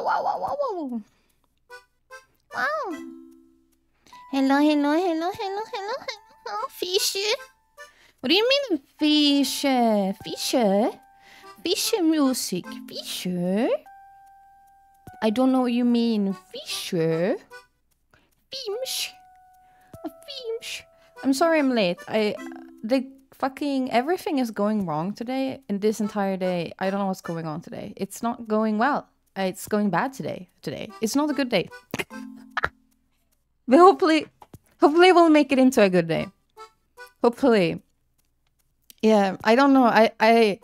wow, wow, wow, wow, wow. Hello, hello, hello, hello, hello, hello, fisher. What do you mean, fisher? Fisher? Fisher music. Fisher? I don't know what you mean. Fisher? Fish? Fish? I'm sorry I'm late. I the fucking everything is going wrong today and this entire day. I don't know what's going on today. It's not going well. It's going bad today. Today. It's not a good day. but hopefully hopefully we'll make it into a good day. Hopefully. Yeah, I don't know. I I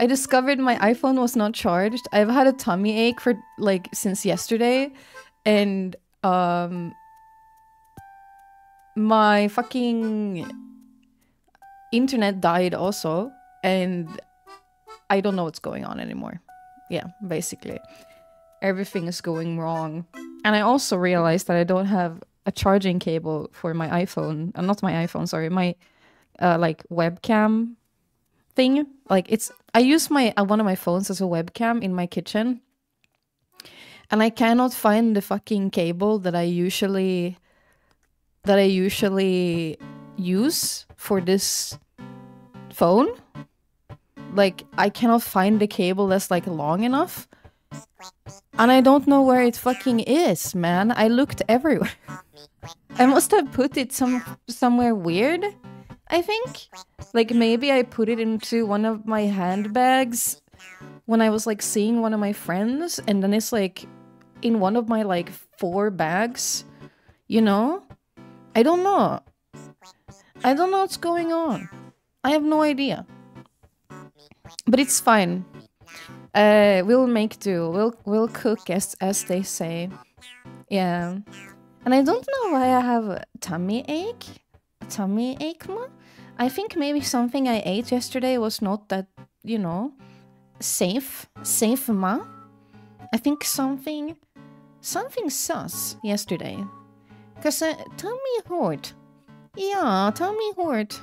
I discovered my iPhone was not charged. I've had a tummy ache for like since yesterday and um my fucking internet died also and I don't know what's going on anymore. Yeah, basically. Everything is going wrong. And I also realized that I don't have a charging cable for my iPhone. Uh, not my iPhone, sorry, my uh, like webcam thing. Like it's I use my uh, one of my phones as a webcam in my kitchen. And I cannot find the fucking cable that I usually that I usually use for this phone. Like I cannot find the cable that's like long enough. And I don't know where it fucking is, man. I looked everywhere. I must have put it some somewhere weird. I think. Like maybe I put it into one of my handbags when I was like seeing one of my friends and then it's like in one of my like four bags, you know? I don't know. I don't know what's going on. I have no idea. But it's fine. Uh, we'll make do. We'll we'll cook as as they say. Yeah. And I don't know why I have a tummy ache. A tummy ache, ma? I think maybe something I ate yesterday was not that, you know, safe. Safe, ma? I think something something sus yesterday. Cause uh, tummy hurt. Yeah, tummy hurt.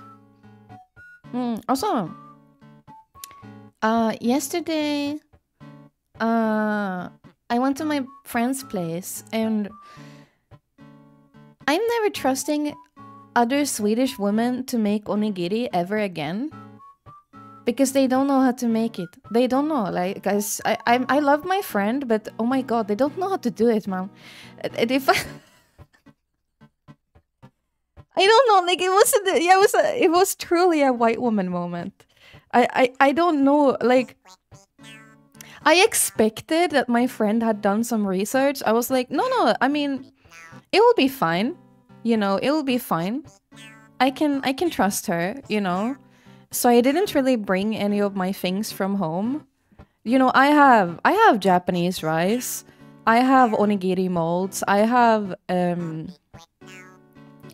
Mm, also, uh, yesterday, uh, I went to my friend's place and I'm never trusting other Swedish women to make onigiri ever again because they don't know how to make it. They don't know. Like, guys, I I, I love my friend, but oh my god, they don't know how to do it, man. And If I, I don't know. Like it was, a, yeah, it was, a, it was truly a white woman moment. I, I, I don't know. Like, I expected that my friend had done some research. I was like, no, no. I mean, it will be fine. You know, it will be fine. I can, I can trust her. You know. So I didn't really bring any of my things from home. You know, I have, I have Japanese rice. I have onigiri molds. I have um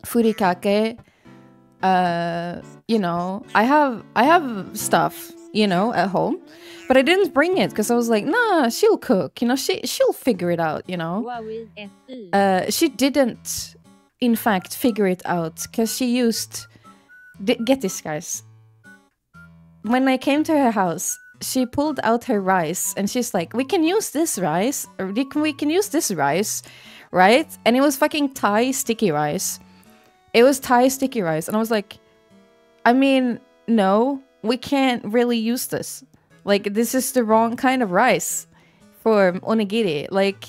furikake uh you know i have i have stuff you know at home but i didn't bring it because i was like nah she'll cook you know she she'll figure it out you know? Uh she didn't in fact figure it out because she used get this guys. When i came to her house she pulled out her rice and she's like we can use this rice we can, we can use this rice right? And it was fucking thai sticky rice it was Thai sticky rice. And I was like, I mean, no, we can't really use this. Like, this is the wrong kind of rice for onigiri. Like,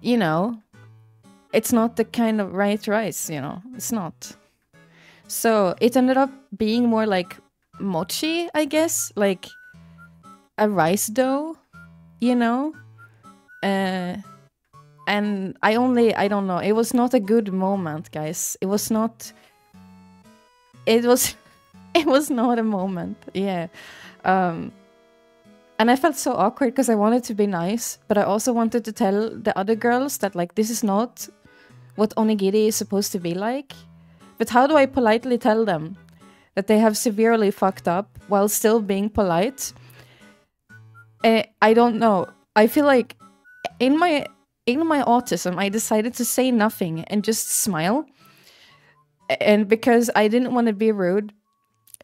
you know, it's not the kind of right rice, you know, it's not. So it ended up being more like mochi, I guess, like a rice dough, you know? Uh, and I only I don't know. It was not a good moment, guys. It was not. It was, it was not a moment. Yeah, um, and I felt so awkward because I wanted to be nice, but I also wanted to tell the other girls that like this is not what onigiri is supposed to be like. But how do I politely tell them that they have severely fucked up while still being polite? Eh, I don't know. I feel like in my in my autism, I decided to say nothing and just smile. And because I didn't want to be rude,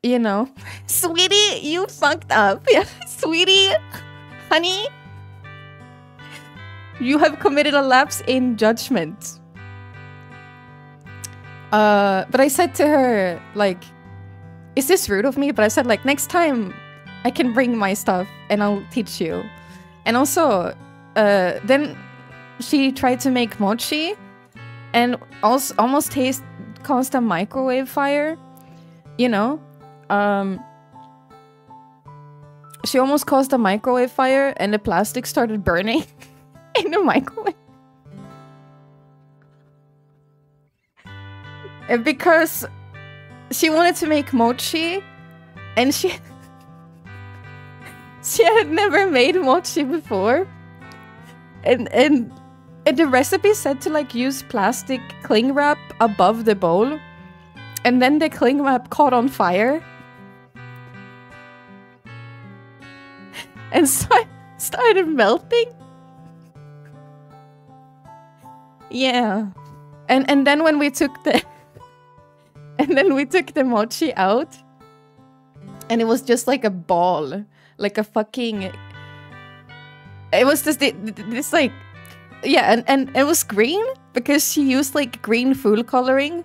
you know, sweetie, you fucked up. Yeah, sweetie, honey, You have committed a lapse in judgment. Uh, but I said to her, like, is this rude of me? But I said, like, next time I can bring my stuff and I'll teach you. And also, uh, then she tried to make mochi and also almost taste caused a microwave fire. You know, um, she almost caused a microwave fire and the plastic started burning in the microwave. And because she wanted to make mochi and she she had never made mochi before. And and and the recipe said to like use plastic cling wrap above the bowl. And then the cling wrap caught on fire. And so started melting. Yeah. And and then when we took the and then we took the mochi out and it was just like a ball, like a fucking it was just this like yeah, and, and it was green because she used like green food coloring,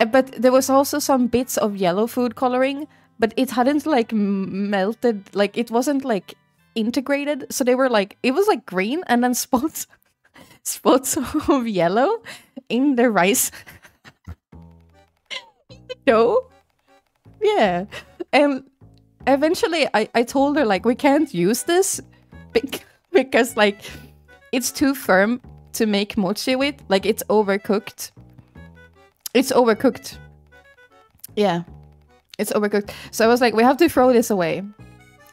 uh, but there was also some bits of yellow food coloring, but it hadn't like melted, like it wasn't like integrated. So they were like, it was like green and then spots, spots of yellow in the rice dough. Yeah, and eventually I I told her like we can't use this because like it's too firm to make mochi with. Like it's overcooked. It's overcooked. Yeah. It's overcooked. So I was like, we have to throw this away.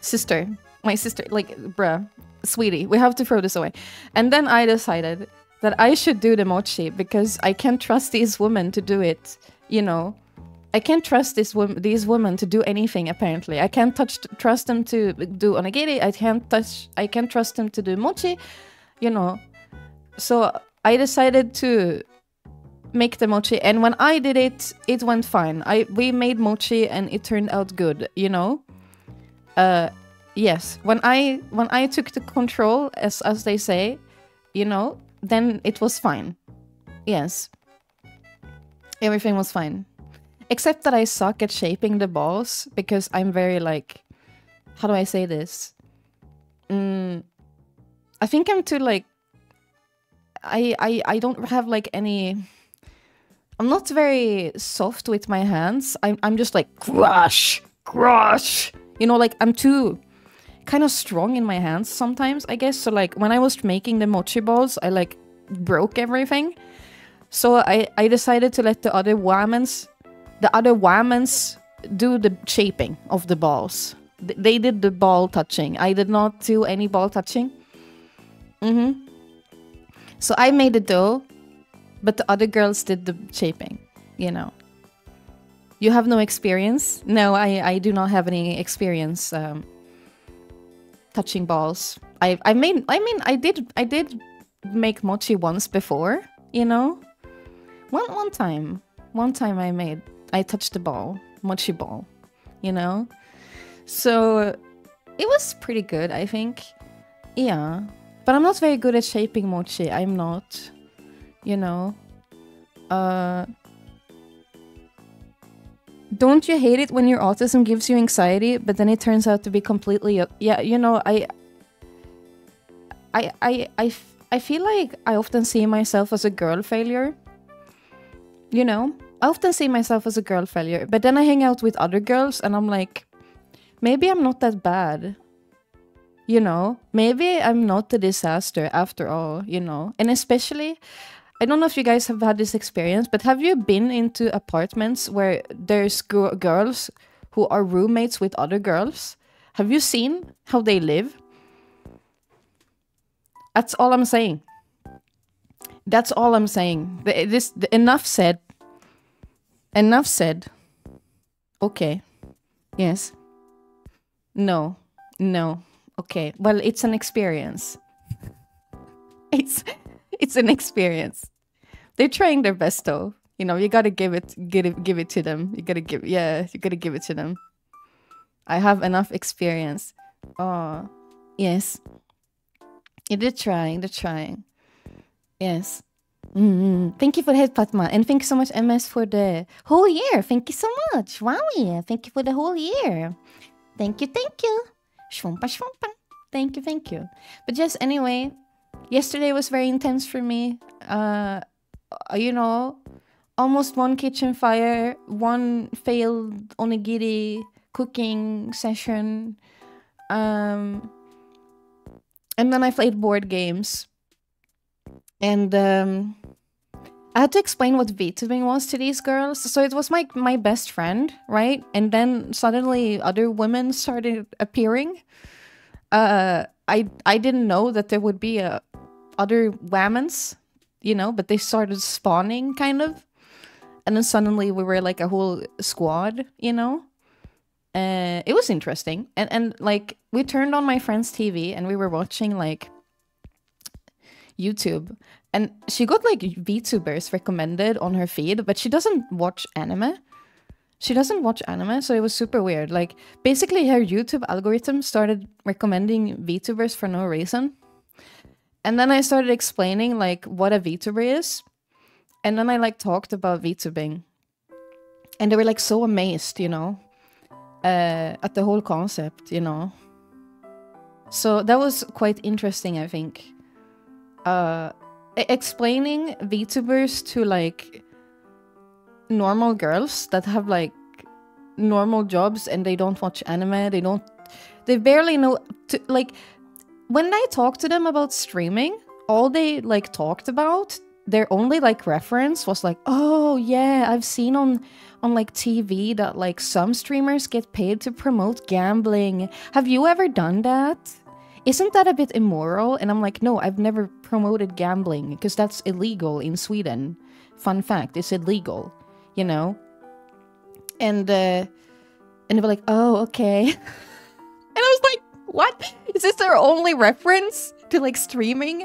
Sister. My sister, like, bruh, sweetie, we have to throw this away. And then I decided that I should do the mochi because I can't trust these women to do it, you know. I can't trust this woman, these women to do anything. Apparently, I can't touch, trust them to do onigiri. I can't touch, I can't trust them to do mochi you know. So I decided to make the mochi and when I did it it went fine. I we made mochi and it turned out good, you know? Uh yes, when I when I took the control as as they say, you know, then it was fine. Yes. Everything was fine. Except that I suck at shaping the balls because I'm very like how do I say this? Mm, I think I'm too like I I I don't have like any I'm not very soft with my hands. I'm I'm just like crush, crush. You know, like I'm too kind of strong in my hands sometimes, I guess. So like when I was making the mochi balls, I like broke everything. So I I decided to let the other wamens the other wamens do the shaping of the balls. They did the ball touching. I did not do any ball touching. Mm-hmm. So I made the dough, but the other girls did the shaping, you know. You have no experience? No, I, I do not have any experience um, touching balls. I I made I mean I did I did make mochi once before, you know. One one time. One time I made I touched the ball, mochi ball, you know. So it was pretty good, I think. Yeah. But I'm not very good at shaping mochi. I'm not. You know. Uh don't you hate it when your autism gives you anxiety, but then it turns out to be completely yeah, you know, I I I I I feel like I often see myself as a girl failure. You know, I often see myself as a girl failure, but then I hang out with other girls and I'm like, maybe I'm not that bad you know, maybe I'm not a disaster after all, you know. And especially, I don't know if you guys have had this experience, but have you been into apartments where there's girls who are roommates with other girls? Have you seen how they live? That's all I'm saying. That's all I'm saying. This enough said. Enough said. Okay. Yes. No. No. Okay. Well, it's an experience. It's it's an experience. They're trying their best though. You know, you gotta give it give it give it to them. You gotta give yeah, you gotta give it to them. I have enough experience. Oh yes. They're trying, they're trying. Yes. Mm, thank you for the head, Fatma. And thank you so much, MS, for the whole year. Thank you so much. Wow. yeah. Thank you for the whole year. Thank you, thank you. Shwumpa, shwumpa. Thank you, thank you. But yes, anyway, yesterday was very intense for me. Uh, you know, almost one kitchen fire, one failed onigiri cooking session. Um, and then I played board games. And um, I had to explain what VTubing was to these girls. So it was my my best friend, right? And then suddenly other women started appearing. Uh, I I didn't know that there would be a other whammons, you know, but they started spawning kind of. And then suddenly we were like a whole squad, you know. Uh, it was interesting, and and like we turned on my friend's TV and we were watching like YouTube, and she got like VTubers recommended on her feed, but she doesn't watch anime. She doesn't watch anime, so it was super weird. Like basically, her YouTube algorithm started recommending VTubers for no reason, and then I started explaining like what a VTuber is, and then I like talked about VTubing, and they were like so amazed, you know uh, at the whole concept, you know. So that was quite interesting, I think. Uh, explaining VTubers to like normal girls that have like normal jobs and they don't watch anime, they don't, they barely know, to, like, when I talked to them about streaming, all they like talked about, their only like reference was like, oh yeah, I've seen on on like TV that like some streamers get paid to promote gambling. Have you ever done that? Isn't that a bit immoral? And I'm like, no, I've never promoted gambling because that's illegal in Sweden. Fun fact, it's illegal, you know? And uh and they were like, oh, okay. and I was like, what? Is this their only reference to like streaming?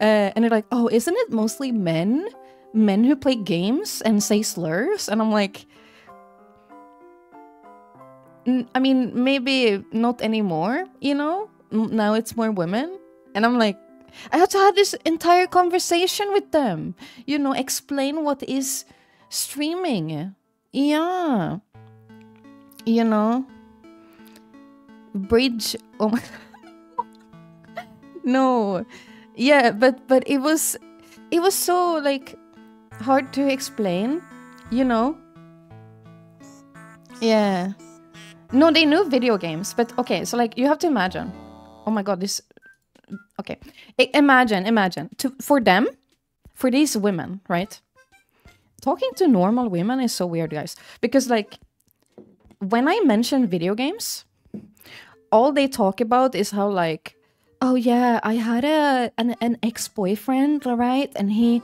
Uh, and they're like, oh, isn't it mostly men? men who play games and say slurs and i'm like I mean, maybe not anymore, you know? Now it's more women. And I'm like, I had to have this entire conversation with them, you know, explain what is streaming. Yeah. You know? Bridge. Oh my. no. Yeah, but but it was it was so like hard to explain, you know? Yeah. No, they knew video games, but okay, so like you have to imagine. Oh my god, this okay. Imagine, imagine. To for them, for these women, right? Talking to normal women is so weird, guys. Because like when I mention video games, all they talk about is how like, oh yeah, I had a an, an ex-boyfriend, right? And he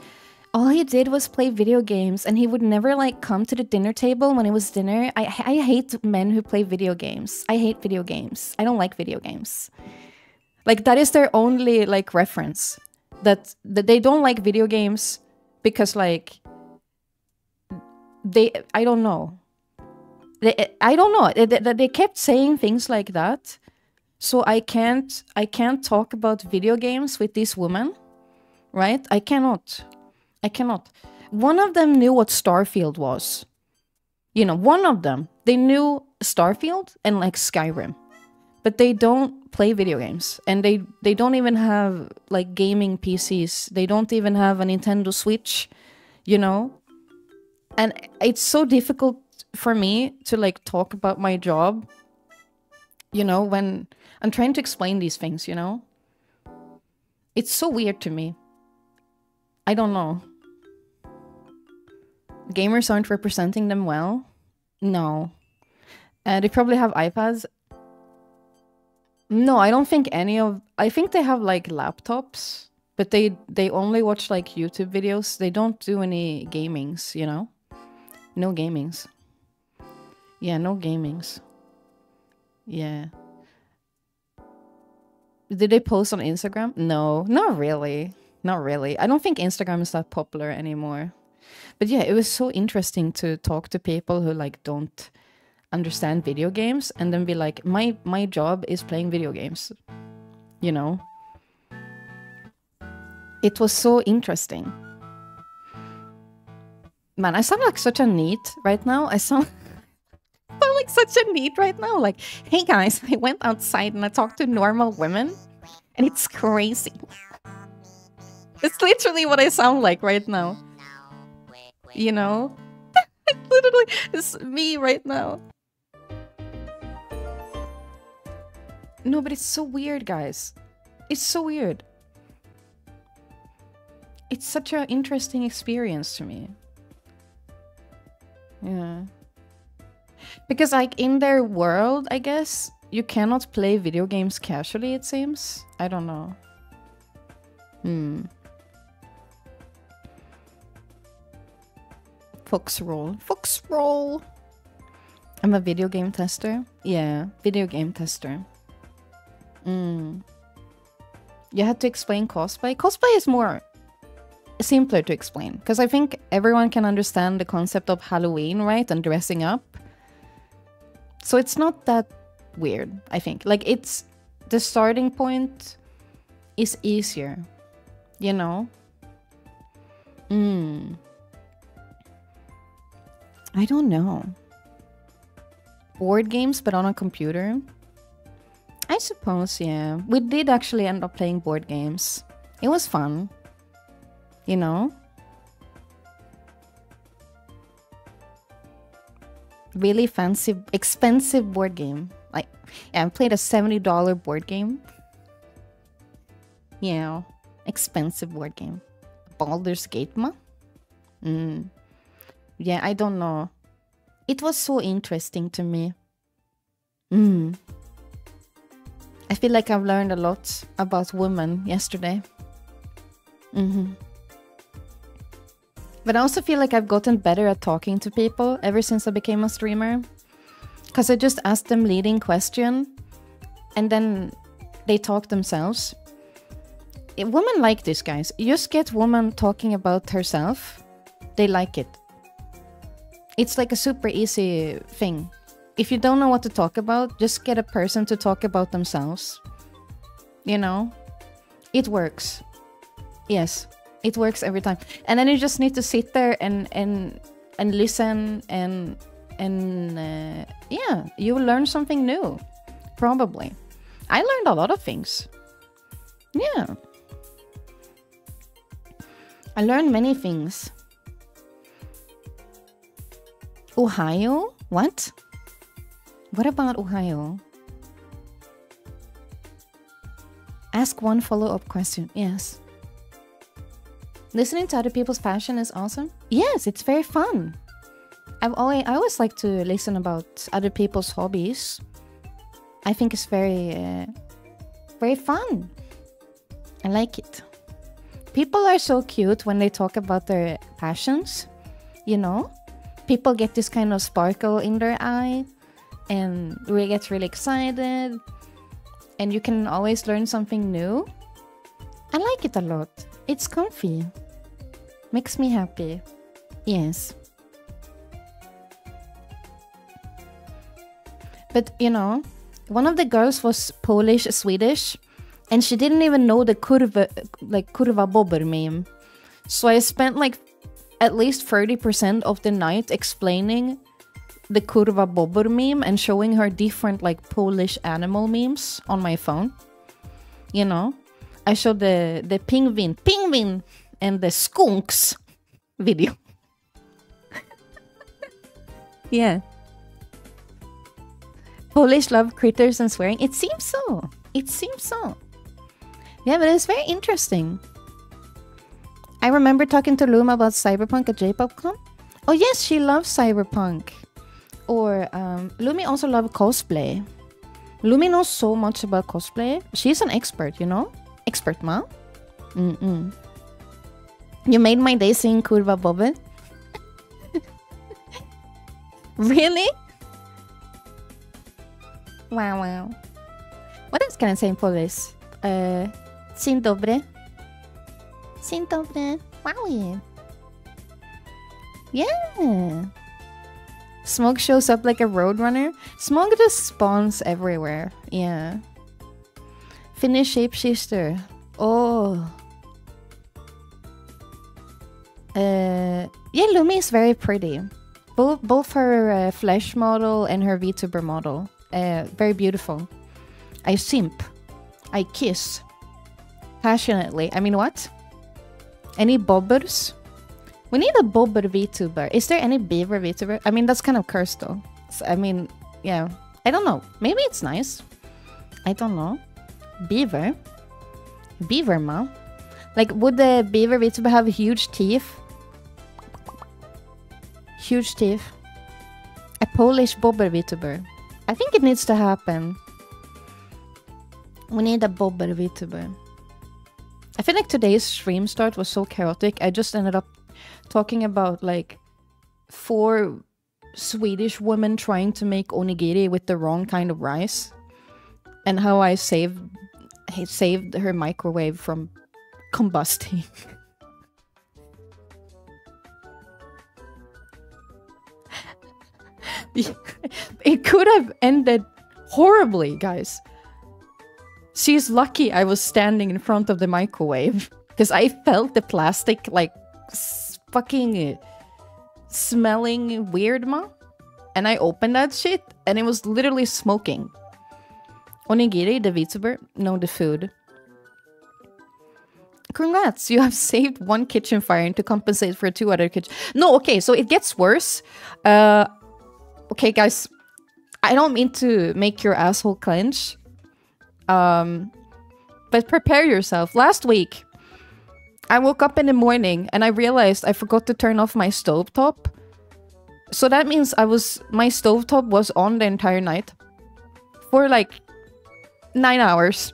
all he did was play video games and he would never like come to the dinner table when it was dinner. I I hate men who play video games. I hate video games. I don't like video games. Like that is their only like reference. That that they don't like video games because like they I don't know. They, I don't know. They, they kept saying things like that. So I can't I can't talk about video games with this woman. Right? I cannot. I cannot. One of them knew what Starfield was. You know, one of them. They knew Starfield and like Skyrim. But they don't play video games. And they they don't even have like gaming PCs. They don't even have a Nintendo Switch, you know? And it's so difficult for me to like talk about my job, you know, when I'm trying to explain these things, you know? It's so weird to me. I don't know. Gamers aren't representing them well? No. Uh, they probably have iPads. No, I don't think any of. I think they have like laptops, but they they only watch like YouTube videos. They don't do any gamings, you know. No gamings. Yeah, no gamings. Yeah. Did they post on Instagram? No, not really. Not really. I don't think Instagram is that popular anymore. But yeah, it was so interesting to talk to people who like don't understand video games and then be like, my my job is playing video games. You know? it was so interesting. Man, I sound like such a NEET right now. I sound, like such a NEET right now. Like, hey guys, I went outside and I talked to normal women, and it's crazy. It's literally what I sound like right now. You know? literally, it's me right now. No, but it's so weird, guys. It's so weird. It's such an interesting experience to me. Yeah. Because, like, in their world, I guess, you cannot play video games casually, it seems. I don't know. Hmm. Fox roll. Fox roll! I'm a video game tester. Yeah, video game tester. Mm. You had to explain cosplay. Cosplay is more simpler to explain because I think everyone can understand the concept of Halloween, right? And dressing up. So it's not that weird, I think. Like it's the starting point is easier, you know? Hmm. I don't know. Board games, but on a computer? I suppose, yeah. We did actually end up playing board games. It was fun. You know? Really fancy, expensive board game. Like, yeah, I played a $70 board game. Yeah, expensive board game. Baldur's Gate, ma? Mm. Yeah, I don't know. It was so interesting to me. Mm. I feel like I've learned a lot about women yesterday. Mm-hmm. But I also feel like I've gotten better at talking to people ever since I became a streamer. Because I just ask them leading question and then they talk themselves. Women like this, guys. You just get woman talking about herself. They like it. It's like a super easy thing if you don't know what to talk about, just get a person to talk about themselves. You know? It works. Yes, it works every time. And then you just need to sit there and and and listen and and uh, yeah, you will learn something new. Probably. I learned a lot of things. Yeah. I learned many things. Ohio? What? What about Ohio? Ask one follow up question. Yes. Listening to other people's passion is awesome. Yes, it's very fun. I've always I always like to listen about other people's hobbies. I think it's very uh, very fun. I like it. People are so cute when they talk about their passions. You know, people get this kind of sparkle in their eye and we get really excited and you can always learn something new. I like it a lot. It's comfy. Makes me happy. Yes. But you know, one of the girls was Polish Swedish and she didn't even know the kurva like kurva bobber meme. So I spent like at least 30% of the night explaining the Kurva Bobber meme and showing her different like Polish animal memes on my phone. You know, I showed the the penguin, penguin, and the skunks video. yeah. Polish love critters and swearing. It seems so. It seems so. Yeah, but it's very interesting. I remember talking to Lumi about Cyberpunk at JPopCon. Oh yes, she loves Cyberpunk. Or um, Lumi also loves cosplay. Lumi knows so much about cosplay. She's an expert, you know? Expert, ma? Mm-mm. You made my day seeing Kurva Bobble. really? Wow, wow. What else can I say in Polish? Uh, dzień dobry. Dzień dobry. Wow. Yeah. Smoke shows up like a roadrunner. Smoke just spawns everywhere. Yeah. Finnish shapeshifter. Oh. Uh, yeah, Lumi is very pretty. Both both her uh, flesh model and her VTuber model. Uh, very beautiful. I simp. I kiss. Passionately. I mean, what? Any bobbers? We need a bobber VTuber. Is there any beaver VTuber? I mean, that's kind of cursed though. So, I mean, yeah. I don't know. Maybe it's nice. I don't know. Beaver? Beaver, ma? Like, would the beaver VTuber have huge teeth? Huge teeth. A Polish bobber VTuber. I think it needs to happen. We need a bobber VTuber. I feel like today's stream start was so chaotic. I just ended up talking about like four Swedish women trying to make onigiri with the wrong kind of rice and how I saved saved her microwave from combusting. it could have ended horribly, guys. She's lucky I was standing in front of the microwave because I felt the plastic like fucking smelling weird, ma. And I opened that shit and it was literally smoking. Onigiri, the VTuber, no, the food. Congrats, you have saved one kitchen fire to compensate for two other kitchen. No, okay, so it gets worse. Uh, okay, guys, I don't mean to make your asshole clench. Um, but prepare yourself. Last week, I woke up in the morning and I realized I forgot to turn off my stovetop. So that means I was my stovetop was on the entire night for like nine hours.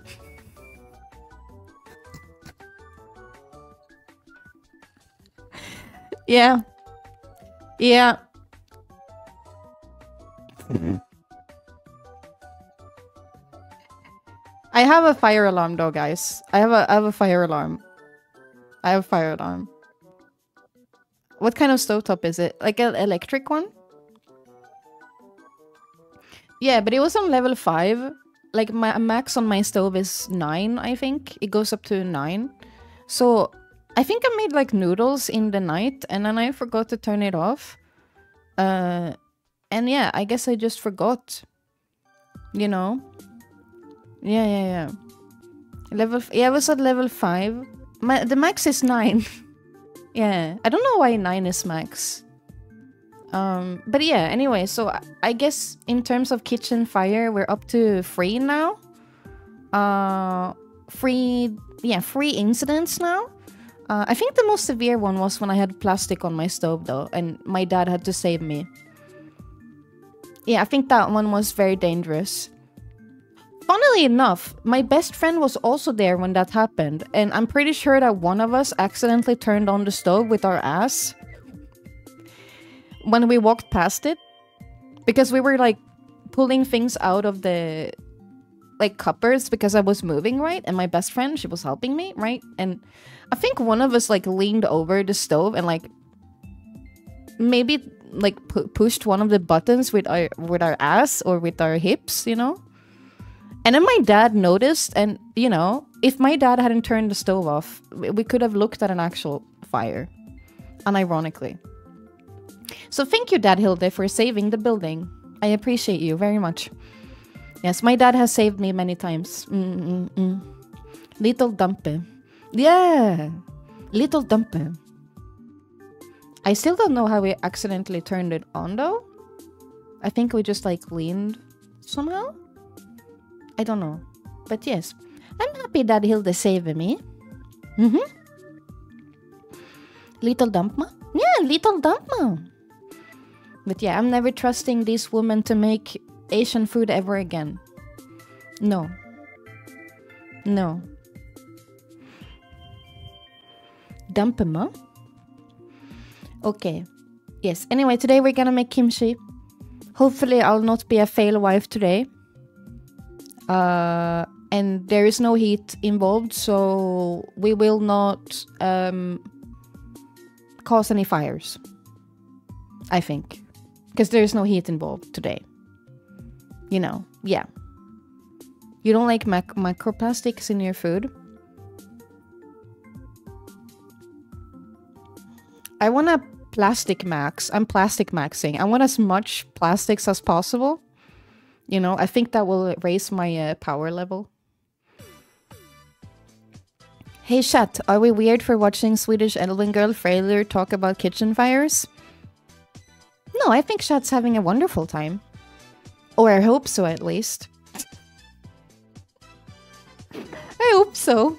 yeah. Yeah. Mm-hmm. I have a fire alarm though, guys. I have a I have a fire alarm. I have a fire alarm. What kind of stovetop is it? Like an electric one? Yeah, but it was on level 5. Like my max on my stove is 9, I think. It goes up to 9. So I think I made like noodles in the night and then I forgot to turn it off. Uh and yeah, I guess I just forgot. You know? Yeah, yeah, yeah. Level yeah, I was at level 5. My the max is 9. yeah. I don't know why 9 is max. Um, but yeah, anyway, so I guess in terms of kitchen fire, we're up to 3 now. Uh, free, yeah, free incidents now. Uh, I think the most severe one was when I had plastic on my stove, though, and my dad had to save me. Yeah, I think that one was very dangerous. Funnily enough, my best friend was also there when that happened, and I'm pretty sure that one of us accidentally turned on the stove with our ass when we walked past it because we were like pulling things out of the like cupboards because I was moving right? And my best friend she was helping me right? And I think one of us like leaned over the stove and like maybe like pu pushed one of the buttons with our with our ass or with our hips you know and then my dad noticed and you know if my dad hadn't turned the stove off we could have looked at an actual fire unironically so thank you, Dad Hilde, for saving the building. I appreciate you very much. Yes, my dad has saved me many times. Mm -mm -mm. Little Dumpy. Yeah, Little Dumpy. I still don't know how we accidentally turned it on though. I think we just like leaned somehow. I don't know. But yes, I'm happy that Hilde saved me. Mm-hmm. Little Dumpma? Yeah, Little Dumpma. But yeah, I'm never trusting these women to make Asian food ever again. No. No. Dumpema? Okay. Yes, anyway, today we're gonna make kimchi. Hopefully I'll not be a fail wife today. Uh, and there is no heat involved, so we will not um, cause any fires. I think. Because there's no heat involved today. You know, yeah. You don't like mac- microplastics in your food? I want to plastic max. I'm plastic maxing. I want as much plastics as possible. You know, I think that will raise my uh, power level. Hey chat, are we weird for watching Swedish Elven girl Freyler talk about kitchen fires? No, I think chat's having a wonderful time. Or I hope so at least. I hope so.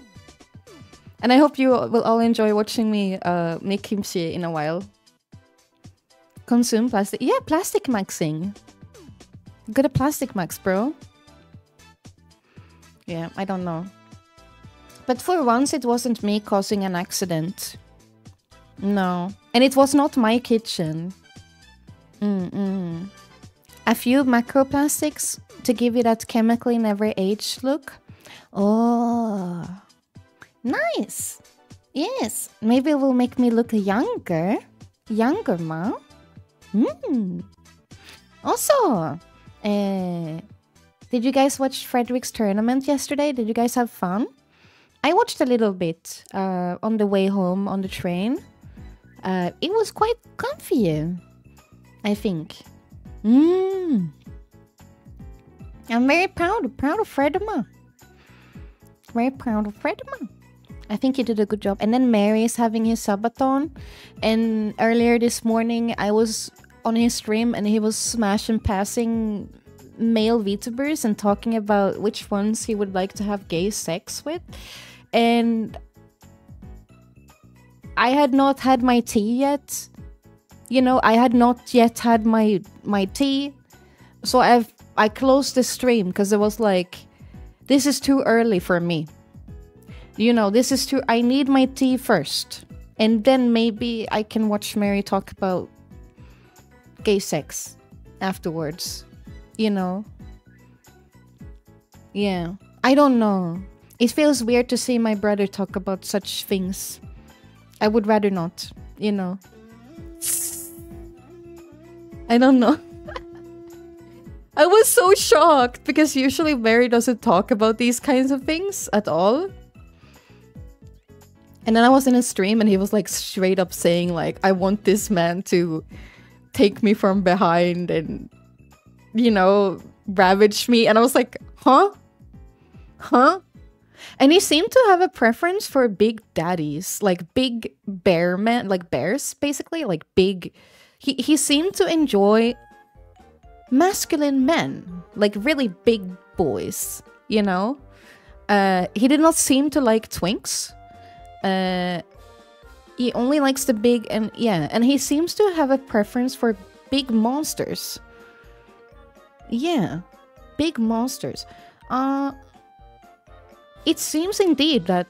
And I hope you will all enjoy watching me uh, make kimchi in a while. Consume plastic. Yeah, plastic maxing. Good at plastic max, bro. Yeah, I don't know. But for once, it wasn't me causing an accident. No. And it was not my kitchen. Mm -mm. A few macroplastics to give you that chemically never aged look. Oh. Nice. Yes. Maybe it will make me look younger. Younger, mom. Hmm. Also, uh, did you guys watch Fredrik's tournament yesterday? Did you guys have fun? I watched a little bit uh, on the way home on the train. Uh, it was quite comfy, I think. Mm. I'm very proud, proud of Fredema. Very proud of Fredema. I think he did a good job. And then Merry is having his subathon. And earlier this morning, I was on his stream and he was smashing passing male VTubers and talking about which ones he would like to have gay sex with. And I had not had my tea yet. You know, I had not yet had my my tea. So I've I closed the stream because it was like this is too early for me. You know, this is too I need my tea first. And then maybe I can watch Merry talk about gay sex afterwards. You know? Yeah. I don't know. It feels weird to see my brother talk about such things. I would rather not, you know. I don't know. I was so shocked because usually Merry doesn't talk about these kinds of things at all. And then I was in a stream and he was like straight up saying like I want this man to take me from behind and you know ravage me and I was like, "Huh? Huh?" And he seemed to have a preference for big daddies, like big bear men, like bears basically, like big he he seemed to enjoy masculine men, like really big boys, you know? Uh he did not seem to like twinks. Uh he only likes the big and yeah, and he seems to have a preference for big monsters. Yeah, big monsters. Uh, it seems indeed that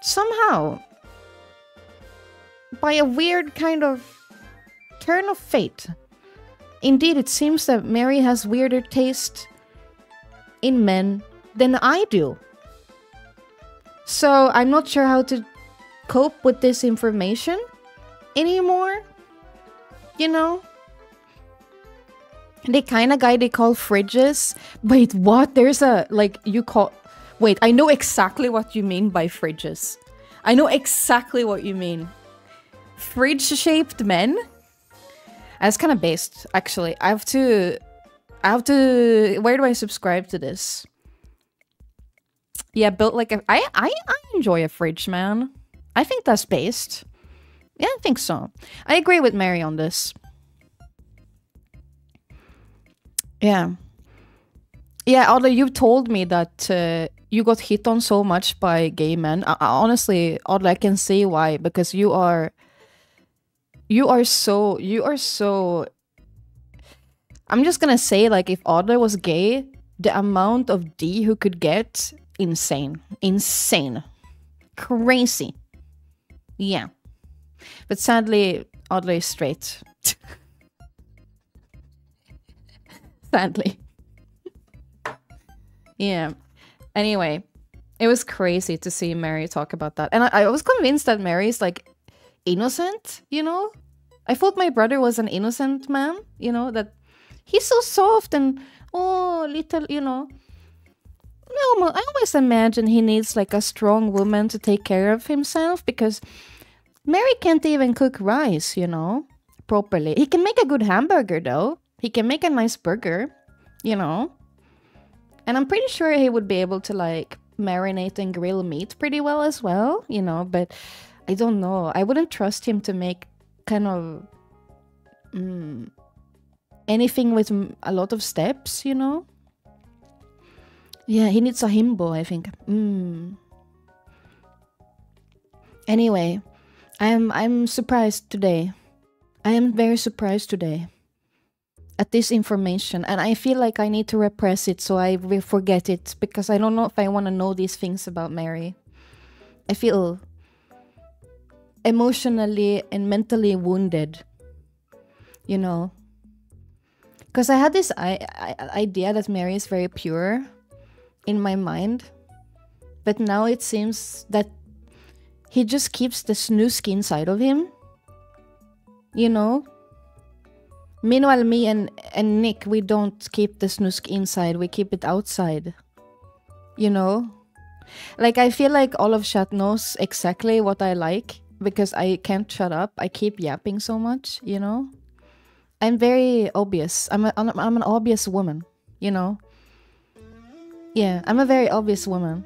somehow, by a weird kind of turn of fate, indeed it seems that Merry has weirder taste in men than I do. So I'm not sure how to cope with this information anymore. You know? The kind of guy they call fridges. Wait, what? There's a, like, you call. Wait, I know exactly what you mean by fridges. I know exactly what you mean. Fridge shaped men? That's kind of based, actually. I have to. I have to. Where do I subscribe to this? Yeah, built like a. I, I, I enjoy a fridge, man. I think that's based. Yeah, I think so. I agree with Merry on this. Yeah. Yeah, although you've told me that uh, you got hit on so much by gay men. I, I, honestly, although I can see why, because you are, you are so, you are so. I'm just gonna say, like, if Adler was gay, the amount of D who could get insane. Insane. Crazy. Yeah. But sadly, is straight. sadly. yeah. Anyway, it was crazy to see Merry talk about that. And I, I was convinced that Merry's like innocent, you know? I thought my brother was an innocent man, you know, that he's so soft and oh little, you know. No, I always imagine he needs like a strong woman to take care of himself because Merry can't even cook rice, you know, properly. He can make a good hamburger though. He can make a nice burger, you know. And I'm pretty sure he would be able to like marinate and grill meat pretty well as well, you know, but I don't know. I wouldn't trust him to make kind of mm, anything with a lot of steps, you know? Yeah, he needs a himbo, I think. Mm. Anyway, I'm I'm surprised today. I am very surprised today at this information and I feel like I need to repress it so I will forget it because I don't know if I want to know these things about Merry. I feel emotionally and mentally wounded. You know, because I had this I- I- idea that Merry is very pure in my mind, but now it seems that he just keeps the snooski inside of him. You know? Meanwhile, me and, and Nick, we don't keep the snooski inside, we keep it outside. You know? Like, I feel like all of chat knows exactly what I like because I can't shut up. I keep yapping so much, you know? I'm very obvious. I'm, a, I'm an obvious woman, you know? Yeah, I'm a very obvious woman.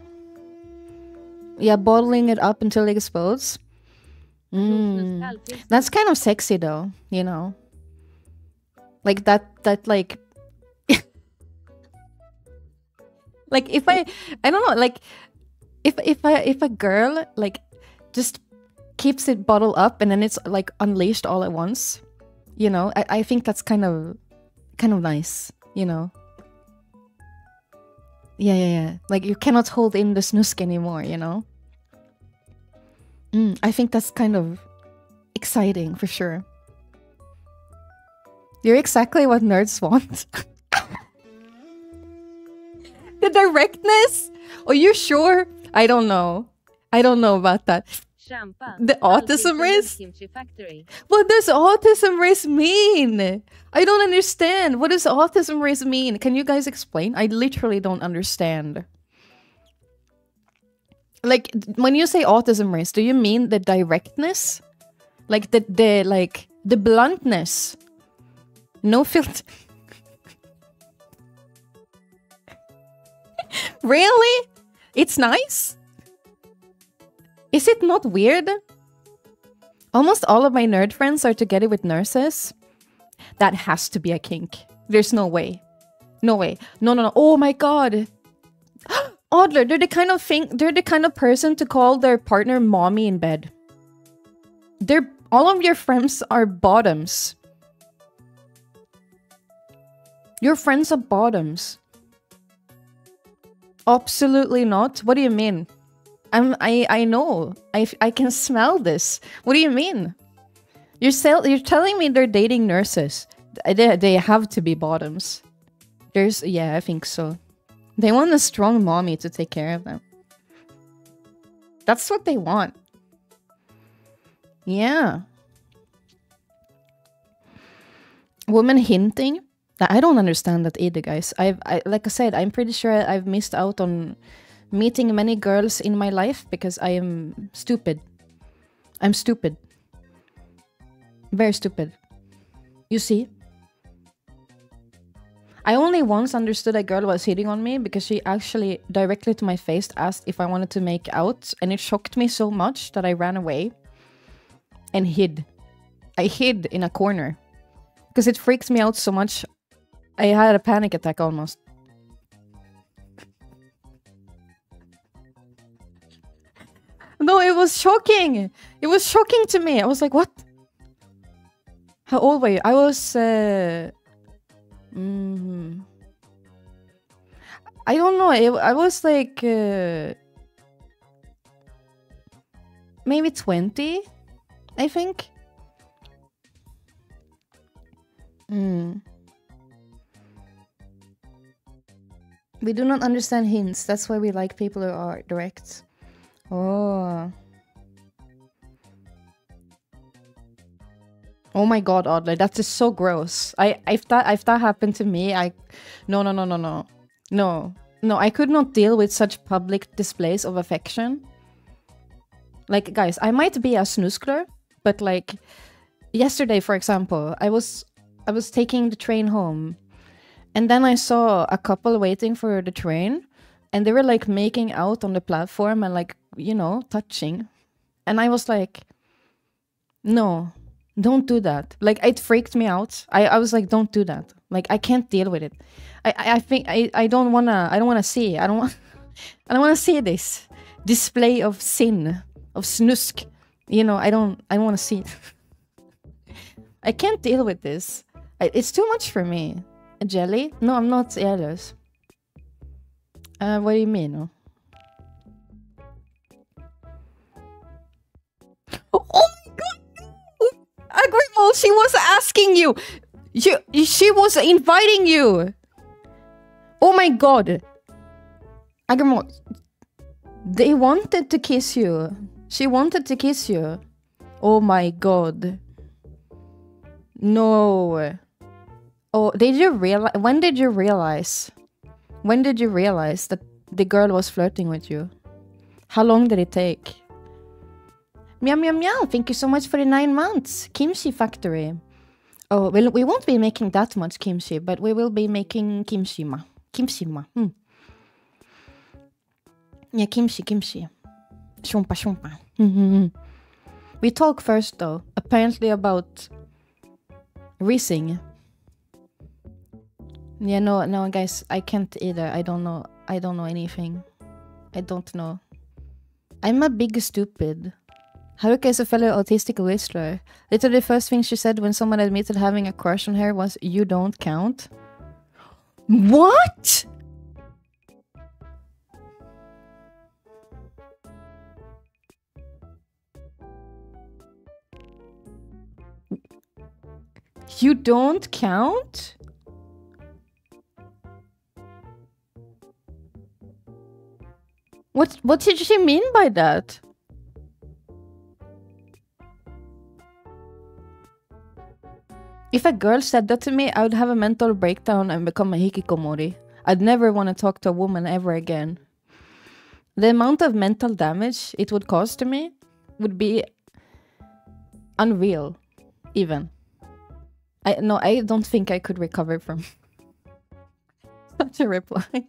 Yeah, bottling it up until it explodes. Mm. That's kind of sexy though, you know. Like that that like like if I I don't know, like if if I if a girl like just keeps it bottled up and then it's like unleashed all at once, you know, I, I think that's kind of kind of nice, you know. Yeah, yeah, yeah. Like you cannot hold in the snusk anymore, you know? Mm, I think that's kind of exciting for sure. You're exactly what nerds want. the directness? Are you sure? I don't know. I don't know about that. The autism race? What does autism race mean? I don't understand. What does autism race mean? Can you guys explain? I literally don't understand. Like when you say autism race, do you mean the directness? Like the the like the bluntness? No filter. really? It's nice? Is it not weird? Almost all of my nerd friends are together with nurses. That has to be a kink. There's no way. No way. No, no, no. Oh my god. Adler, they're the kind of thing they're the kind of person to call their partner mommy in bed. They're all of your friends are bottoms. Your friends are bottoms. Absolutely not. What do you mean? I'm I I know. I I can smell this. What do you mean? You're sell, you're telling me they're dating nurses. They they have to be bottoms. There's yeah, I think so. They want a strong mommy to take care of them. That's what they want. Yeah. Woman hinting? I don't understand that either, guys. I've I, like I said, I'm pretty sure I've missed out on meeting many girls in my life because I am stupid. I'm stupid. Very stupid. You see? I only once understood a girl was hitting on me because she actually directly to my face asked if I wanted to make out, and it shocked me so much that I ran away and hid. I hid in a corner because it freaks me out so much. I had a panic attack almost. No, it was shocking. It was shocking to me. I was like, what? How old were you? I was. Uh, mm, I don't know. It, I was like. Uh, maybe 20, I think. Hmm. We do not understand hints. That's why we like people who are direct. Oh. Oh my god, Audley, that is so gross. I if that if that happened to me, I no no no no no. No. No, I could not deal with such public displays of affection. Like, guys, I might be a snuskler, but like yesterday, for example, I was I was taking the train home, and then I saw a couple waiting for the train, and they were like making out on the platform and like you know touching, and I was like, no, don't do that. Like it freaked me out. I I was like, don't do that. Like I can't deal with it. I I, I think I I don't wanna I don't wanna see. I don't want I don't wanna see this display of sin of snusk. You know I don't I don't wanna see it. I can't deal with this. I, it's too much for me. A jelly? No, I'm not jealous. Uh, what do you mean? Oh, my god! Agrimo, she was asking you! You, she was inviting you! Oh my god! Agrimo, they wanted to kiss you. She wanted to kiss you. Oh my god. No. Oh, did you realize? When did you realize? When did you realize that the girl was flirting with you? How long did it take? Meow meow meow, thank you so much for the nine months. Kimchi Factory. Oh, well, we won't be making that much kimchi, but we will be making kimchi ma. Kimchi ma. Hmm. Yeah, kimchi, kimchi. Shumpa, shumpa. Mm-hmm. We talk first, though, apparently about Rising. Yeah, no, no, guys, I can't either. I don't know. I don't know anything. I don't know. I'm a big stupid. Haruka is a fellow autistic whistler. Literally, the first thing she said when someone admitted having a crush on her was, You don't count. What? You don't count? What what did she mean by that? If a girl said that to me, I would have a mental breakdown and become a hikikomori. I'd never want to talk to a woman ever again. The amount of mental damage it would cause to me would be unreal, even. I no, I don't think I could recover from such a reply.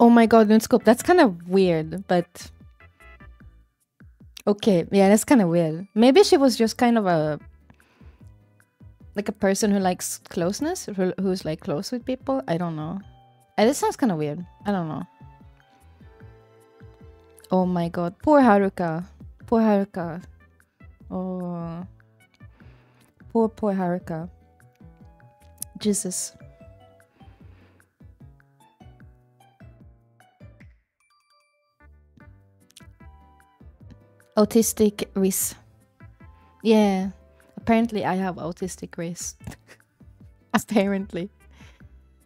oh my god, Moonscope, that's kind of weird, but okay, yeah, that's kind of weird. Maybe she was just kind of a like a person who likes closeness, who, who's like close with people. I don't know. Uh, this sounds kind of weird. I don't know. Oh my god, poor Haruka. Poor Haruka. Oh. Poor, poor Haruka. Jesus. Autistic wrist. Yeah. Apparently I have autistic wrist. Apparently.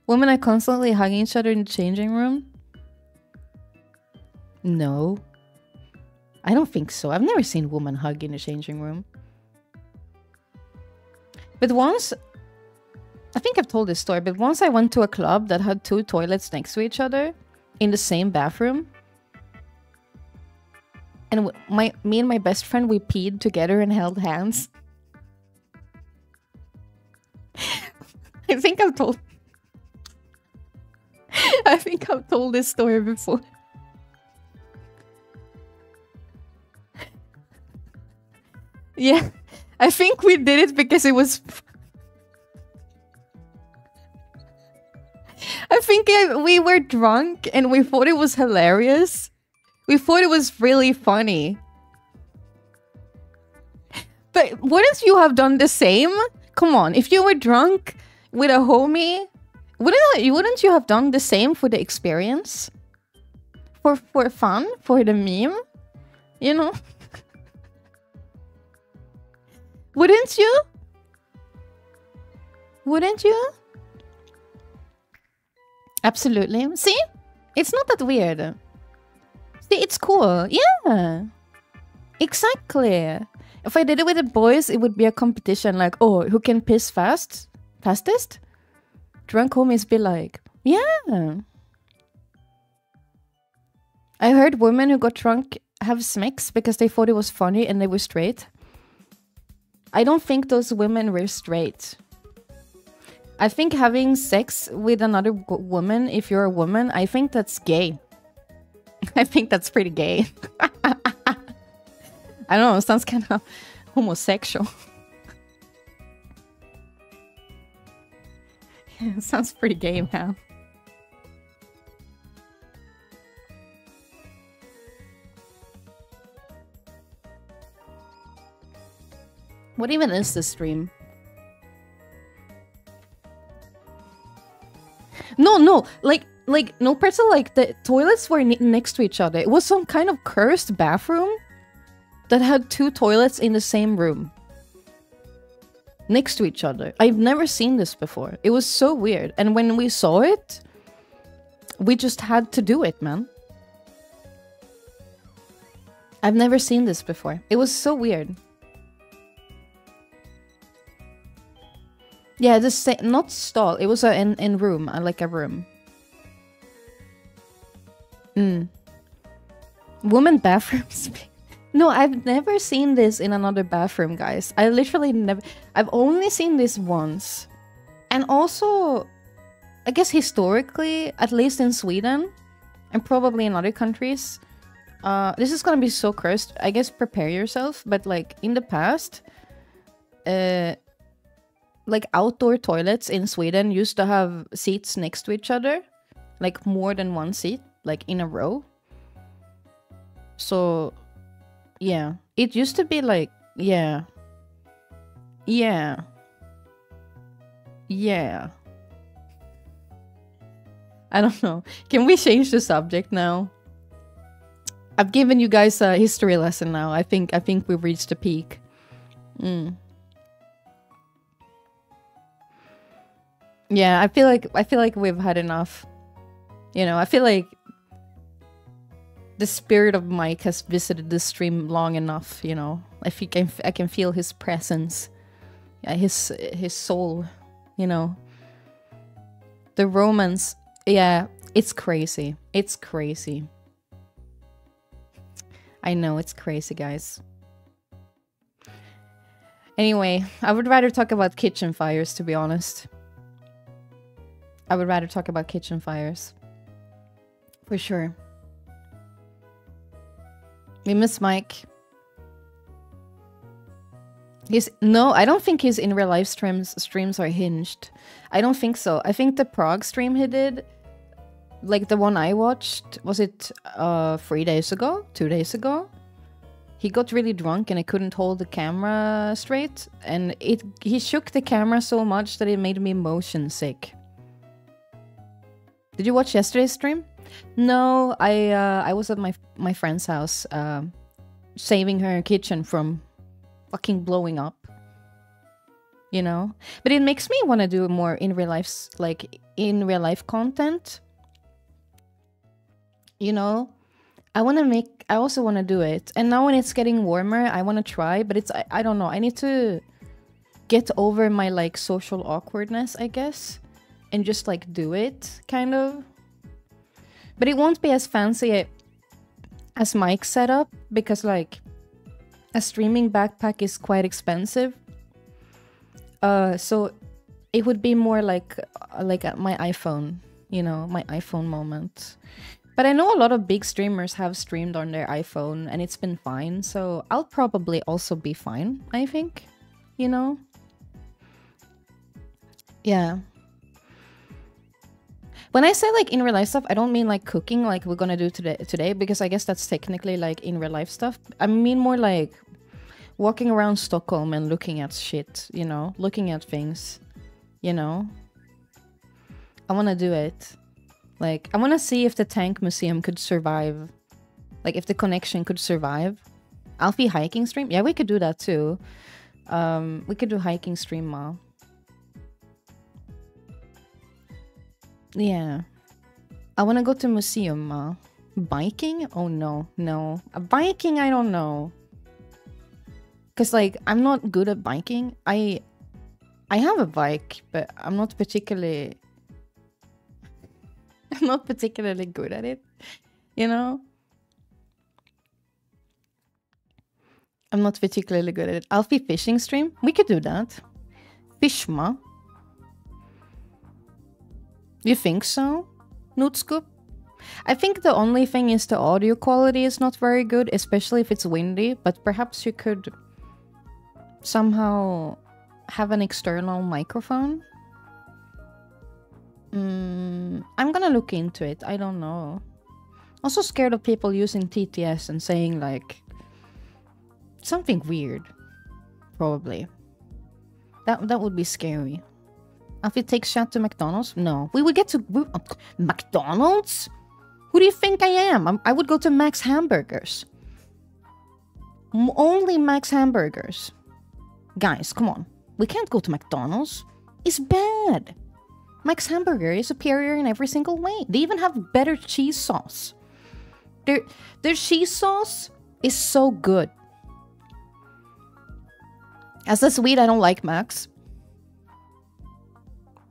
Women are constantly hugging each other in the changing room? No. I don't think so. I've never seen women hug in a changing room. But once, I think I've told this story, but once I went to a club that had two toilets next to each other in the same bathroom. And my me and my best friend, we peed together and held hands. I think I've told... I think I've told this story before. Yeah, I think we did it because it was. I think uh, we were drunk and we thought it was hilarious. We thought it was really funny. But wouldn't you have done the same? Come on, if you were drunk with a homie, wouldn't you wouldn't you have done the same for the experience? For for fun, for the meme, you know? Wouldn't you? Wouldn't you? Absolutely. See? It's not that weird. It's cool. Yeah. Exactly. If I did it with the boys, it would be a competition like, oh, who can piss fast? Fastest? Drunk homies be like, yeah. I heard women who got drunk have smecks because they thought it was funny and they were straight. I don't think those women were straight. I think having sex with another woman, if you're a woman, I think that's gay. I think that's pretty gay. I don't know, sounds kind of homosexual. yeah, sounds pretty gay, man. What even is this stream? No, no, like, like, no person, like, the toilets were next to each other. It was some kind of cursed bathroom that had two toilets in the same room. Next to each other. I've never seen this before. It was so weird. And when we saw it, we just had to do it, man. I've never seen this before. It was so weird. Yeah, the same, not stall. It was a in in room, uh, like a room. Mm. Woman bathrooms. no, I've never seen this in another bathroom, guys. I literally never. I've only seen this once, and also, I guess historically, at least in Sweden, and probably in other countries, uh, this is gonna be so cursed. I guess prepare yourself. But like in the past, uh like outdoor toilets in Sweden used to have seats next to each other, like more than one seat, like in a row. So, yeah, it used to be like, yeah, yeah, yeah. I don't know. Can we change the subject now? I've given you guys a history lesson now. I think I think we've reached a peak. Mm. Yeah, I feel like I feel like we've had enough. You know, I feel like the spirit of Mike has visited the stream long enough. You know, I think I, I can feel his presence, yeah, his his soul. You know, the romance. Yeah, it's crazy. It's crazy. I know it's crazy, guys. Anyway, I would rather talk about kitchen fires, to be honest. I would rather talk about kitchen fires. For sure. We miss Mike. He's no, I don't think his in real life streams streams are hinged. I don't think so. I think the Prague stream he did, like the one I watched, was it uh three days ago, two days ago? He got really drunk and I couldn't hold the camera straight, and it he shook the camera so much that it made me motion sick. Did you watch yesterday's stream? No, I uh, I was at my my friend's house, uh, saving her kitchen from fucking blowing up. You know, but it makes me want to do more in real life, like in real life content. You know, I want to make. I also want to do it, and now when it's getting warmer, I want to try. But it's I, I don't know. I need to get over my like social awkwardness, I guess and just like do it, kind of. But it won't be as fancy as Mike's setup because like a streaming backpack is quite expensive. Uh, so it would be more like uh, like my iPhone, you know, my iPhone moment. But I know a lot of big streamers have streamed on their iPhone and it's been fine, so I'll probably also be fine, I think. You know? Yeah when I say like in real life stuff, I don't mean like cooking like we're gonna do today today because I guess that's technically like in real life stuff. I mean more like walking around Stockholm and looking at shit, you know, looking at things, you know. I wanna do it. Like I wanna see if the tank museum could survive. Like if the connection could survive. Alfie hiking stream? Yeah, we could do that too. Um, we could do hiking stream, Ma. Yeah. I want to go to museum. Uh, biking? Oh no, no. Uh, biking, I don't know. Cause like I'm not good at biking. I I have a bike, but I'm not particularly I'm not particularly good at it. You know? I'm not particularly good at it. Alfie fishing stream? We could do that. Fish ma. You think so? Nootscoop? I think the only thing is the audio quality is not very good, especially if it's windy, but perhaps you could somehow have an external microphone? Mm, I'm gonna look into it. I don't know. Also scared of people using TTS and saying like something weird. Probably. That that would be scary. If it takes shot to McDonald's? No. We would get to we, uh, McDonald's? Who do you think I am? I'm, i would go to Max Hamburgers. Only Max Hamburgers. Guys, come on. We can't go to McDonald's. It's bad. Max Hamburger is superior in every single way. They even have better cheese sauce. Their, their cheese sauce is so good. As a Swede, I don't like Max.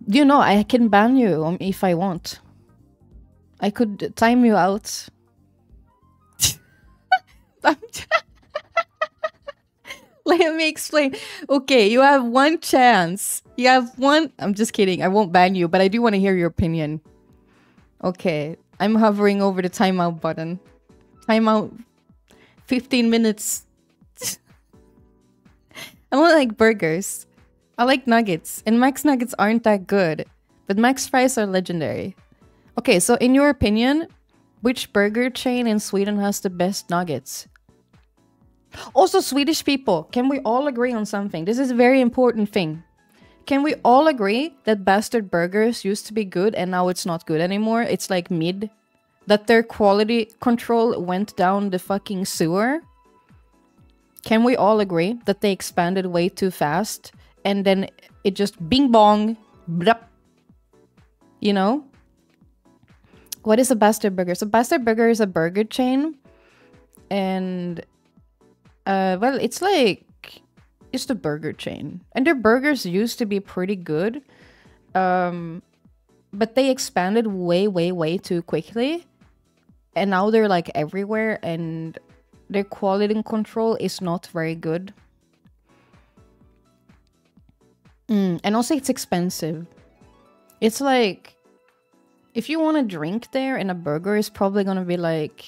You know, I can ban you um, if I want. I could time you out. Let me explain. Okay, you have one chance. You have one. I'm just kidding. I won't ban you, but I do want to hear your opinion. Okay, I'm hovering over the timeout button. Timeout 15 minutes. I don't like burgers. I like nuggets, and Max Nuggets aren't that good, but Max Fries are legendary. Okay, so in your opinion, which burger chain in Sweden has the best nuggets? Also, Swedish people, can we all agree on something? This is a very important thing. Can we all agree that Bastard Burgers used to be good and now it's not good anymore? It's like mid. That their quality control went down the fucking sewer? Can we all agree that they expanded way too fast and then it just bing bong, blup, you know? What is a Bastard Burger? So Bastard Burger is a burger chain and uh well it's like it's the burger chain. And their burgers used to be pretty good. Um but they expanded way way way too quickly. And now they're like everywhere and their quality control is not very good. Mm, and also, it's expensive. It's like if you want a drink there and a burger is probably gonna be like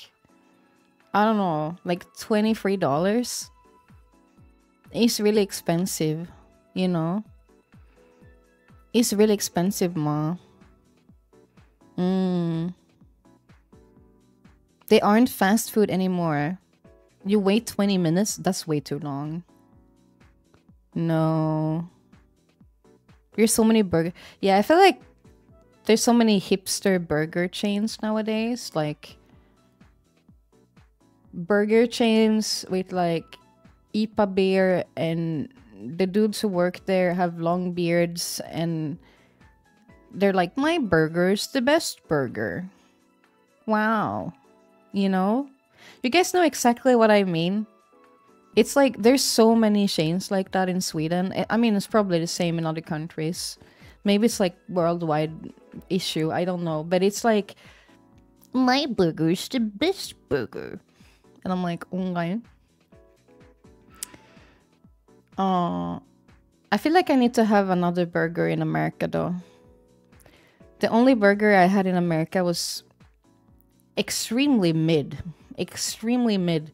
I don't know, like twenty three dollars. It's really expensive, you know. It's really expensive, ma. Mm. They aren't fast food anymore. You wait 20 minutes? That's way too long. No. There's so many burger. Yeah, I feel like there's so many hipster burger chains nowadays. Like burger chains with like IPA beer and the dudes who work there have long beards and they're like my burger's the best burger. Wow. You know? You guys know exactly what I mean? It's like there's so many chains like that in Sweden. I mean, it's probably the same in other countries. Maybe it's like worldwide issue. I don't know, but it's like my burger's the best burger, and I'm like, okay. Uh, I feel like I need to have another burger in America though. The only burger I had in America was extremely mid extremely mid.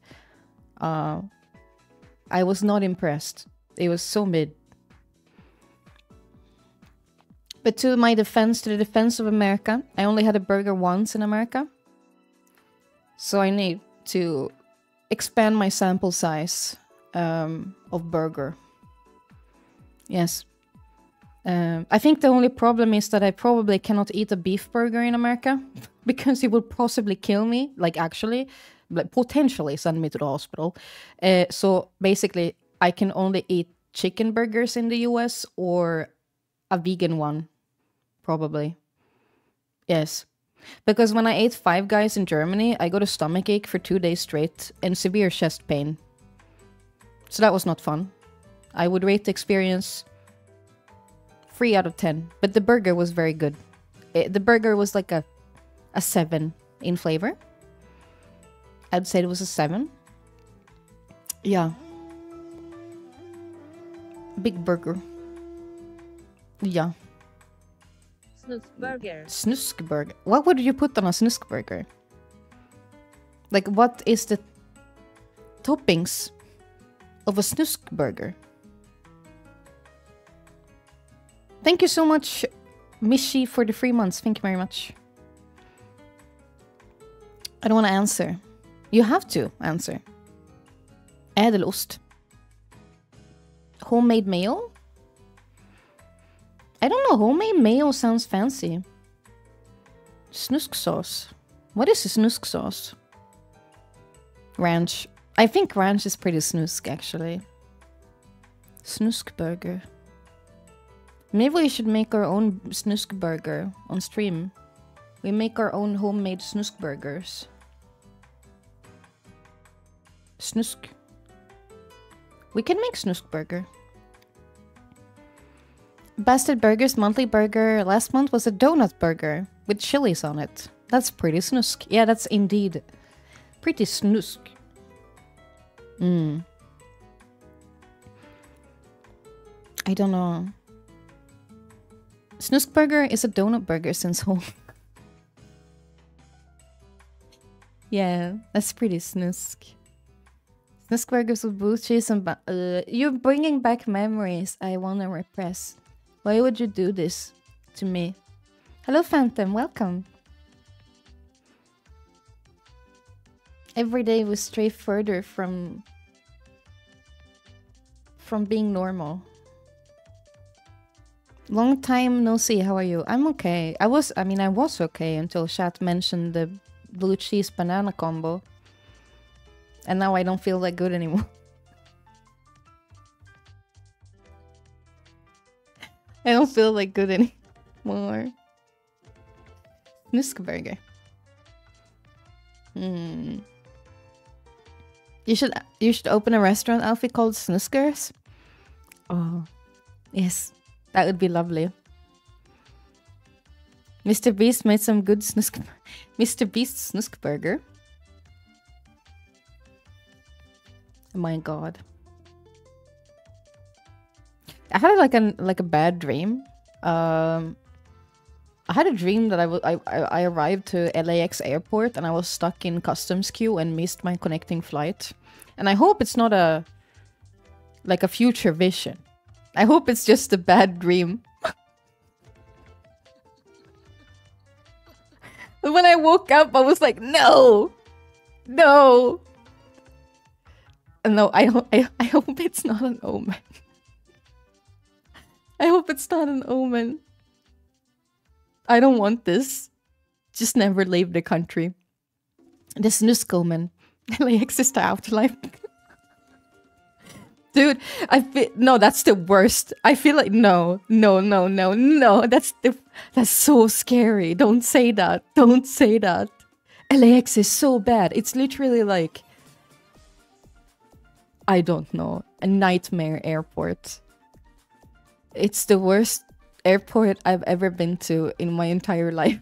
Uh, I was not impressed. It was so mid. But to my defense, to the defense of America, I only had a burger once in America. So I need to expand my sample size um, of burger. Yes. Um, I think the only problem is that I probably cannot eat a beef burger in America because it would possibly kill me, like actually, like potentially send me to the hospital. Uh, so basically, I can only eat chicken burgers in the US or a vegan one, probably. Yes. Because when I ate Five Guys in Germany, I got a stomach ache for two days straight and severe chest pain. So that was not fun. I would rate the experience 3 out of 10, but the burger was very good. It, the burger was like a, a 7 in flavor. I'd say it was a 7. Yeah. Big burger. Yeah. Snuskburger. Snuskburger. What would you put on a snuskburger? Like, what is the toppings of a snuskburger? Thank you so much, Mishi, for the three months. Thank you very much. I don't want to answer. You have to answer. Ädelost. Homemade mayo? I don't know. Homemade mayo sounds fancy. Snusk sauce. What is a snusk sauce? Ranch. I think ranch is pretty snusk, actually. Snusk burger. Maybe we should make our own snusk burger on stream. We make our own homemade snusk burgers. Snusk. We can make snusk burger. Bastard Burgers monthly burger last month was a donut burger with chilies on it. That's pretty snusk. Yeah, that's indeed pretty snusk. Mm. I don't know. Snusk burger is a donut burger since home. yeah, that's pretty snusk. Snusk burgers with blue cheese and uh, you're bringing back memories I wanna repress. Why would you do this to me? Hello, Phantom. Welcome. Every day we stray further from from being normal. Long time no see. How are you? I'm okay. I was. I mean, I was okay until Chat mentioned the blue cheese banana combo, and now I don't feel that good anymore. I don't feel like good anymore. Nuskburger. Hmm. You should you should open a restaurant Alfie called Snuskers. Oh, yes, that would be lovely. Mr. Beast made some good snusk. Mr. Beast Snuskburger. Oh my god. I had like a like a bad dream. Um, I had a dream that I I I arrived to LAX airport and I was stuck in customs queue and missed my connecting flight. And I hope it's not a like a future vision. I hope it's just a bad dream. When I woke up, I was like, no, no. No, I. I, I hope it's not an omen. I hope it's not an omen. I don't want this. Just never leave the country. This Nuskomen. LAX is the afterlife. Dude, I feel no, that's the worst. I feel like no, no, no, no, no. That's the that's so scary. Don't say that. Don't say that. LAX is so bad. It's literally like I don't know, a nightmare airport. It's the worst airport I've ever been to in my entire life.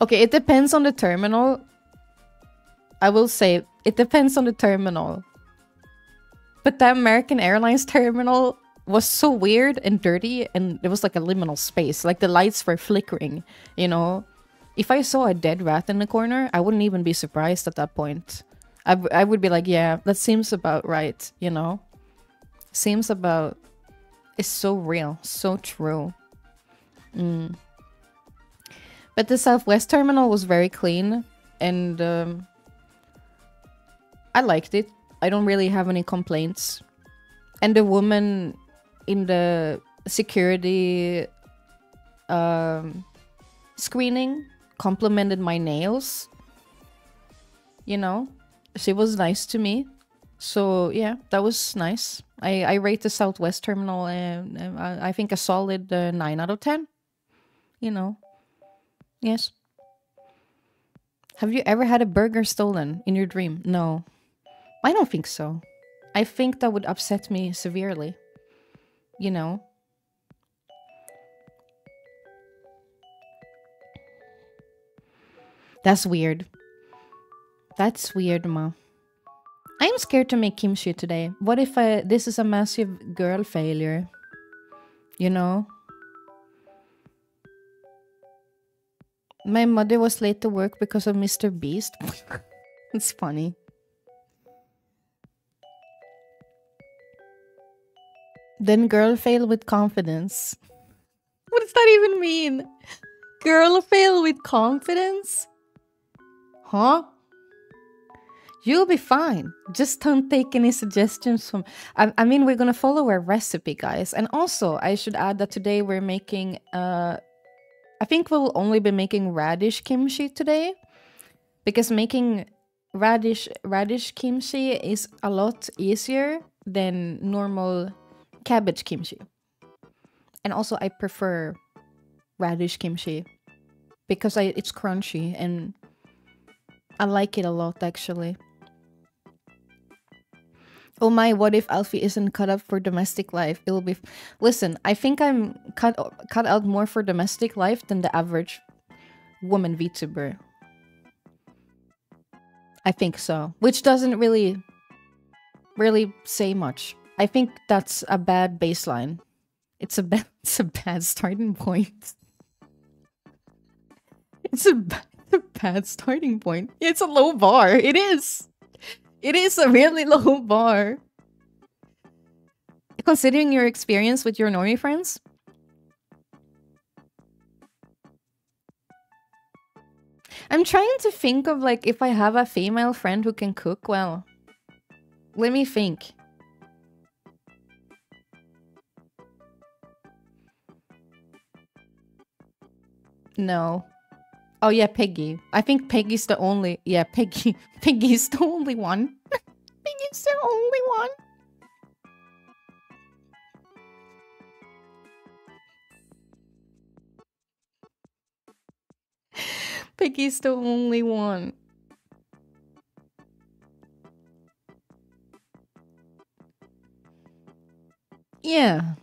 okay, it depends on the terminal. I will say it depends on the terminal. But the American Airlines terminal was so weird and dirty and there was like a liminal space. Like the lights were flickering, you know. If I saw a dead rat in the corner, I wouldn't even be surprised at that point. I, I would be like, yeah, that seems about right, you know? Seems about. It's so real, so true. Mm. But the Southwest terminal was very clean and um, I liked it. I don't really have any complaints. And the woman in the security um, screening complimented my nails. You know, she was nice to me. So yeah, that was nice. I, I rate the Southwest terminal, and uh, I, I think a solid uh, nine out of ten. You know, yes. Have you ever had a burger stolen in your dream? No, I don't think so. I think that would upset me severely. You know. That's weird. That's weird, ma. I'm scared to make kimchi today. What if I, this is a massive girl failure? You know? My mother was late to work because of Mr. Beast. it's funny. Then girl fail with confidence. What does that even mean? Girl fail with confidence? Huh? You'll be fine. Just don't take any suggestions from. I, I mean, we're gonna follow a recipe, guys. And also, I should add that today we're making. Uh, I think we'll only be making radish kimchi today, because making radish radish kimchi is a lot easier than normal cabbage kimchi. And also, I prefer radish kimchi because I it's crunchy and I like it a lot actually. Oh my, what if Alfie isn't cut up for domestic life? It will be. Listen, I think I'm cut cut out more for domestic life than the average woman VTuber. I think so, which doesn't really really say much. I think that's a bad baseline. It's a bad, it's a bad starting point. It's a, it's a bad starting point. It's a low bar. It is. It is a really low bar. Considering your experience with your normie friends. I'm trying to think of like if I have a female friend who can cook well. Let me think. No. Oh yeah, Peggy. I think Peggy's the only. Yeah, Peggy. Peggy's the only one. Peggy's the only one. Peggy's the only one. Yeah.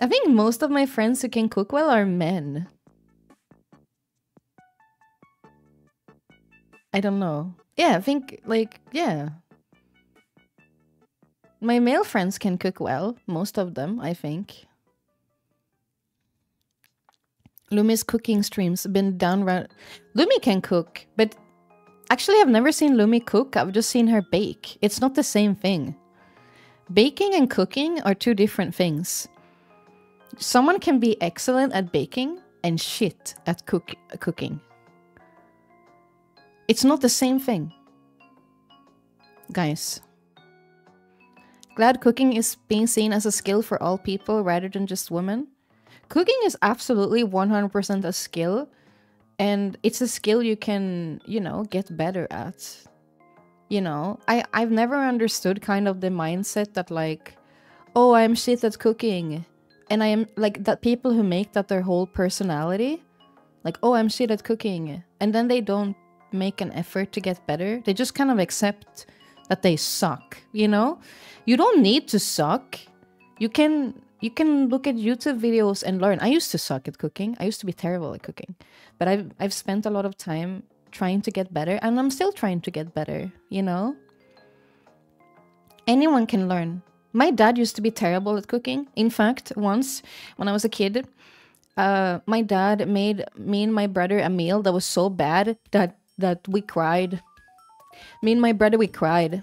I think most of my friends who can cook well are men. I don't know. Yeah, I think, like, yeah. My male friends can cook well. Most of them, I think. Lumi's cooking streams been downright... Lumi can cook, but actually I've never seen Lumi cook. I've just seen her bake. It's not the same thing. Baking and cooking are two different things. Someone can be excellent at baking and shit at cook cooking. It's not the same thing. Guys. Glad cooking is being seen as a skill for all people rather than just women. Cooking is absolutely 100% a skill. And it's a skill you can, you know, get better at. You know, I, I've never understood kind of the mindset that like, oh, I'm shit at cooking and I am like that people who make that their whole personality, like, oh, I'm shit at cooking, and then they don't make an effort to get better. They just kind of accept that they suck, you know? You don't need to suck. You can you can look at YouTube videos and learn. I used to suck at cooking. I used to be terrible at cooking. But I've I've spent a lot of time trying to get better and I'm still trying to get better, you know? Anyone can learn. My dad used to be terrible at cooking. In fact, once when I was a kid, uh, my dad made me and my brother a meal that was so bad that that we cried. Me and my brother we cried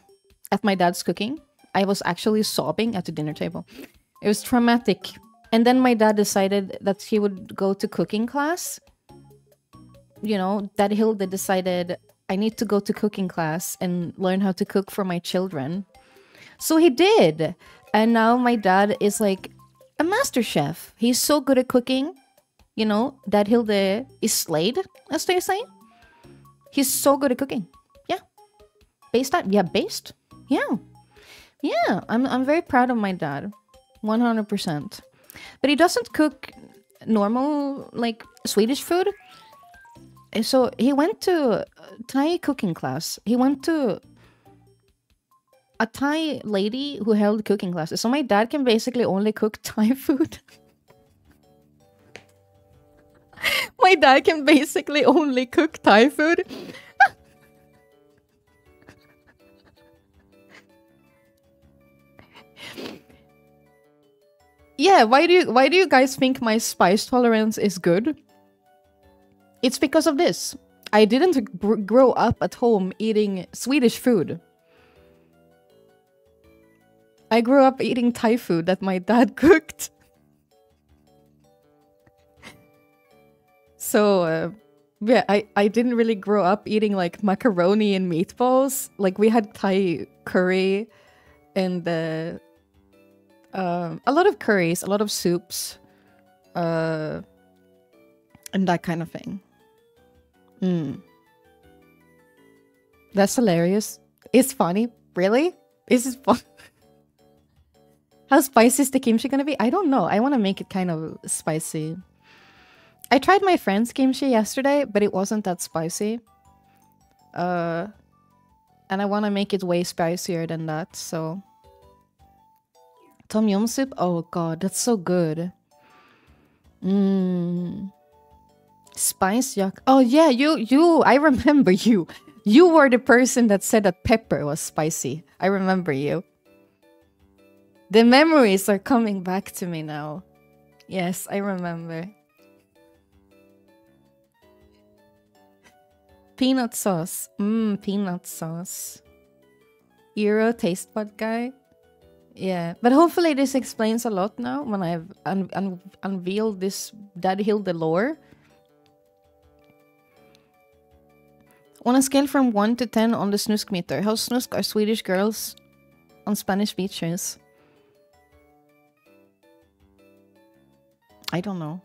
at my dad's cooking. I was actually sobbing at the dinner table. It was traumatic. And then my dad decided that he would go to cooking class. You know, Dad Hilde decided I need to go to cooking class and learn how to cook for my children. So he did. And now my dad is like a master chef. He's so good at cooking. You know, Dad Hilde uh, is slayed, as they say. He's so good at cooking. Yeah. Based on yeah, based. Yeah. Yeah. I'm I'm very proud of my dad. 100%. But he doesn't cook normal like Swedish food. So he went to Thai cooking class. He went to a Thai lady who held cooking classes. So my dad can basically only cook Thai food. my dad can basically only cook Thai food. yeah, why do you why do you guys think my spice tolerance is good? It's because of this. I didn't grow up at home eating Swedish food. I grew up eating Thai food that my dad cooked. so, uh, yeah, I, I didn't really grow up eating like macaroni and meatballs. Like, we had Thai curry and uh, um, a lot of curries, a lot of soups, uh, and that kind of thing. Mm. That's hilarious. It's funny. Really? This is fun. How spicy is the kimchi gonna be? I don't know. I want to make it kind of spicy. I tried my friend's kimchi yesterday, but it wasn't that spicy. Uh, and I want to make it way spicier than that, so... Tom yum soup? Oh god, that's so good. Mmm. Spice yuck. Oh yeah, you you I remember you. You were the person that said that pepper was spicy. I remember you. The memories are coming back to me now. Yes, I remember. Peanut sauce. Mmm, peanut sauce. Euro taste bud guy. Yeah, but hopefully this explains a lot now when I've un un unveiled this Dad Hilde lore. On a scale from 1 to 10 on the snusk meter, how snusk are Swedish girls on Spanish beaches? I don't know.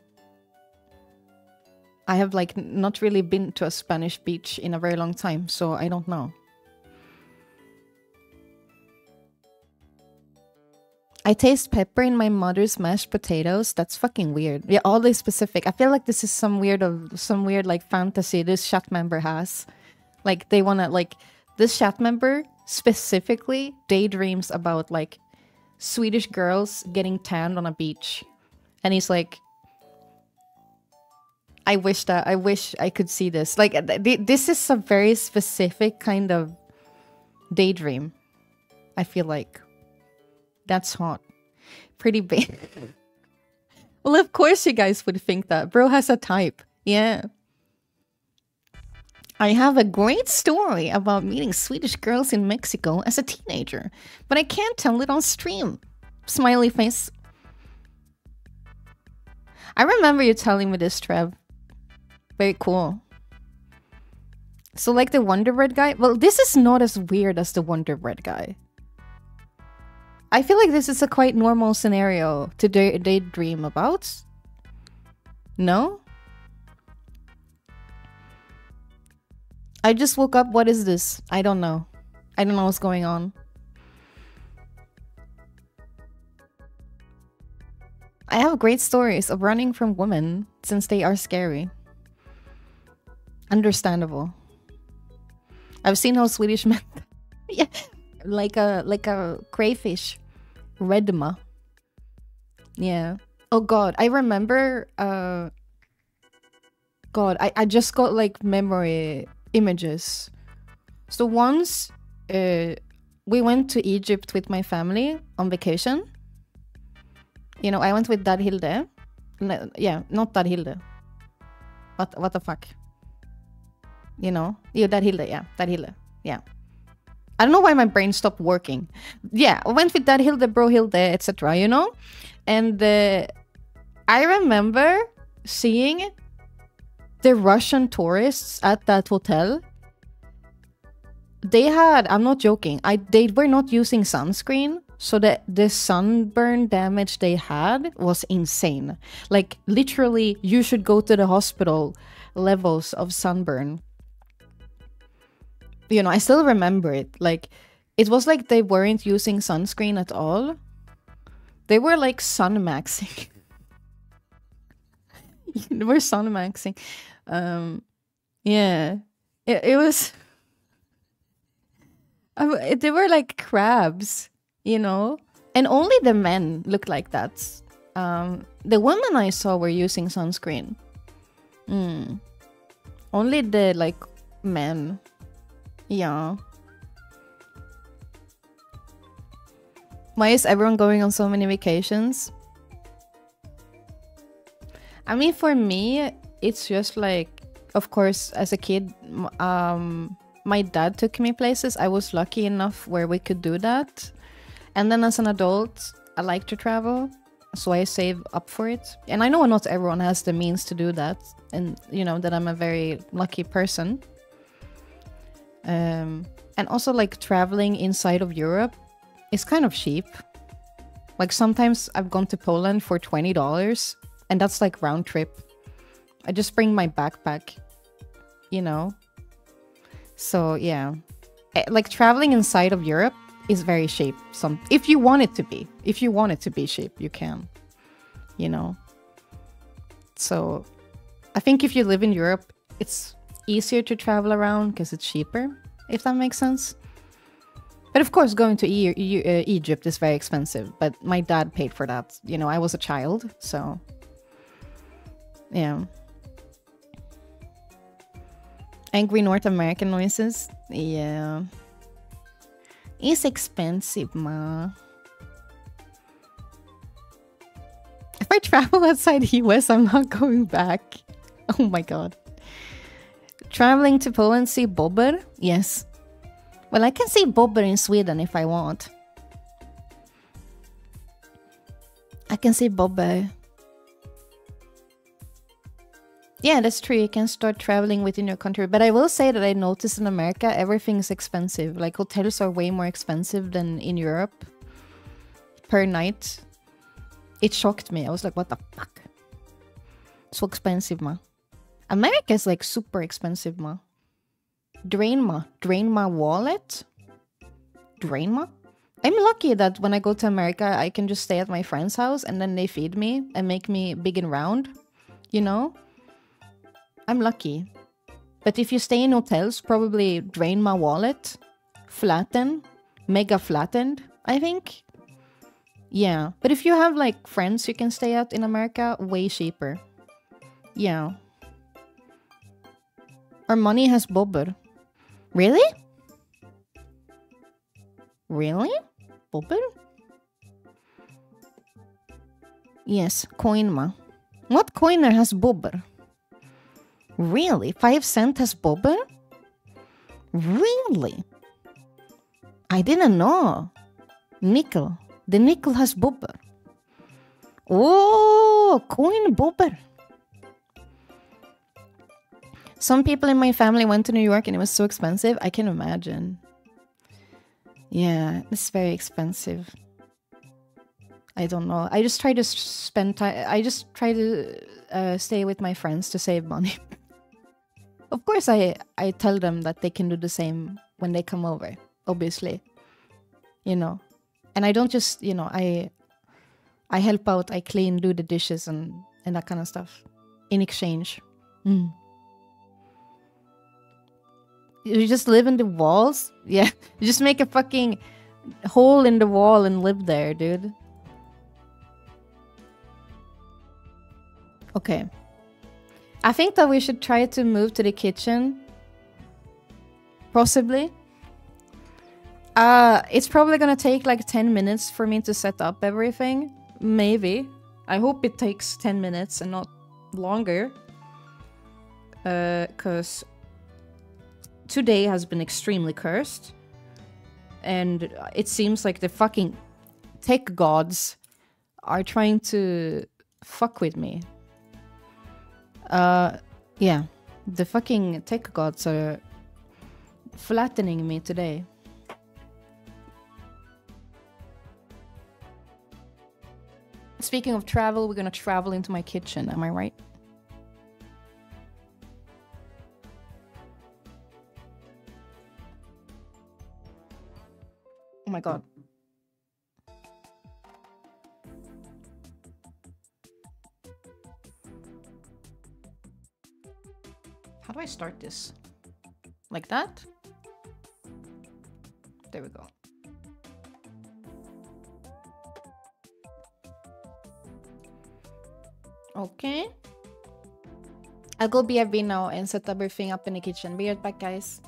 I have like not really been to a Spanish beach in a very long time, so I don't know. I taste pepper in my mother's mashed potatoes. That's fucking weird. Yeah, all this specific. I feel like this is some weird of some weird like fantasy this chat member has. Like they wanna like this chat member specifically daydreams about like Swedish girls getting tanned on a beach. And he's like I wish that I wish I could see this. Like th this is a very specific kind of daydream. I feel like that's hot. Pretty big. well, of course you guys would think that. Bro has a type. Yeah. I have a great story about meeting Swedish girls in Mexico as a teenager, but I can't tell it on stream. Smiley face. I remember you telling me this, Trev. Very cool. So, like the Wonder Bread guy? Well, this is not as weird as the Wonder Bread guy. I feel like this is a quite normal scenario to day daydream about. No? I just woke up. What is this? I don't know. I don't know what's going on. I have great stories of running from women since they are scary. Understandable. I've seen how Swedish men yeah, like a like a crayfish Redma. Yeah. Oh god, I remember uh God, I, I just got like memory images. So once uh we went to Egypt with my family on vacation. You know, I went with Dad Hilde. Yeah, not Dad Hilde. What what the fuck? You know? Yeah, Dad Hilde, yeah. Dad Hilde. Yeah. I don't know why my brain stopped working. Yeah, I went with that Hilde, bro Hilde, etc. You know, and uh, I remember seeing the Russian tourists at that hotel. They had, I'm not joking, I they were not using sunscreen, so that the sunburn damage they had was insane. Like literally, you should go to the hospital levels of sunburn you know, I still remember it. Like, it was like they weren't using sunscreen at all. They were like sun maxing. they were sun maxing. Um, yeah, it, it was. Uh, they were like crabs, you know, and only the men look like that. Um, the women I saw were using sunscreen. Mm. Only the like men yeah. Why is everyone going on so many vacations? I mean, for me, it's just like, of course, as a kid, um, my dad took me places. I was lucky enough where we could do that. And then as an adult, I like to travel, so I save up for it. And I know not everyone has the means to do that, and you know that I'm a very lucky person. Um, and also, like traveling inside of Europe is kind of cheap. Like sometimes I've gone to Poland for twenty dollars, and that's like round trip. I just bring my backpack, you know. So yeah, eh, like traveling inside of Europe is very cheap. Some if you want it to be, if you want it to be cheap, you can. You know. So, I think if you live in Europe, it's easier to travel around because it's cheaper. If that makes sense. But of course, going to e e uh, Egypt is very expensive. But my dad paid for that. You know, I was a child, so yeah. Angry North American noises. Yeah. It's expensive, ma. If I travel outside the US, I'm not going back. Oh my god. Traveling to Poland, see Bobber? Yes. Well, I can see Bobber in Sweden if I want. I can see Bobber. Yeah, that's true. You can start traveling within your country. But I will say that I noticed in America, everything is expensive. Like hotels are way more expensive than in Europe per night. It shocked me. I was like, what the fuck? So expensive, ma. America is like super expensive, ma. Drain ma. Drain my wallet? Drain ma? I'm lucky that when I go to America, I can just stay at my friend's house and then they feed me and make me big and round. You know? I'm lucky. But if you stay in hotels, probably drain my wallet, flatten, mega flattened, I think. Yeah, but if you have like friends you can stay at in America, way cheaper. Yeah. Our money has bobber. Really? Really? Bobber? Yes, coinma. What coiner has bobber? Really? Five cent bobber? Really? I didn't know. Nickel. The nickel has bobber. Oh, coin bobber. Some people in my family went to New York and it was so expensive. I can imagine. Yeah, it's very expensive. I don't know. I just try to spend time. I just try to uh, stay with my friends to save money. of course, I I tell them that they can do the same when they come over. Obviously, you know, and I don't just you know I I help out. I clean, do the dishes, and and that kind of stuff in exchange. Mm. You just live in the walls? Yeah, you just make a fucking hole in the wall and live there, dude. Okay. I think that we should try to move to the kitchen. Possibly. Uh, it's probably gonna take like 10 minutes for me to set up everything. Maybe. I hope it takes 10 minutes and not longer. Uh, cause today has been extremely cursed. And it seems like the fucking tech gods are trying to fuck with me. Uh, yeah. The fucking tech gods are flattening me today. Speaking of travel, we're gonna travel into my kitchen, am I right? Oh my god. How do I start this? Like that? There we go. Okay. I'll go BRB now and set everything up in the kitchen. Be right back, guys.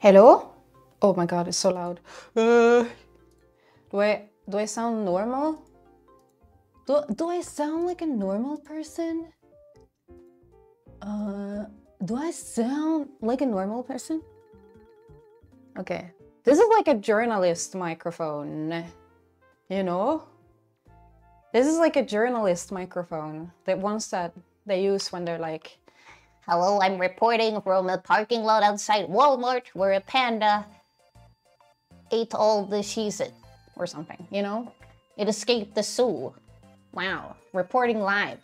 Hello? Oh my god, it's so loud. Uh, do I do I sound normal? Do do I sound like a normal person? Uh, do I sound like a normal person? Okay, this is like a journalist microphone. You know, this is like a journalist microphone. The ones that they use when they're like, Hello, I'm reporting from a parking lot outside Walmart where a panda ate all the cheese or something. You know, it escaped the zoo. Wow, reporting live.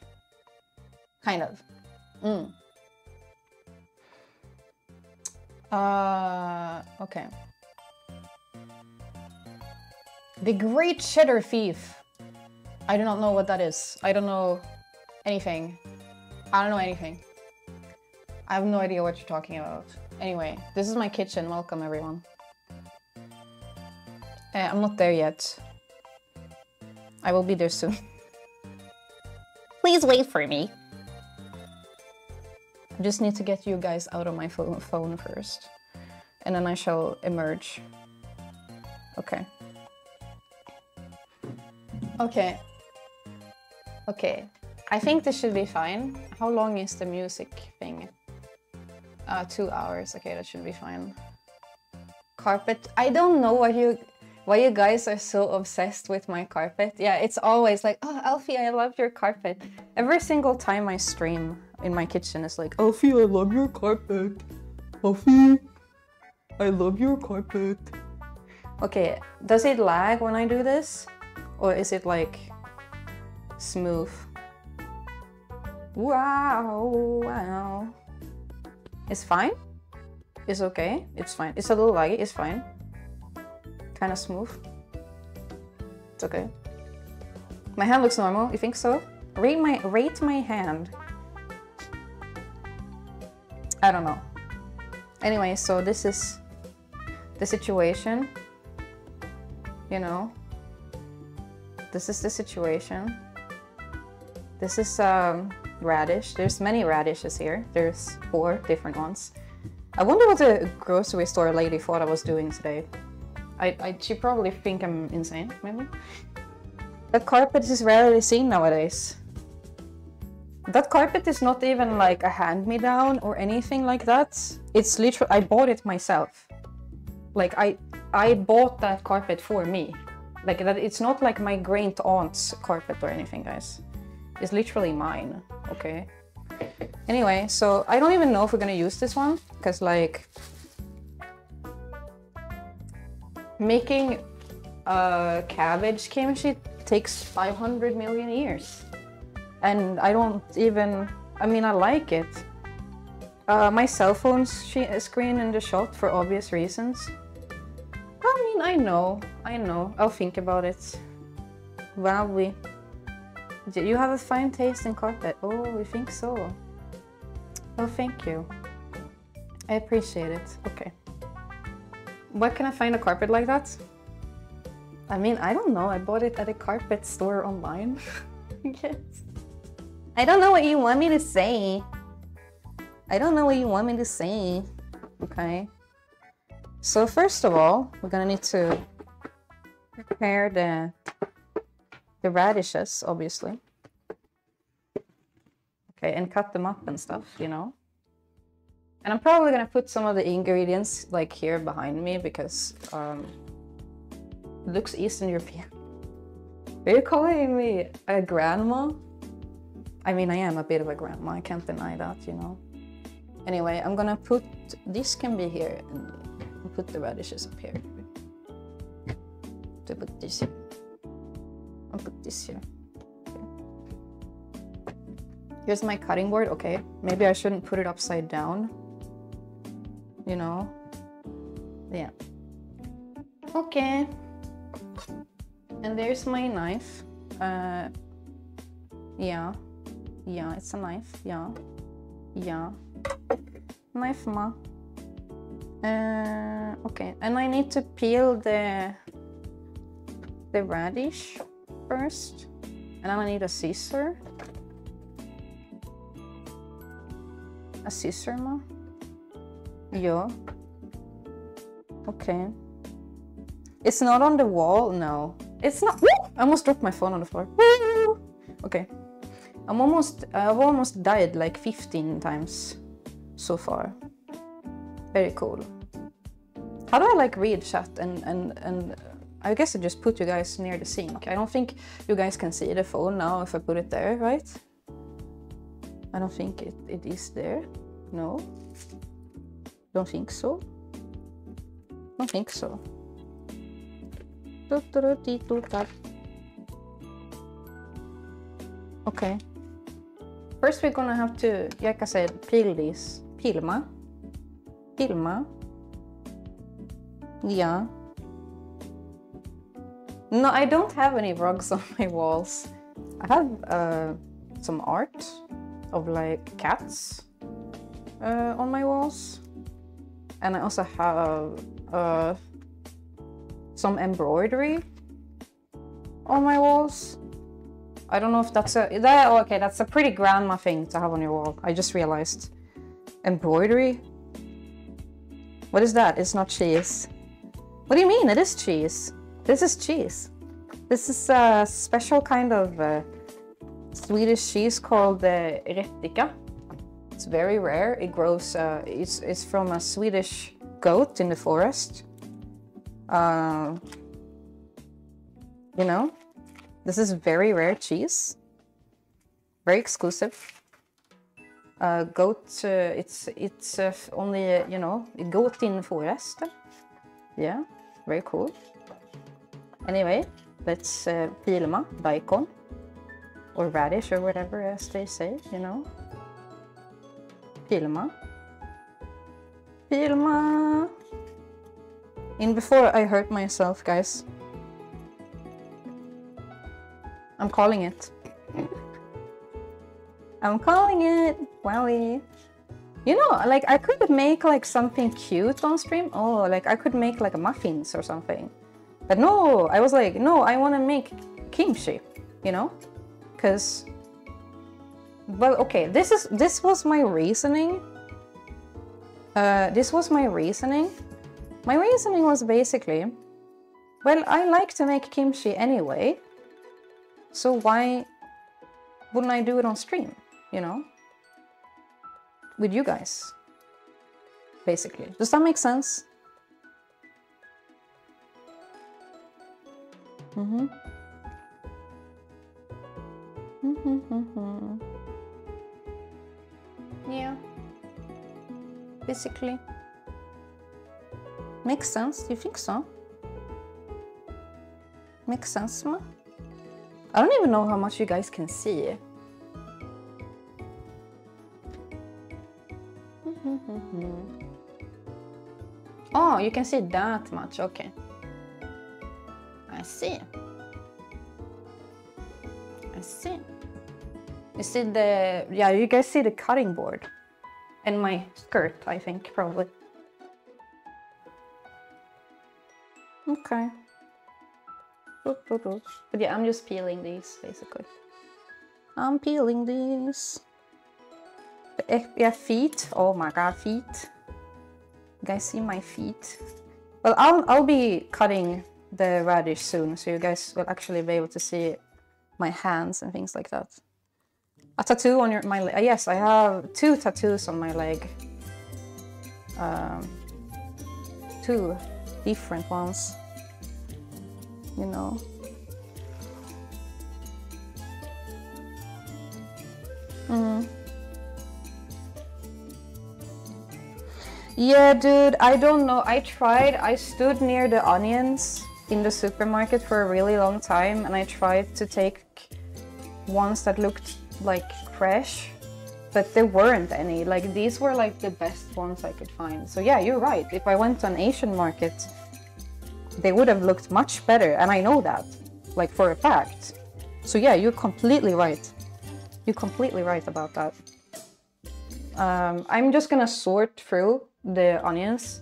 Kind of. Mm. Uh, okay. The Great Cheddar Thief. I do not know what that is. I don't know anything. I don't know anything. I have no idea what you're talking about. Anyway, this is my kitchen. Welcome, everyone. Uh, I'm not there yet. I will be there soon. Please wait for me. I just need to get you guys out of my phone first. And then I shall emerge. Okay. Okay. Okay. I think this should be fine. How long is the music thing? Uh, two hours. Okay, that should be fine. Carpet. I don't know why you why you guys are so obsessed with my carpet. Yeah, it's always like, oh, Alfie, I love your carpet. Every single time I stream in my kitchen, it's like, Alfie, I love your carpet. Alfie, I love your carpet. Okay, does it lag when I do this? Or is it like smooth? Wow, wow. It's fine. It's okay. It's fine. It's a little laggy. It's fine. Kind of smooth. It's okay. My hand looks normal. You think so? Rate my rate my hand. I don't know. Anyway, so this is the situation. You know. This is the situation. This is um radish. There's many radishes here. There's four different ones. I wonder what the grocery store lady thought I was doing today. I, I she probably think I'm insane, maybe. That carpet is rarely seen nowadays. That carpet is not even like a hand-me-down or anything like that. It's literally, I bought it myself. Like I, I bought that carpet for me. Like that, it's not like my great aunt's carpet or anything, guys. It's literally mine okay. Anyway, so I don't even know if we're gonna use this one, because like making a cabbage kimchi takes 500 million years. And I don't even, I mean, I like it. Uh, my cell phone screen in the shot for obvious reasons. I mean, I know, I know. I'll think about it. We. You have a fine taste in carpet. Oh, we think so. Oh, thank you. I appreciate it. Okay. Where can I find a carpet like that? I mean, I don't know. I bought it at a carpet store online. yes. I don't know what you want me to say. I don't know what you want me to say. Okay. So first of all, we're gonna need to prepare the the radishes, obviously. Okay, and cut them up and stuff, you know. And I'm probably gonna put some of the ingredients like here behind me because um, looks Eastern European. Are you calling me a grandma? I mean, I am a bit of a grandma, I can't deny that, you know. Anyway, I'm gonna put, this can be here and put the radishes up here. To put this. Put this here. Here's my cutting board. Okay, maybe I shouldn't put it upside down. You know? Yeah. Okay. And there's my knife. Uh, yeah. Yeah, it's a knife. Yeah. Yeah. Knife ma. Uh, okay, and I need to peel the the radish first. And I'm gonna need a scissor. A scissor ma. Ja. Okay. It's not on the wall. No, it's not. I almost dropped my phone on the floor. Okay. I'm almost. I've almost died like 15 times so far. Very cool. How do I like read chat and and and? I guess I just put you guys near the sink. I don't think you guys can see the phone now if I put it there, right? I don't think it, it is there. No. Don't think so. Don't think so. Okay. First we're gonna have to, like I said, peel this. Pilma. Pilma. Yeah. No, I don't have any rugs on my walls. I have uh, some art of like cats uh, on my walls. And I also have uh, some embroidery on my walls. I don't know if that's a that okay. That's a pretty grandma thing to have on your wall. I just realized embroidery. What is that? It's not cheese. What do you mean? It is cheese. This is cheese. This is a special kind of uh, Swedish cheese called uh, rättika. It's very rare. It grows. Uh, it's it's from a Swedish goat in the forest. Uh, you know, this is very rare cheese. Very exclusive. Uh, goat. Uh, it's it's uh, only uh, you know goat in forest. Yeah, very cool. Anyway, let's uh, pilma daikon or radish or whatever as they say. You know. Pilma. Pilma. In before I hurt myself, guys. I'm calling it. I'm calling it, Wowie. You know, like I could make like something cute on stream. Oh, like I could make like muffins or something. But no, I was like, no, I want to make kimchi, you know? Cuz well, okay, this is this was my reasoning. Uh, this was my reasoning. My reasoning was basically, well, I like to make kimchi anyway, so why wouldn't I do it on stream, you know? With you guys, basically. Does that make sense? Mm-hmm. Mm-hmm. Yeah. Basically. Makes sense. You think so? Makes sense, ma? I don't even know how much you guys can see. oh, you can see that much. Okay. See. I see. You see the, yeah, you guys see the cutting board and my skirt, I think, probably. Okay. But yeah, I'm just peeling these, basically. I'm peeling these. Yeah, feet. Oh my god, feet. You guys see my feet? Well, I'll, I'll be cutting the radish soon, so you guys will actually be able to see my hands and things like that. A tattoo on your my leg. Yes, I have two tattoos on my leg. Um, two different ones. You know. Mm. Yeah, dude, I don't know. I tried. I stood near the onions in the supermarket for a really long time and I tried to take ones that looked like fresh but there weren't any. Like these were like the best ones I could find. So yeah you're right. If I went to an Asian market they would have looked much better and I know that like for a fact. So yeah you're completely right. You're completely right about that. Um, I'm just gonna sort through the onions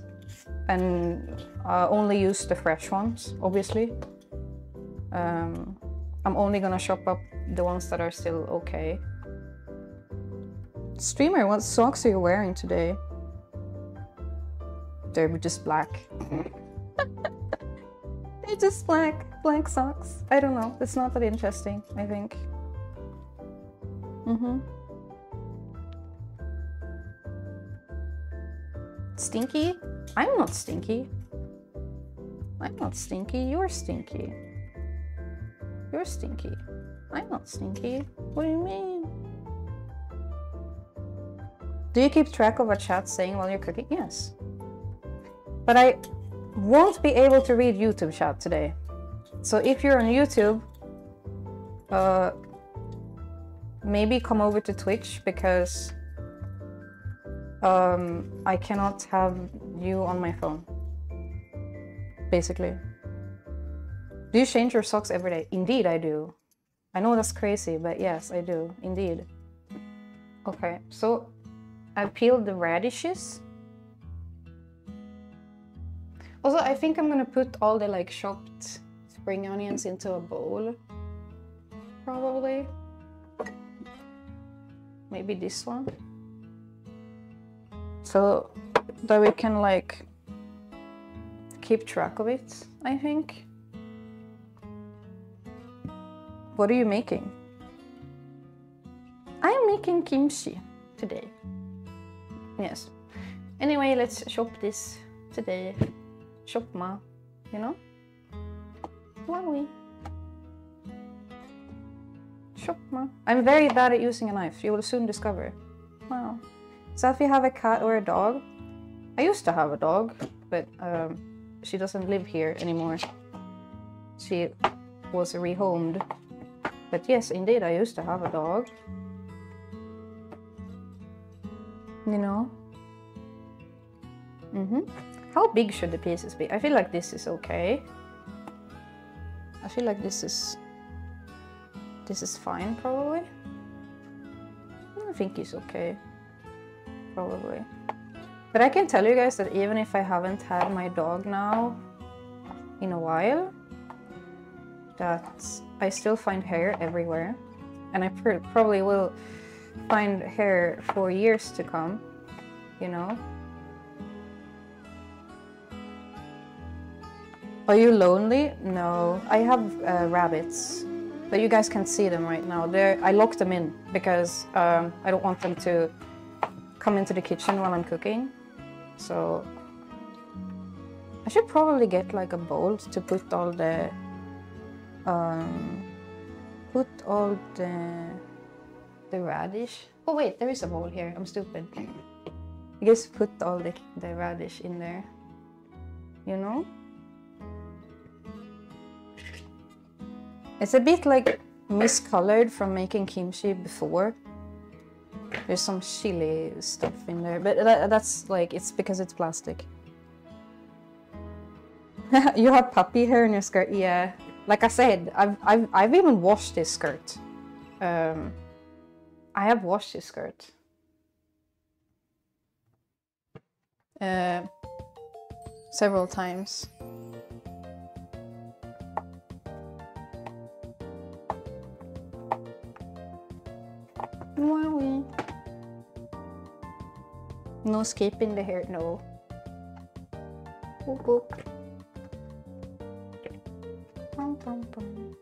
and uh, only use the fresh ones obviously um, I'm only gonna chop up the ones that are still okay. Streamer, what socks are you wearing today? They're just black. They're just black, black socks. I don't know. It's not that interesting, I think. Mm-hmm. Stinky? I'm not stinky. I'm not stinky. You're stinky. You're stinky. I'm not stinky. What do you mean? Do you keep track of what chat's saying while you're cooking? Yes. But I won't be able to read YouTube chat today. So if you're on YouTube, uh, maybe come over to Twitch because um, I cannot have you on my phone. Basically. Do you change your socks every day? Indeed, I do. I know that's crazy, but yes, I do. Indeed. Okay, so I peeled the radishes. Also, I think I'm gonna put all the like chopped spring onions into a bowl. Probably. Maybe this one. So that we can like keep track of it, I think. What are you making? I'm making kimchi today. Yes. Anyway, let's shop this today. Shop ma, you know? Wowie. Shop ma. I'm very bad at using a knife. You will soon discover. Wow. So if you have a cat or a dog, I used to have a dog, but um, she doesn't live here anymore. She was rehomed. But yes, indeed, I used to have a dog. You know? Mm-hmm. How big should the pieces be? I feel like this is okay. I feel like this is... This is fine, probably. I think it's okay. Probably. But I can tell you guys that even if I haven't had my dog now in a while, that I still find hair everywhere. And I pr probably will find hair for years to come, you know? Are you lonely? No, I have uh, rabbits, but you guys can see them right now. They're, I locked them in because um, I don't want them to come into the kitchen while I'm cooking. So I should probably get like a bowl to put all the um, put all the the radish. Oh wait, there is a bowl here. I'm stupid. I guess put all the, the radish in there. You know? It's a bit like miscolored from making kimchi before. There's some chili stuff in there, but that, that's like, it's because it's plastic. you have puppy hair in your skirt? Yeah. Like I said, I've, I've, I've even washed this skirt. Um, I have washed this skirt. Uh, several times. Wowie. No skipping the hair, no. Boop, boop. Pum, pum.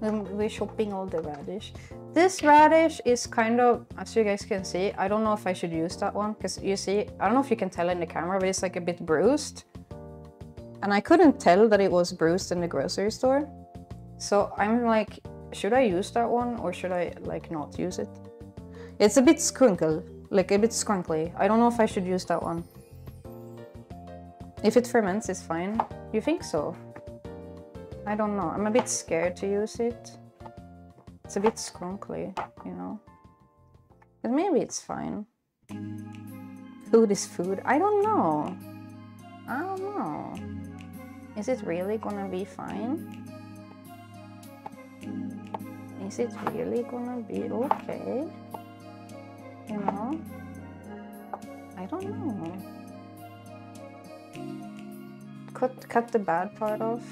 Then we're shopping all the radish. This radish is kind of, as you guys can see, I don't know if I should use that one because you see, I don't know if you can tell in the camera, but it's like a bit bruised. And I couldn't tell that it was bruised in the grocery store. So I'm like, should I use that one or should I like not use it? It's a bit skrunkle, like a bit scrunkly. I don't know if I should use that one. If it ferments, it's fine. You think so? I don't know. I'm a bit scared to use it. It's a bit scrunkly, you know. But maybe it's fine. Food is food. I don't know. I don't know. Is it really gonna be fine? Is it really gonna be okay? You know? I don't know. Cut, cut the bad part off.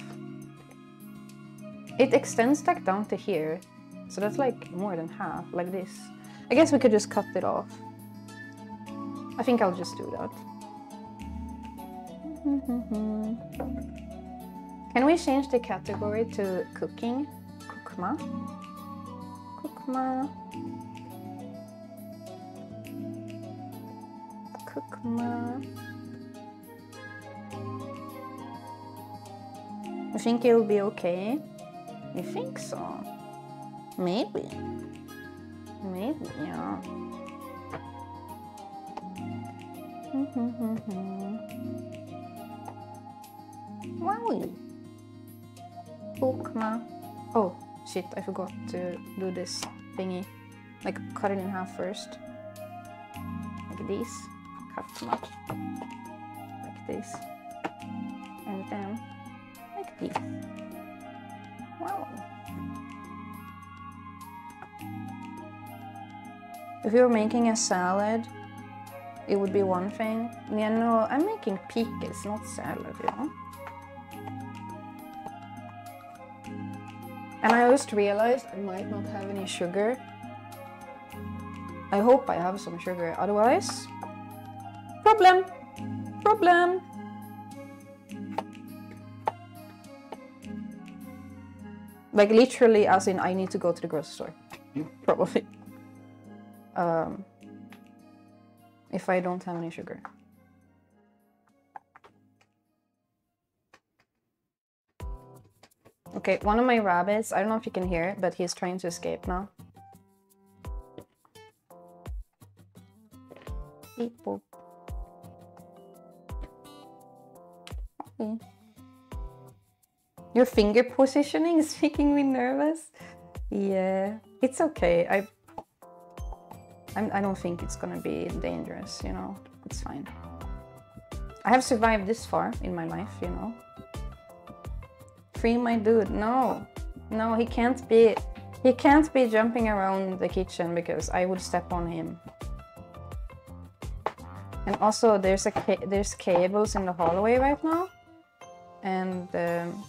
It extends like down to here. So that's like more than half, like this. I guess we could just cut it off. I think I'll just do that. Can we change the category to cooking? Cookma. Cookma. Cookma. You think it'll be okay? You think so? Maybe. Maybe, yeah. Wowie. Cookma. Oh, shit, I forgot to do this thingy. Like, cut it in half first. Like this. Cut them up. Like this. And then, like this. Wow. If you were making a salad, it would be one thing. Yeah, no, I'm making pickles, not salad, you know? And I just realized I might not have any sugar. I hope I have some sugar, otherwise... Problem! Problem! Like literally as in I need to go to the grocery store. Probably. Um, if I don't have any sugar. Okay, one of my rabbits, I don't know if you can hear it, but he's trying to escape now. Beep boop. Your finger positioning is making me nervous. Yeah, it's okay. I I'm, I don't think it's gonna be dangerous, you know. It's fine. I have survived this far in my life, you know. Free my dude. No, no, he can't be. He can't be jumping around the kitchen because I would step on him. And also, there's a there's cables in the hallway right now, and um,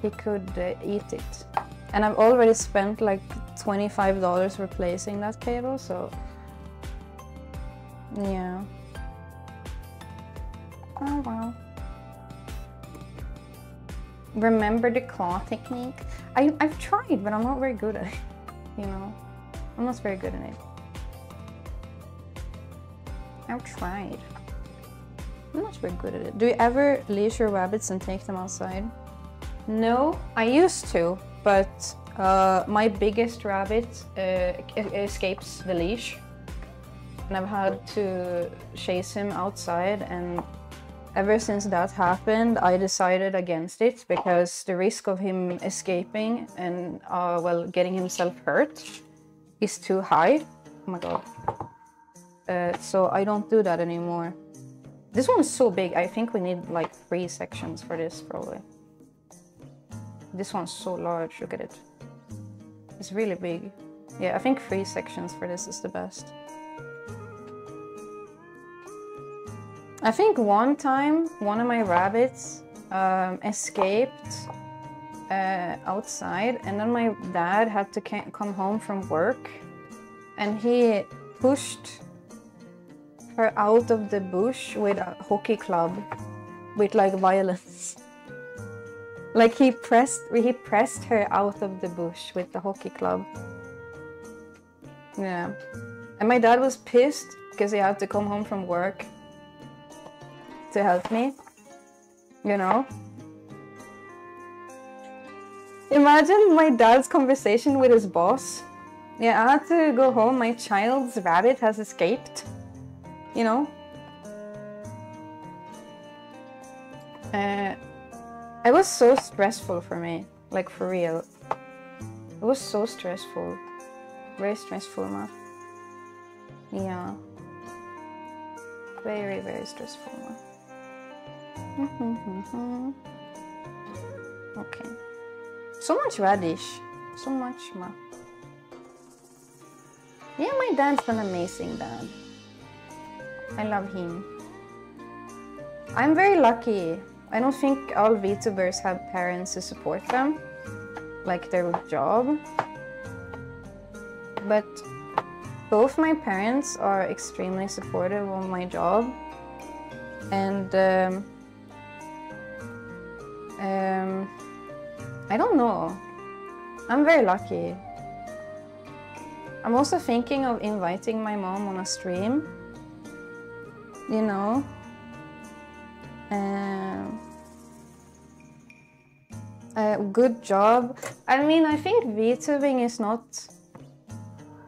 he could uh, eat it. And I've already spent like $25 replacing that cable, so yeah. Oh wow. Remember the claw technique? I, I've tried, but I'm not very good at it. You know, I'm not very good at it. I've tried. I'm not very good at it. Do you ever leash your rabbits and take them outside? No, I used to, but uh, my biggest rabbit uh, escapes the leash. And I've had to chase him outside and ever since that happened I decided against it because the risk of him escaping and uh, well getting himself hurt is too high. Oh my god. Uh, so I don't do that anymore. This one's so big, I think we need like three sections for this probably. This one's so large, look at it. It's really big. Yeah, I think three sections for this is the best. I think one time one of my rabbits um, escaped uh, outside and then my dad had to come home from work and he pushed her out of the bush with a hockey club with like violence. Like he pressed he pressed her out of the bush with the hockey club. Yeah. And my dad was pissed because he had to come home from work to help me. You know? Imagine my dad's conversation with his boss. Yeah, I had to go home. My child's rabbit has escaped. You know? Uh, it was so stressful for me, like for real. It was so stressful. Very stressful, ma. Yeah. Very, very stressful, ma. Okay. So much radish. So much, ma. Yeah, my dad's an amazing dad. I love him. I'm very lucky I don't think all VTubers have parents who support them, like their job. But both my parents are extremely supportive of my job. And um, um, I don't know. I'm very lucky. I'm also thinking of inviting my mom on a stream. You know? Um, good job. I mean, I think VTubing is not.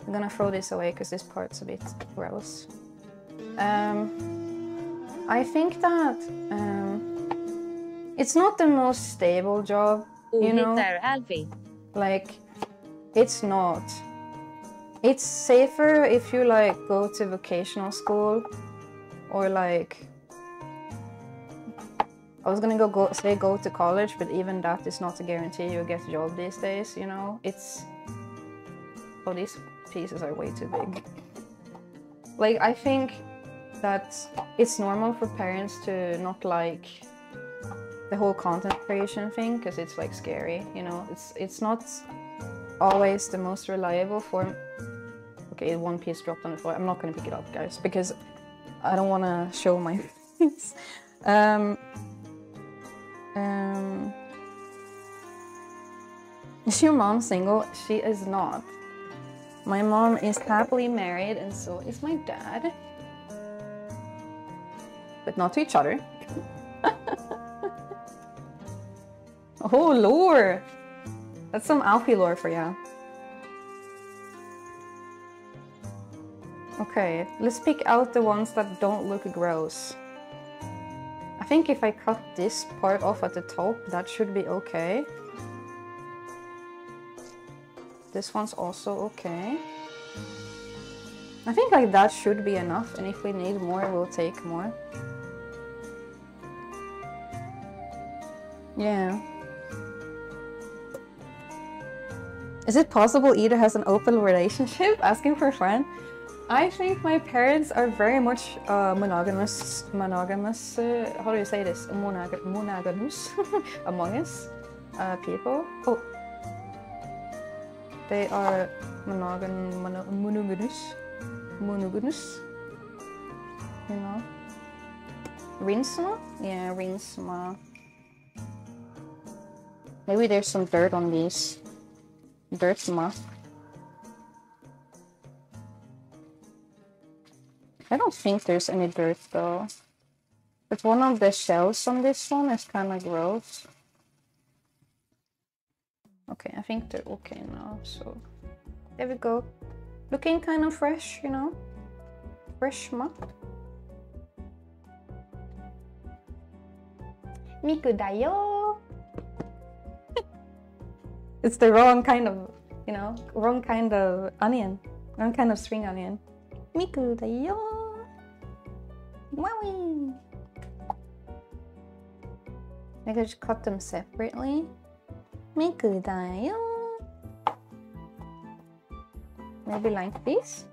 I'm gonna throw this away because this part's a bit gross. Um, I think that um, it's not the most stable job. You know, like it's not. It's safer if you like go to vocational school or like I was gonna go, go say go to college, but even that is not a guarantee you get a job these days, you know? It's oh these pieces are way too big. Like I think that it's normal for parents to not like the whole content creation thing because it's like scary, you know. It's it's not always the most reliable form. Okay, one piece dropped on the floor. I'm not gonna pick it up, guys, because I don't want to show my face. Um, um, is your mom single? She is not. My mom is happily married, and so is my dad. But not to each other. oh, lore! That's some Alfie lore for you. Okay, let's pick out the ones that don't look gross. I think if I cut this part off at the top, that should be okay. This one's also okay. I think like that should be enough, and if we need more, we'll take more. Yeah. Is it possible Ida has an open relationship? Asking for a friend? I think my parents are very much uh, monogamous. Monogamous. Uh, how do you say this? Monog- monogamous among us uh, people. Oh, they are monogam mono- monogamous. Monogamous. You know. Rinsma? Yeah, Rinsma. Maybe there's some dirt on these. Dirtma. I don't think there's any dirt though. But one of the shells on this one is kind of gross. Okay, I think they're okay now, so there we go. Looking kind of fresh, you know? Fresh mat. Miku dayo! It's the wrong kind of, you know, wrong kind of onion. Wrong kind of string onion. Miku dayo! Wowie! I could just cut them separately. Miku dayo! Maybe like this?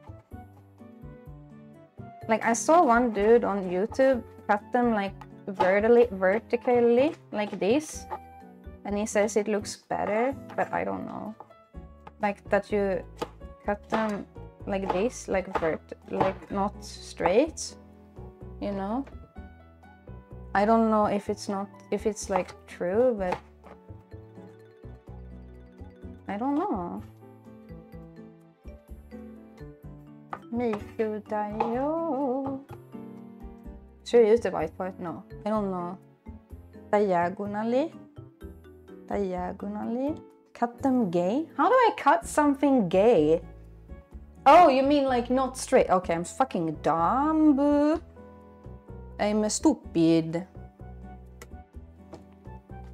Like I saw one dude on YouTube cut them like vertically, vertically like this, and he says it looks better, but I don't know. Like that you cut them like this, like vert, like not straight, you know. I don't know if it's not if it's like true, but I don't know. Miku dayo. Should I use the white part? No, I don't know. Diagonally. Diagonally. Cut them gay? How do I cut something gay? Oh, you mean like not straight? Okay, I'm fucking dumb. I'm stupid.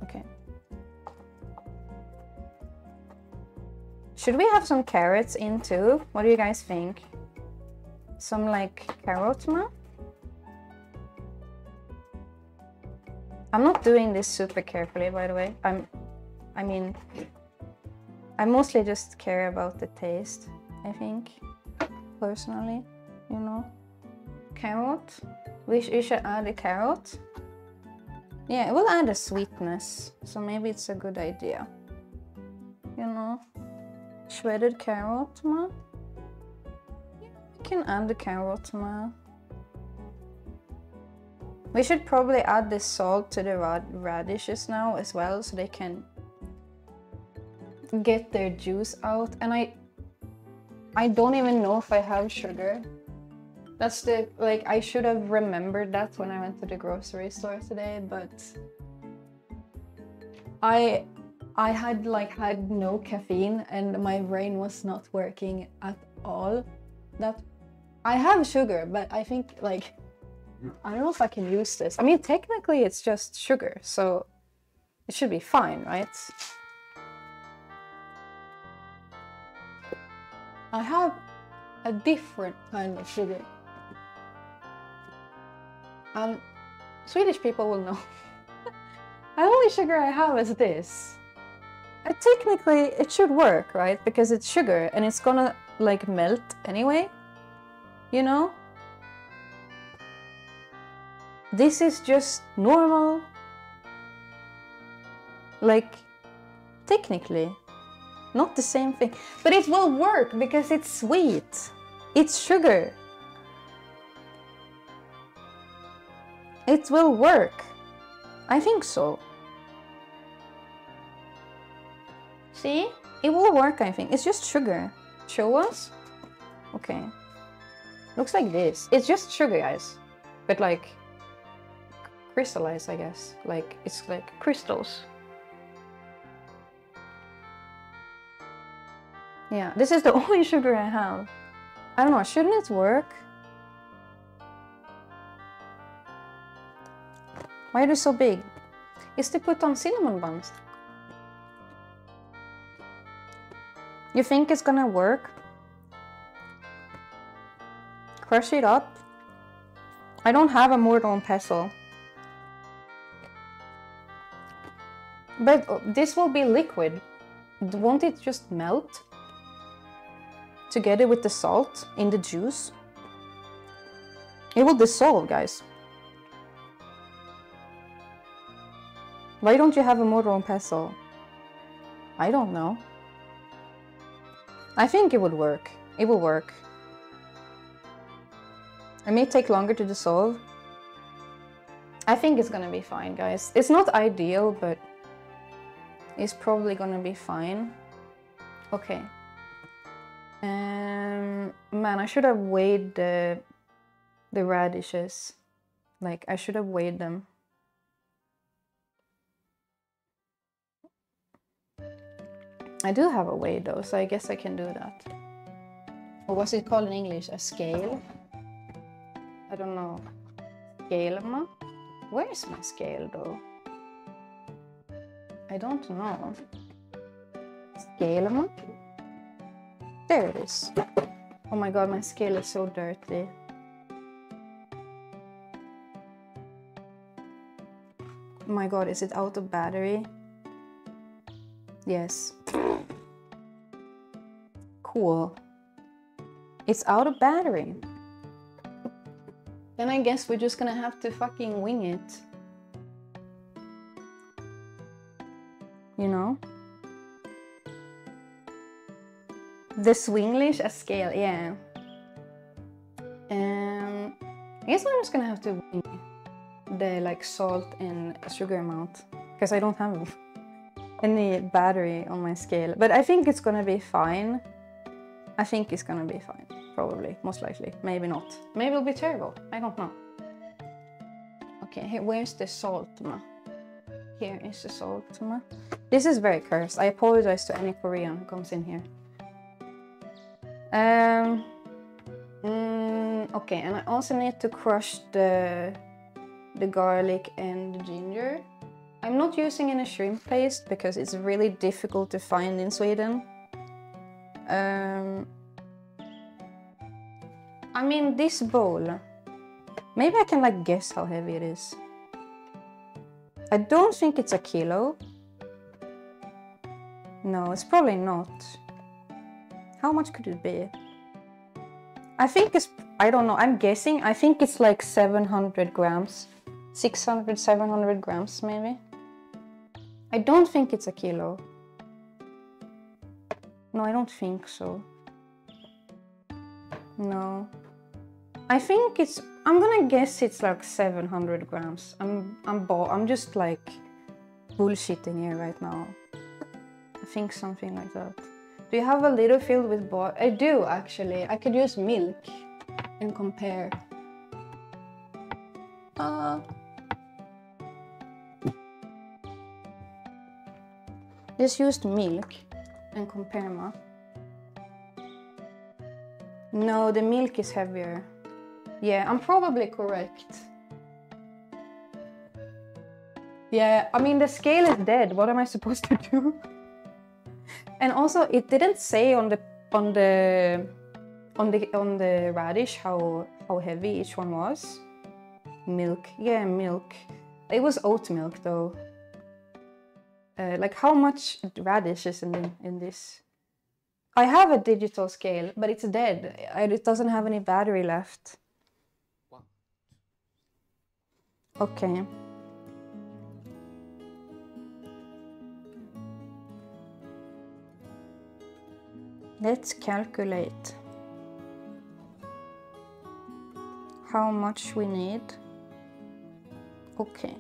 Okay. Should we have some carrots in too? What do you guys think? Some like carrot ma? I'm not doing this super carefully, by the way. I'm, I mean, I mostly just care about the taste, I think, personally, you know. Carrot, we, sh- we should add a carrot. Yeah, it will add a sweetness, so maybe it's a good idea. You know, shredded carrot, ma. Yeah, we can add the carrot, ma. We should probably add the salt to the rad- radishes now as well so they can get their juice out. And I I don't even know if I have sugar. That's the like I should have remembered that when I went to the grocery store today, but I I had like had no caffeine and my brain was not working at all. That I have sugar, but I think like I don't know if I can use this. I mean, technically it's just sugar, so it should be fine, right? I have a different kind of sugar. And Swedish people will know. the only sugar I have is this. Uh, technically, it should work, right? Because it's sugar and it's gonna like melt anyway. You know? This is just normal. Like, technically, not the same thing. But it will work because it's sweet. It's sugar. It will work. I think so. See? It will work, I think. It's just sugar. Show us? Okay. Looks like this. It's just sugar, guys. But like crystallized, I guess. Like it's like crystals. Yeah, this is the only sugar I have. I don't know, shouldn't it work? Why are they so big? Is to put on cinnamon buns? You think it's gonna work? Crush it up. I don't have a mortar and pestle. But this will be liquid. Won't it just melt? Together with the salt in the juice? It will dissolve, guys. Why don't you have a mortar and pestle? I don't know. I think it would work. It will work. It may take longer to dissolve. I think it's gonna be fine, guys. It's not ideal, but it's probably gonna be fine. Okay. Um, man, I should have weighed the the radishes. Like I should have weighed them. I do have a weigh though, so I guess I can do that. What's it called in English? A scale? I don't know. Scale? Where is my scale though? I don't know. Scale? There it is. Oh my god, my scale is so dirty. Oh my god, is it out of battery? Yes. Cool. It's out of battery. Then I guess we're just gonna have to fucking wing it. You know? The Swinglish a scale, yeah. Um, I guess I'm just gonna have to wing the like salt and sugar amount because I don't have any battery on my scale. But I think it's gonna be fine. I think it's gonna be fine. Probably, most likely. Maybe not. Maybe it'll be terrible. I don't know. Okay, here, where's the salt, ma? Here is the salt, ma. This is very cursed. I apologize to any Korean who comes in here. Um. mm, okay, and I also need to crush the the garlic and the ginger. I'm not using any shrimp paste because it's really difficult to find in Sweden. Um, I mean, this bowl. Maybe I can like guess how heavy it is. I don't think it's a kilo. No, it's probably not. How much could it be? I think it's, I don't know, I'm guessing. I think it's like 700 grams. 600, 700 grams maybe. I don't think it's a kilo. No, I don't think so. No. I think it's I'm gonna guess it's like 700 grams. I'm I'm bo- I'm just like bullshitting here right now. I think something like that. Do you have a little filled with butter? I do actually. I could use milk and compare. Uh, just used milk and compare ma. No, the milk is heavier. Yeah, I'm probably correct. Yeah, I mean the scale is dead. What am I supposed to do? and also, it didn't say on the on the on the on the radish how how heavy each one was. Milk, yeah, milk. It was oat milk though. Uh, like how much radish is in in this? I have a digital scale, but it's dead. It doesn't have any battery left. Okay. Let's calculate how much we need. Okay.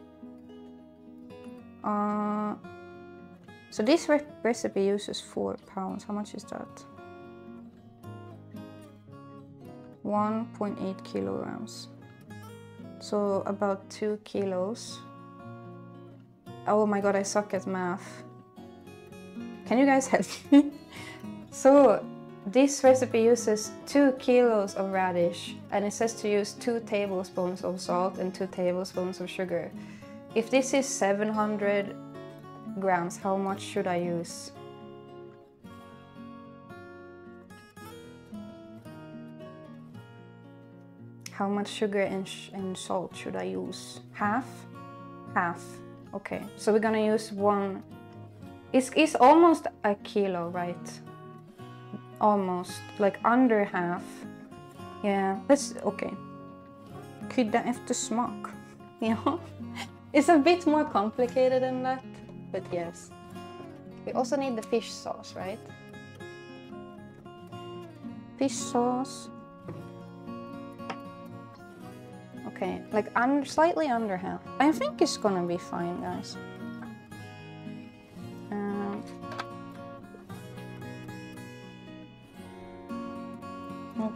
Uh, so this re- recipe uses four pounds. How much is that? 1.8 kilograms. So about two kilos. Oh my god, I suck at math. Can you guys help me? So this recipe uses two kilos of radish and it says to use two tablespoons of salt and two tablespoons of sugar. If this is 700 grams, how much should I use? How much sugar and, and salt should I use? Half? Half. Okay, so we're gonna use one. It's, it's almost a kilo, right? Almost. Like under half. Yeah, that's okay. Krydda efter smak. Yeah. It's a bit more complicated than that, but yes. We also need the fish sauce, right? Fish sauce. Okay, like under, slightly under half. I think it's gonna be fine, guys.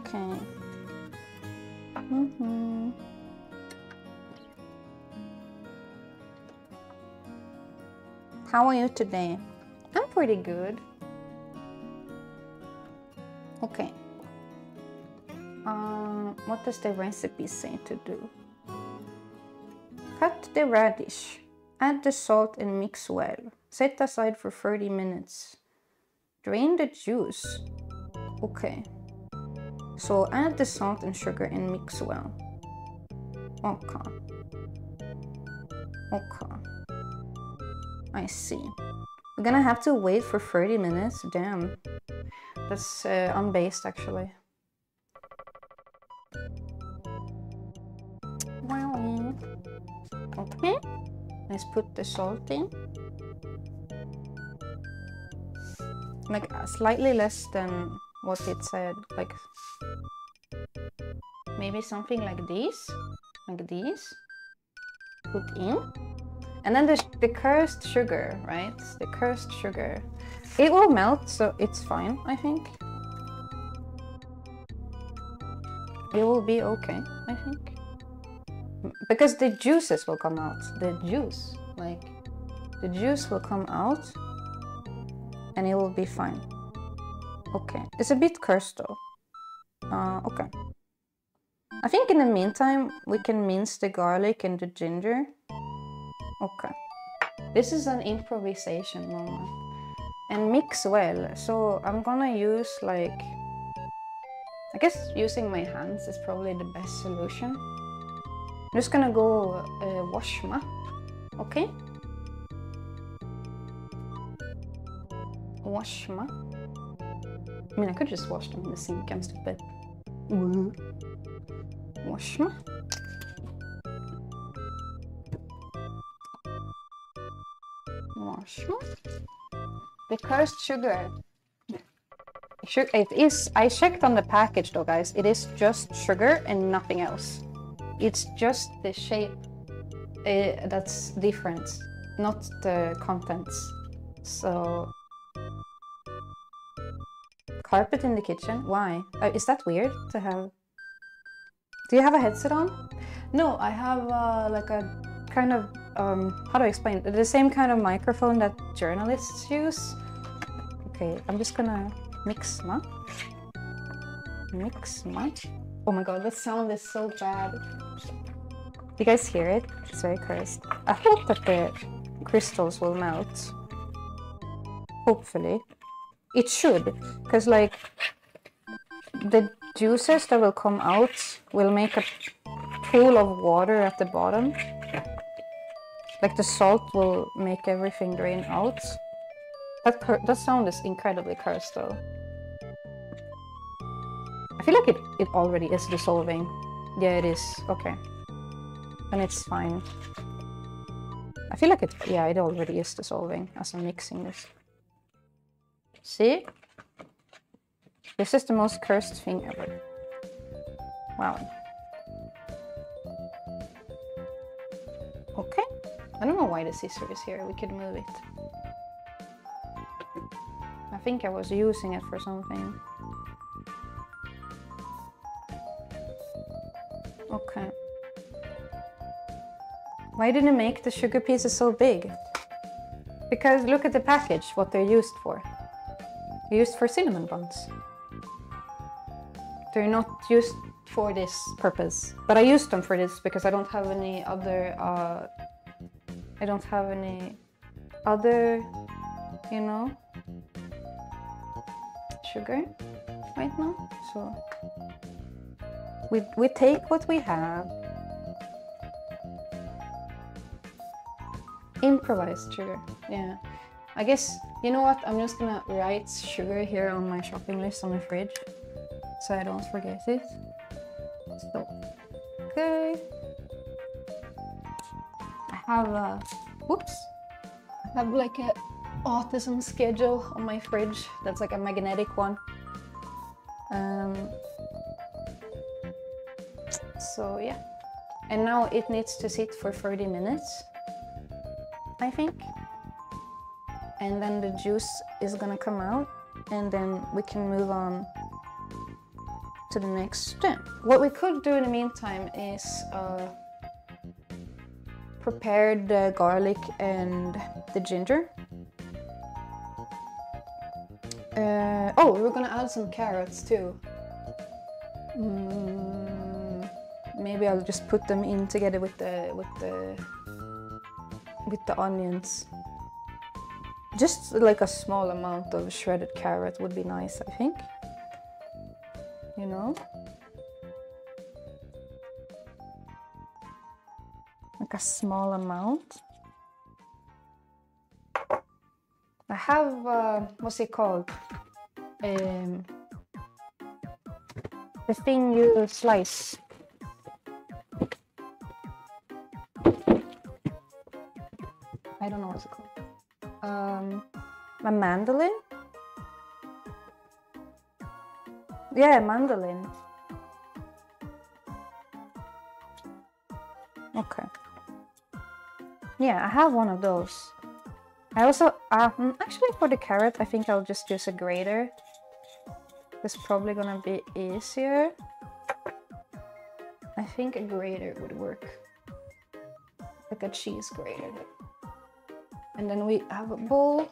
Okay. hmm How are you today? I'm pretty good. Okay. Um, what does the recipe say to do? Cut the radish. Add the salt and mix well. Set aside for 30 minutes. Drain the juice. Okay. So add the salt and sugar and mix well. Okay. Okay. I see. We're gonna have to wait for 30 minutes. Damn. That's uh, unbased actually. Wow. Okay. Let's put the salt in. Like uh, slightly less than what it said. Like maybe something like this. Like this. Put in. And then the, the cursed sugar, right? The cursed sugar. It will melt, so it's fine, I think. It will be okay, I think. Because the juices will come out. The juice, like, the juice will come out and it will be fine. Okay. It's a bit cursed though. Uh, okay. I think in the meantime, we can mince the garlic and the ginger. Okay. This is an improvisation moment. And mix well. So I'm gonna use like I guess using my hands is probably the best solution. I'm just gonna go uh, wash my, okay? Wash my. I mean, I could just wash them in the sink. I'm stupid. Wash them. Wash my. The cursed sugar. Su- It is. I checked on the package though, guys. It is just sugar and nothing else. It's just the shape uh, that's different, not the contents. So, carpet in the kitchen. Why? Uh, is that weird to have? Do you have a headset on? No, I have uh, like a kind of um, how do I explain? The same kind of microphone that journalists use. Okay, I'm just gonna mix ma. Mix ma. Oh my god, that sound is so bad. You guys hear it? It's very cursed. I hope that the crystals will melt. Hopefully. It should, because like the juices that will come out will make a pool of water at the bottom. Like the salt will make everything drain out. That that sound is incredibly cursed though. I feel like it, it already is dissolving. Yeah, it is. Okay. and it's fine. I feel like it, yeah, it already is dissolving as I'm mixing this. See? This is the most cursed thing ever. Wow. Okay. I don't know why the scissor is here. We could move it. I think I was using it for something. Okay. Why didn't it make the sugar pieces so big? Because look at the package, what they're used for. Used for cinnamon buns. They're not used for this purpose. But I used them for this because I don't have any other uh, I don't have any other, you know, sugar right now. So we we take what we have. Improvised sugar. Yeah. I guess you know what? I'm just gonna write sugar here on my shopping list on the fridge so I don't forget it. So okay. I have a whoops. I have like a autism schedule on my fridge. That's like a magnetic one. Um, so yeah. And now it needs to sit for 30 minutes, I think. And then the juice is gonna come out and then we can move on to the next step. What we could do in the meantime is uh, prepare the garlic and the ginger. Uh, oh, we're gonna add some carrots too. Mm, maybe I'll just put them in together with the with the with the onions. Just like a small amount of shredded carrot would be nice, I think. You know? Like a small amount. I have, uh, what's it called? Um, the thing you slice. I don't know what's it called. Um, a mandolin? Yeah, mandolin. Okay. Yeah, I have one of those. I also, mm, actually for the carrot, I think I'll just use a grater. It's probably gonna be easier. I think a grater would work. Like a cheese grater. And then we have a bowl.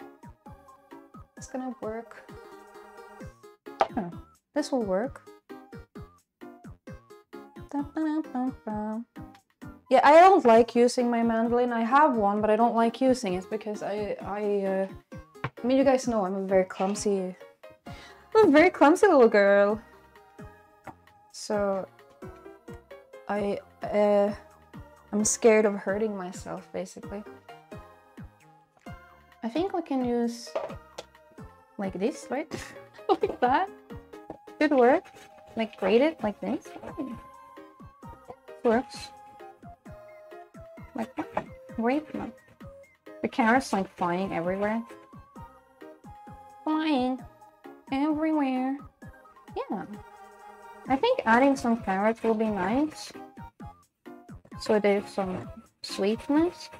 It's gonna work. This will work. Yeah, I don't like using my mandolin. I have one, but I don't like using it because I, I, uh, I mean, you guys know I'm a very clumsy, I'm a very clumsy little girl. So, I, uh, I'm scared of hurting myself, basically. I think we can use like this, right? like that. Should work. Like grate it like this. Works. Like that. Great man. The carrots like flying everywhere. Flying everywhere. Yeah. I think adding some carrots will be nice. So there's some sweetness.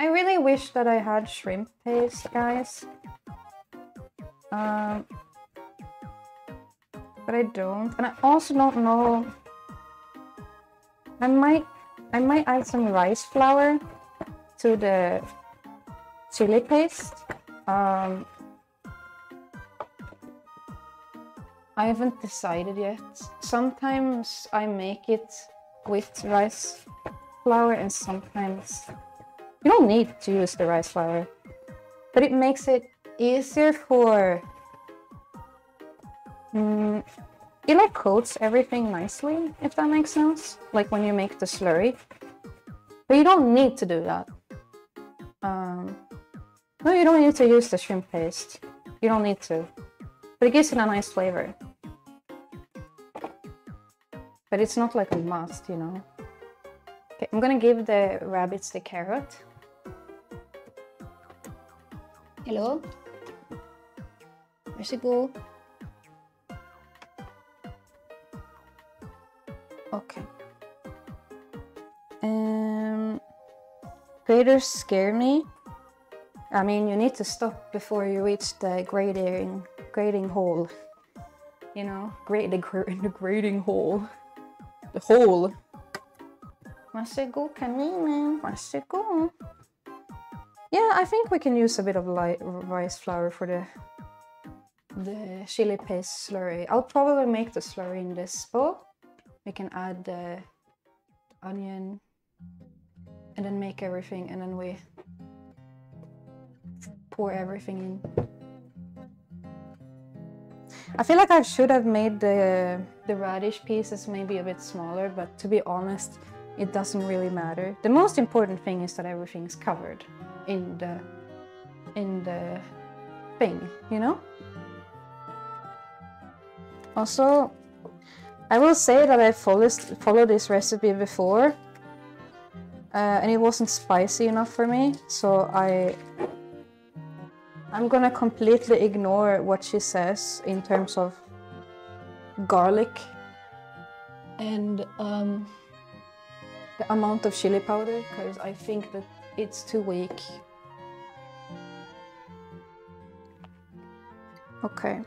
I really wish that I had shrimp paste, guys. Um, but I don't, and I also don't know. I might, I might add some rice flour to the chili paste. Um, I haven't decided yet. Sometimes I make it with rice flour, and sometimes you don't need to use the rice flour, but it makes it easier for. Mm, it like coats everything nicely, if that makes sense. Like when you make the slurry, but you don't need to do that. Um, no, you don't need to use the shrimp paste. You don't need to, but it gives it a nice flavor. But it's not like a must, you know. Okay, I'm gonna give the rabbits the carrot. Hello? Where's it go? Okay. Um, graders scare me. I mean, you need to stop before you reach the grading grading hole. You know, grade the, gra- the grading hole. The hole. Varsågod kaninen, varsågod. Yeah, I think we can use a bit of light rice flour for the the chili paste slurry. I'll probably make the slurry in this bowl. We can add the onion and then make everything and then we pour everything in. I feel like I should have made the the radish pieces maybe a bit smaller, but to be honest, it doesn't really matter. The most important thing is that everything's covered in the in the thing, you know? Also, I will say that I followed followed this recipe before, uh, and it wasn't spicy enough for me, so I I'm gonna completely ignore what she says in terms of garlic and um, the amount of chili powder because I think that it's too weak. Okay.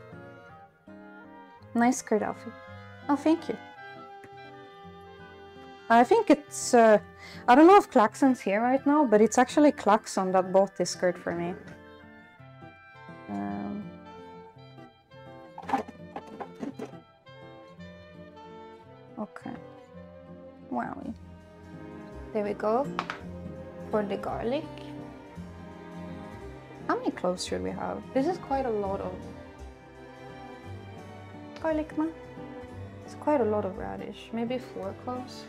Nice skirt outfit. Oh, thank you. I think it's, uh, I don't know if Klaxon's here right now, but it's actually Klaxon that bought this skirt for me. Um, okay. Wowie. There we go. For the garlic. How many cloves should we have? This is quite a lot of garlic, man. It's quite a lot of radish. Maybe four cloves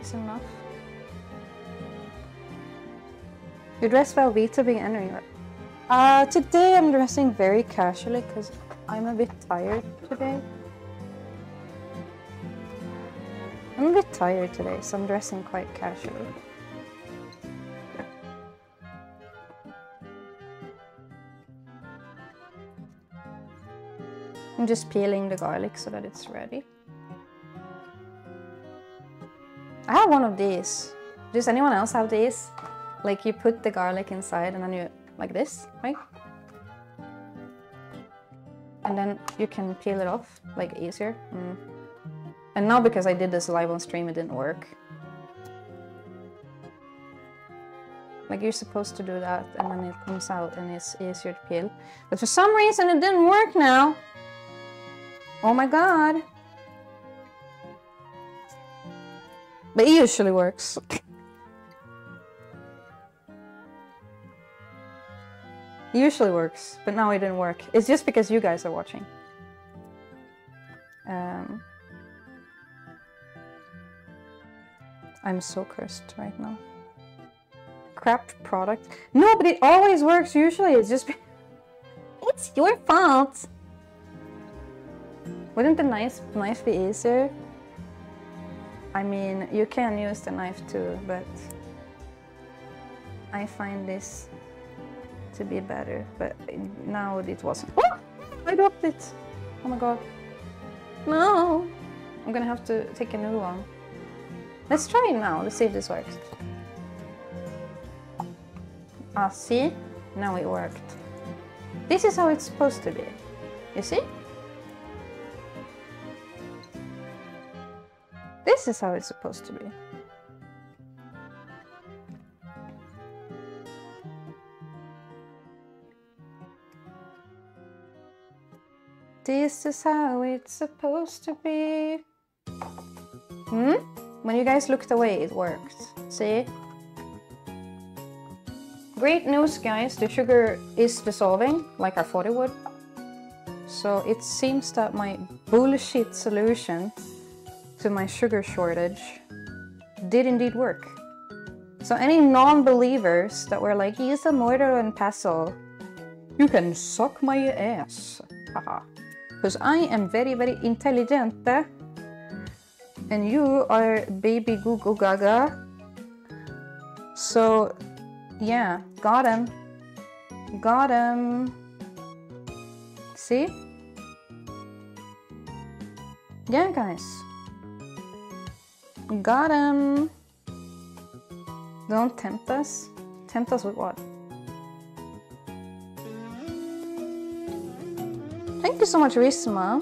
is enough. You dress well, Vita being Henry. Uh, today I'm dressing very casually because I'm a bit tired today. I'm a bit tired today, so I'm dressing quite casually. I'm just peeling the garlic so that it's ready. I have one of these. Does anyone else have these? Like you put the garlic inside and then you, like this, right? And then you can peel it off, like easier. Mm. And now because I did this live on stream, it didn't work. Like you're supposed to do that and then it comes out and it's easier to peel. But for some reason it didn't work now. Oh my god. But it usually works. It usually works, but now it didn't work. It's just because you guys are watching. Um, I'm so cursed right now. Crap product. No, but it always works usually. It's just... It's your fault. Wouldn't the knife, knife be easier? I mean, you can use the knife too, but I find this to be better. But now it wasn't. Oh! I dropped it. Oh my god. No! I'm gonna have to take a new one. Let's try it now. Let's see if this works. Ah, see? Now it worked. This is how it's supposed to be. You see? This is how it's supposed to be. This is how it's supposed to be. Hmm? When you guys looked away, it worked. See? Great news, guys. The sugar is dissolving, like I thought it would. So it seems that my bullshit solution to my sugar shortage did indeed work. So any non-believers that were like, use a mortar and pestle, you can suck my ass. Because I am very, very intelligent. Eh? And you are baby goo goo gaga. So, yeah, got him. Got him. See? Yeah, guys. Got him. Don't tempt us. Tempt us with what? Thank you so much, Risma.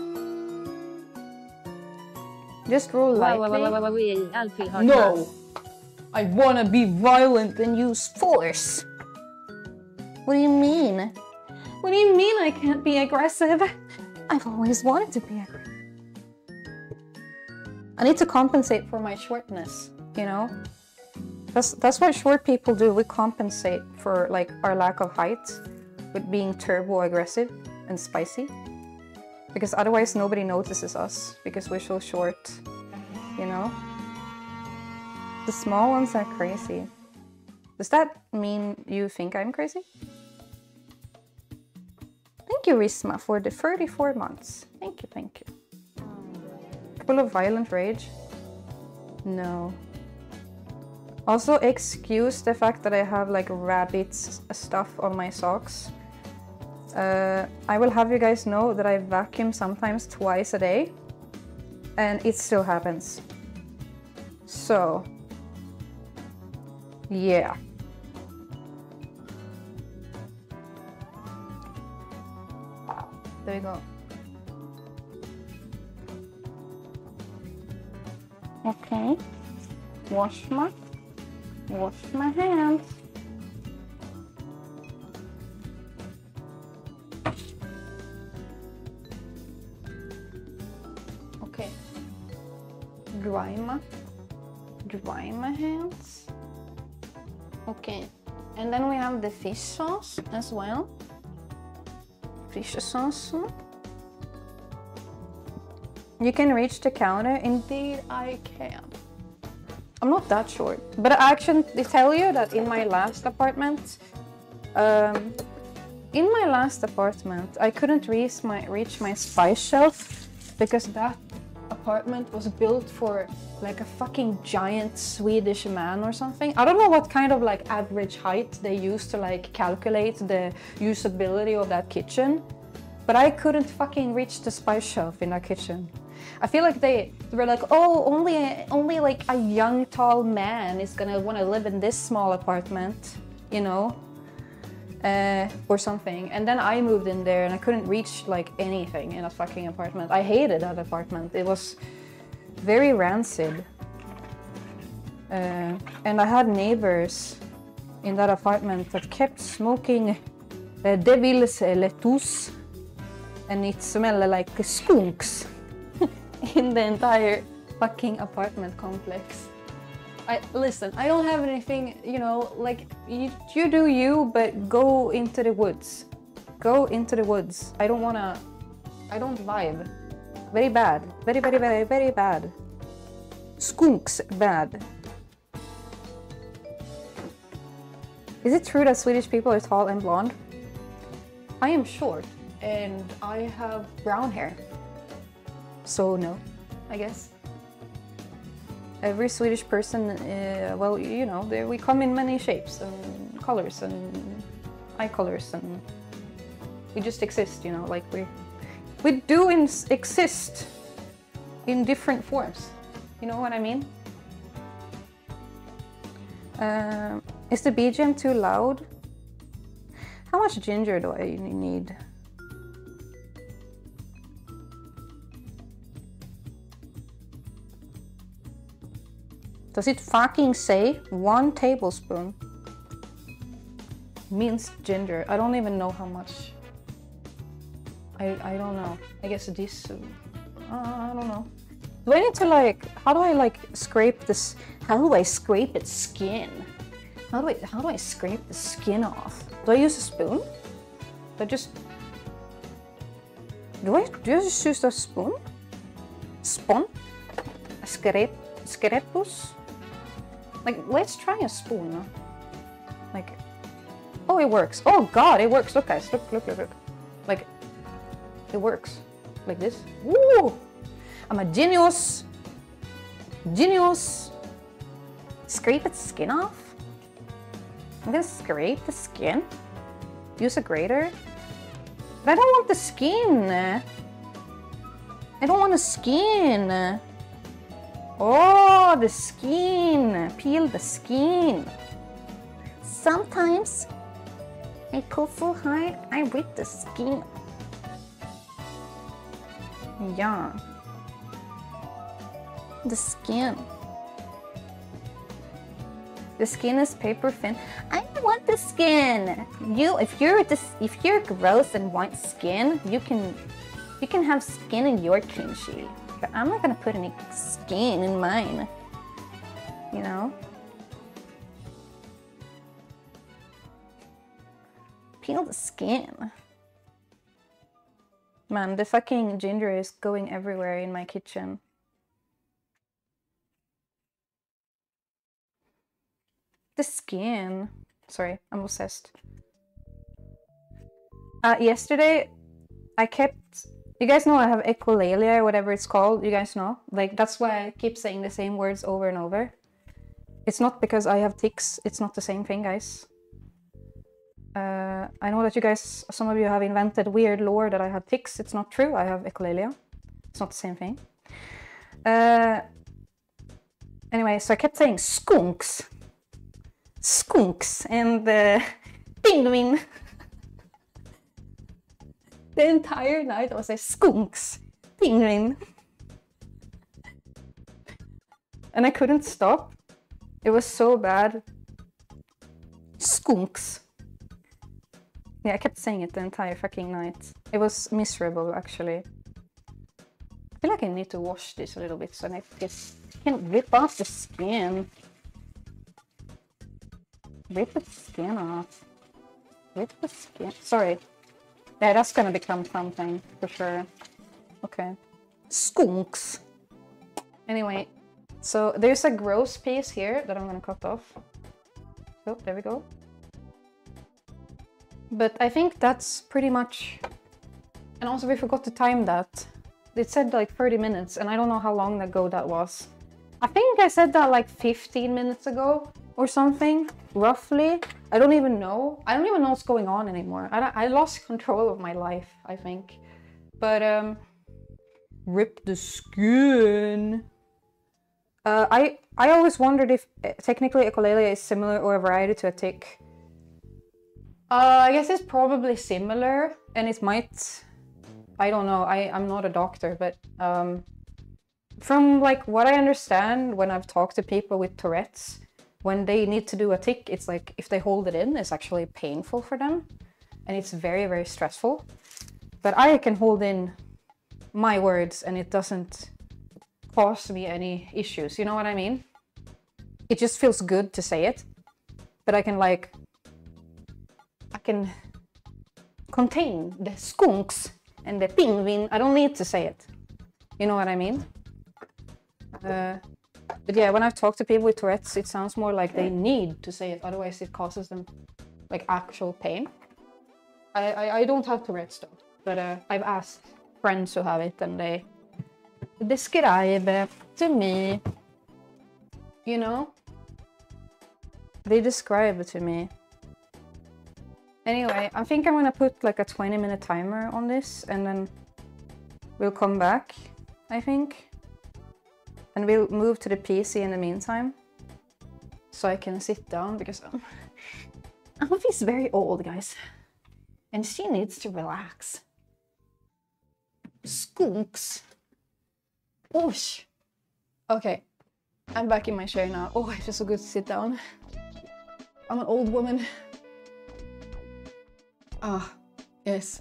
Just roll lightly. No! I wanna be violent and use force! What do you mean? What do you mean I can't be aggressive? I've always wanted to be aggressive. I need to compensate for my shortness, you know? That's, that's what short people do. We compensate for like our lack of height with being turbo aggressive and spicy. Because otherwise nobody notices us because we're so short, you know? The small ones are crazy. Does that mean you think I'm crazy? Thank you, Risma, for the 34 months. Thank you, thank you. Full of violent rage? No. Also, excuse the fact that I have like rabbits stuff on my socks. Uh, I will have you guys know that I vacuum sometimes twice a day, and it still happens. So, yeah. There you go. Okay. Wash my wash my hands. Okay. Dry my dry my hands. Okay. And then we have the fish sauce as well. Fish sauce. You can reach the counter. Indeed, I can. I'm not that short, but I actually tell you that in my last apartment, um, in my last apartment, I couldn't reach my reach my spice shelf because that apartment was built for like a fucking giant Swedish man or something. I don't know what kind of like average height they used to like calculate the usability of that kitchen, but I couldn't fucking reach the spice shelf in that kitchen. I feel like they, they were like, oh, only only like a young tall man is gonna want to live in this small apartment, you know, uh, or something. And then I moved in there and I couldn't reach like anything in a fucking apartment. I hated that apartment. It was very rancid. Uh, and I had neighbors in that apartment that kept smoking uh, Devil's lettuce and it smelled like skunks in the entire fucking apartment complex. I listen. I don't have anything, you know. Like you, you do you, but go into the woods. Go into the woods. I don't wanna. I don't vibe. Very bad. Very, very, very, very bad. Skunks bad. Is it true that Swedish people are tall and blonde? I am short and I have brown hair. So no, I guess. Every Swedish person, uh, well, you know, there we come in many shapes and colors and eye colors, and we just exist, you know, like we we do in, exist in different forms. You know what I mean? Um, is the BGM too loud? How much ginger do I need? Does it fucking say one tablespoon? Minced ginger. I don't even know how much. I, I don't know. I guess this. Uh, I don't know. Do I need to like? How do I like scrape this? How do I scrape its skin? How do I how do I scrape the skin off? Do I use a spoon? Do I just do I do I just use a spoon? Spon? A scrape scrapus? Like let's try a spoon. Like oh it works. Oh god it works. Look guys look look look look. Like it works. Like this. Woo! I'm a genius. Genius. Scrape its skin off. I'm gonna scrape the skin. Use a grater. But I don't want the skin. I don't want the skin. Oh, the skin. Peel the skin. Sometimes I pull so hard, I rip the skin. Yeah. The skin. The skin is paper thin. I want the skin. You, if you're this, if you're gross and want skin, you can, you can have skin in your kimchi. But I'm not gonna put any skin in mine. You know. Peel the skin. Man, the fucking ginger is going everywhere in my kitchen. The skin. Sorry, I'm obsessed. Uh, yesterday, I kept. You guys know I have echolalia or whatever it's called. You guys know? Like, that's why I keep saying the same words over and over. It's not because I have tics, it's not the same thing, guys. Uh, I know that you guys, some of you have invented weird lore that I have tics. It's not true. I have echolalia. It's not the same thing. Uh, anyway, so I kept saying skunks skunks and uh, penguin. The entire night I was like skunks, penguin. And I couldn't stop. It was so bad. Skunks. Yeah, I kept saying it the entire fucking night. It was miserable, actually. I feel like I need to wash this a little bit so I can rip off the skin. Rip the skin off. Rip the skin. Sorry. Yeah, that's gonna become something for sure. Okay. Skunks. Anyway, so there's a gross piece here that I'm gonna cut off. So there we go. But I think that's pretty much... And also we forgot to time that. It said like 30 minutes and I don't know how long ago that was. I think I said that like 15 minutes ago or something, roughly. I don't even know. I don't even know what's going on anymore. I, I lost control of my life, I think. But, um, rip the skin. Uh, I, I always wondered if uh, technically echolalia is similar or a variety to a tic. Uh, I guess it's probably similar and it might, I don't know, I, I'm not a doctor, but um, from like what I understand when I've talked to people with Tourette's, when they need to do a tic, it's like if they hold it in, it's actually painful for them and it's very, very stressful. But I can hold in my words and it doesn't cause me any issues. You know what I mean? It just feels good to say it, but I can like, I can contain the skunks and the penguin. I don't need to say it. You know what I mean? Uh, but yeah, when I've talked to people with Tourette's, it sounds more like they need to say it, otherwise it causes them like actual pain. I, I, I don't have Tourette's though, but uh, I've asked friends who have it and they describe to me, you know? They describe it to me. Anyway, I think I'm gonna put like a 20 minute timer on this and then we'll come back, I think. And we'll move to the PC in the meantime. so I can sit down because um, Alfie's very old, guys, and she needs to relax. Skunks. Oosh. Okay, I'm back in my chair now. Oh, it feels so good to sit down. I'm an old woman. Ah, yes.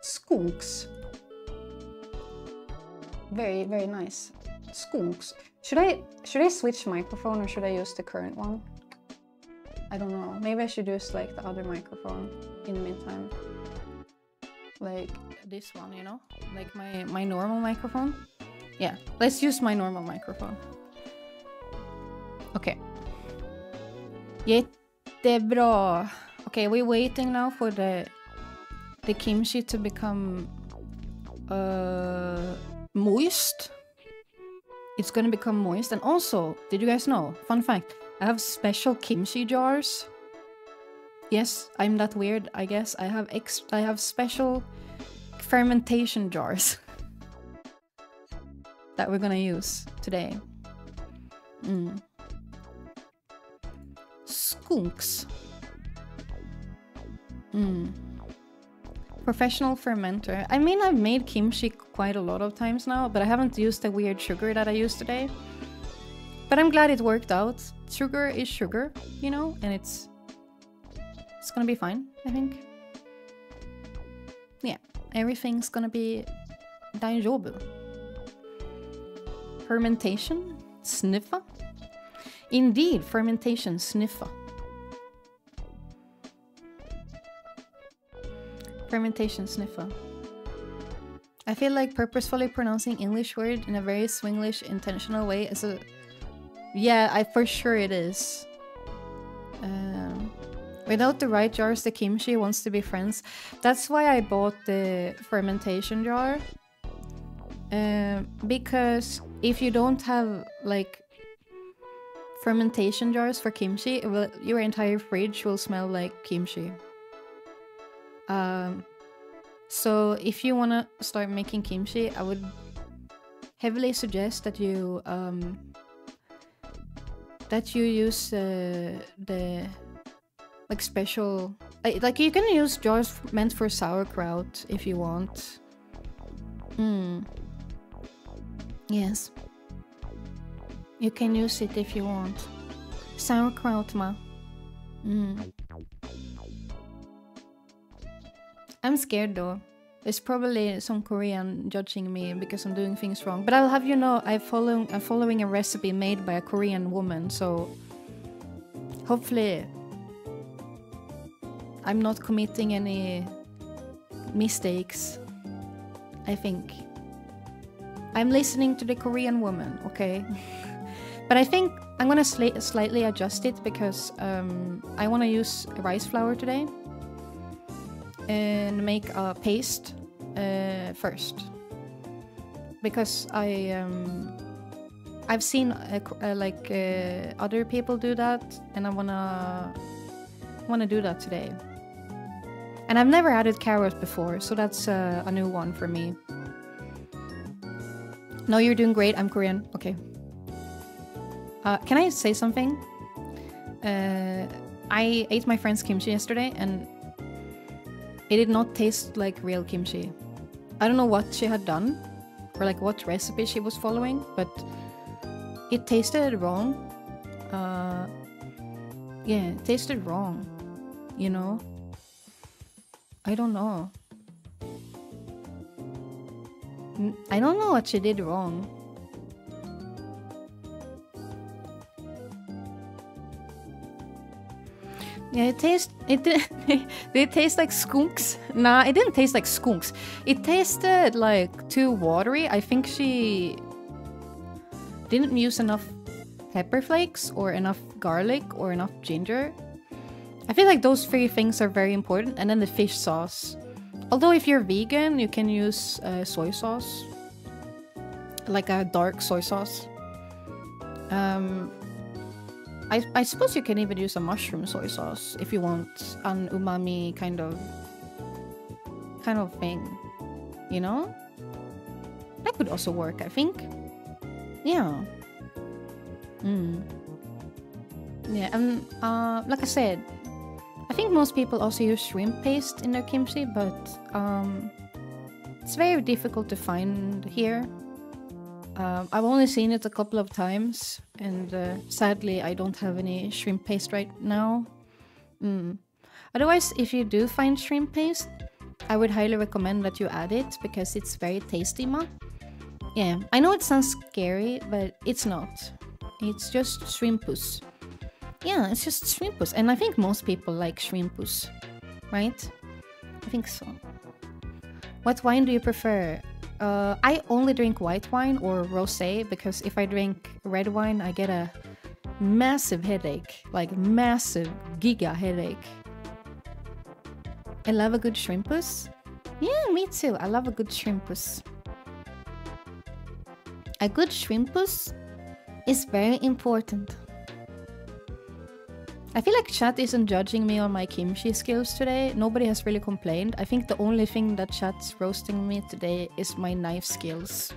Skunks. Very, very nice. Skunks. Should I should I switch microphone or should I use the current one? I don't know. Maybe I should use like the other microphone in the meantime. Like This one, you know? Like my, my normal microphone. Yeah, let's use my normal microphone. Okay. Jättebra. Okay, we're waiting now for the the kimchi to become uh, moist. It's gonna become moist. And also, did you guys know? Fun fact: I have special kimchi jars. Yes, I'm that weird. I guess I have ex. I have special fermentation jars that we're gonna use today. Mm. Skunks. Mm. Professional fermenter. I mean, I've made kimchi quite a lot of times now, but I haven't used the weird sugar that I used today. But I'm glad it worked out. Sugar is sugar, you know, and it's it's gonna be fine, I think. Yeah, everything's gonna be daijoubu. Fermentation? Sniffa? Indeed, fermentation sniffa. Fermentation sniffa. I feel like purposefully pronouncing English word in a very Swinglish intentional way is a yeah, I for sure it is. Um, without the right jars, the kimchi wants to be friends. That's why I bought the fermentation jar. Um, because if you don't have like fermentation jars for kimchi, will, your entire fridge will smell like kimchi. Um, so if you want to start making kimchi, I would heavily suggest that you um, that you use uh, the like special like, you can use jars meant for sauerkraut if you want. Hmm. Yes. You can use it if you want. Sauerkraut ma. Mm. I'm scared though. It's probably some Korean judging me because I'm doing things wrong. But I'll have you know I follow I'm following a recipe made by a Korean woman, so hopefully I'm not committing any mistakes. I think. I'm listening to the Korean woman, okay? but I think I'm gonna sli slightly adjust it because um, I want to use rice flour today and make a paste uh, first because I um, I've seen uh, uh, like uh, other people do that and I wanna wanna do that today. And I've never added carrots before, so that's uh, a new one for me. No, you're doing great. I'm Korean. Okay. Uh, can I say something? I ate my friend's kimchi yesterday and it did not taste like real kimchi. I don't know what she had done or like what recipe she was following, but it tasted wrong. Uh, yeah, it tasted wrong. You know? I don't know. I don't know what she did wrong. Yeah, it tastes it did it tastes like skunks. Nah, it didn't taste like skunks. It tasted like too watery. I think she didn't use enough pepper flakes or enough garlic or enough ginger. I feel like those three things are very important and then the fish sauce. Although if you're vegan, you can use uh, soy sauce. Like a dark soy sauce. Um, I, I suppose you can even use a mushroom soy sauce if you want an umami kind of kind of thing. You know? That could also work, I think. Yeah. Mm. Yeah, and uh, like I said, I think most people also use shrimp paste in their kimchi, but um, it's very difficult to find here. Um, I've only seen it a couple of times, and uh, sadly, I don't have any shrimp paste right now. Mm. Otherwise, if you do find shrimp paste, I would highly recommend that you add it because it's very tasty, ma. Yeah, I know it sounds scary, but it's not. It's just shrimpus. Yeah, it's just shrimpus, and I think most people like shrimpus, right? I think so. What wine do you prefer? Uh, I only drink white wine or rosé because if I drink red wine, I get a massive headache, like massive giga headache. I love a good shrimpus. Yeah, me too. I love a good shrimpus. A good shrimpus is very important. I feel like chat isn't judging me on my kimchi skills today. Nobody has really complained. I think the only thing that chat's roasting me today is my knife skills.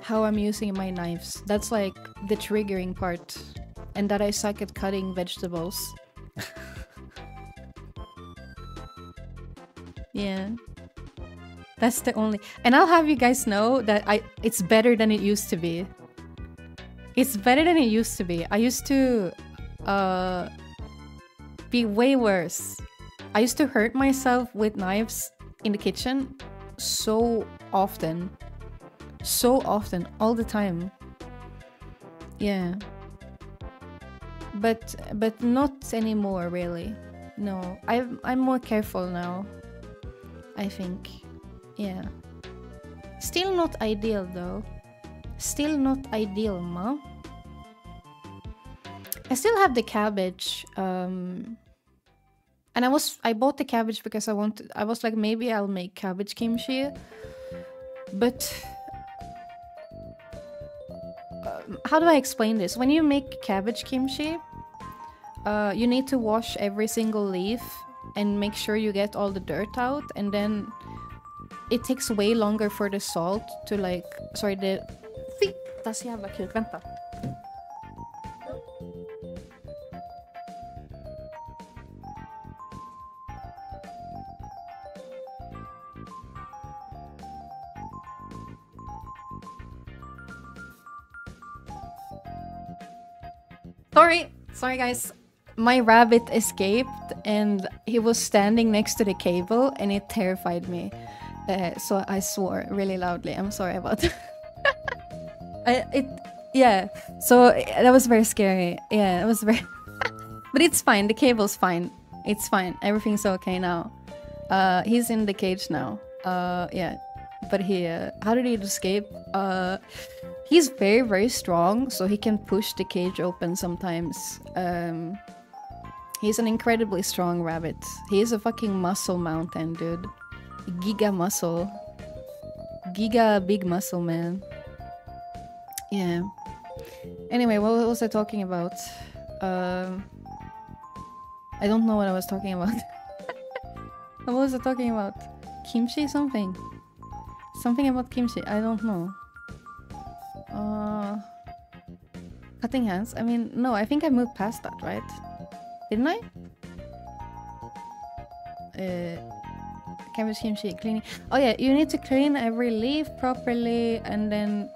How I'm using my knives. That's like the triggering part. And that I suck at cutting vegetables. yeah. That's the only and I'll have you guys know that I it's better than it used to be. It's better than it used to be. I used to uh, be way worse. I used to hurt myself with knives in the kitchen so often. So often, all the time. Yeah. But but not anymore really. No. I'm I'm more careful now. I think. Yeah. Still not ideal though. Still not ideal, ma. I still have the cabbage. Um, and I was I bought the cabbage because I wanted. I was like maybe I'll make cabbage kimchi, but um, how do I explain this? When you make cabbage kimchi, uh, you need to wash every single leaf and make sure you get all the dirt out, and then it takes way longer for the salt to like. Sorry, the. Så jävla kul. Vänta. Sorry, sorry guys. My rabbit escaped and he was standing next to the cable and it terrified me. Uh, so I swore really loudly. I'm sorry about. I, it, yeah. So that was very scary. Yeah, it was very. but it's fine. The cable's fine. It's fine. Everything's okay now. Uh, he's in the cage now. Uh, yeah. But he, uh, how did he escape? Uh, he's very very strong so he can push the cage open sometimes. Um he's an incredibly strong rabbit. He's a fucking muscle mountain dude. Giga muscle. Giga big muscle man. Yeah. Anyway what was i talking about? Um i don't know what i was talking about. What was i talking about? Kimchi something. Something about kimchi. I don't know uh, cutting hands. I mean, no, I think I moved past that, right? Didn't I? Uh, cabbage kimchi cleaning. Oh yeah, you need to clean every leaf properly, and then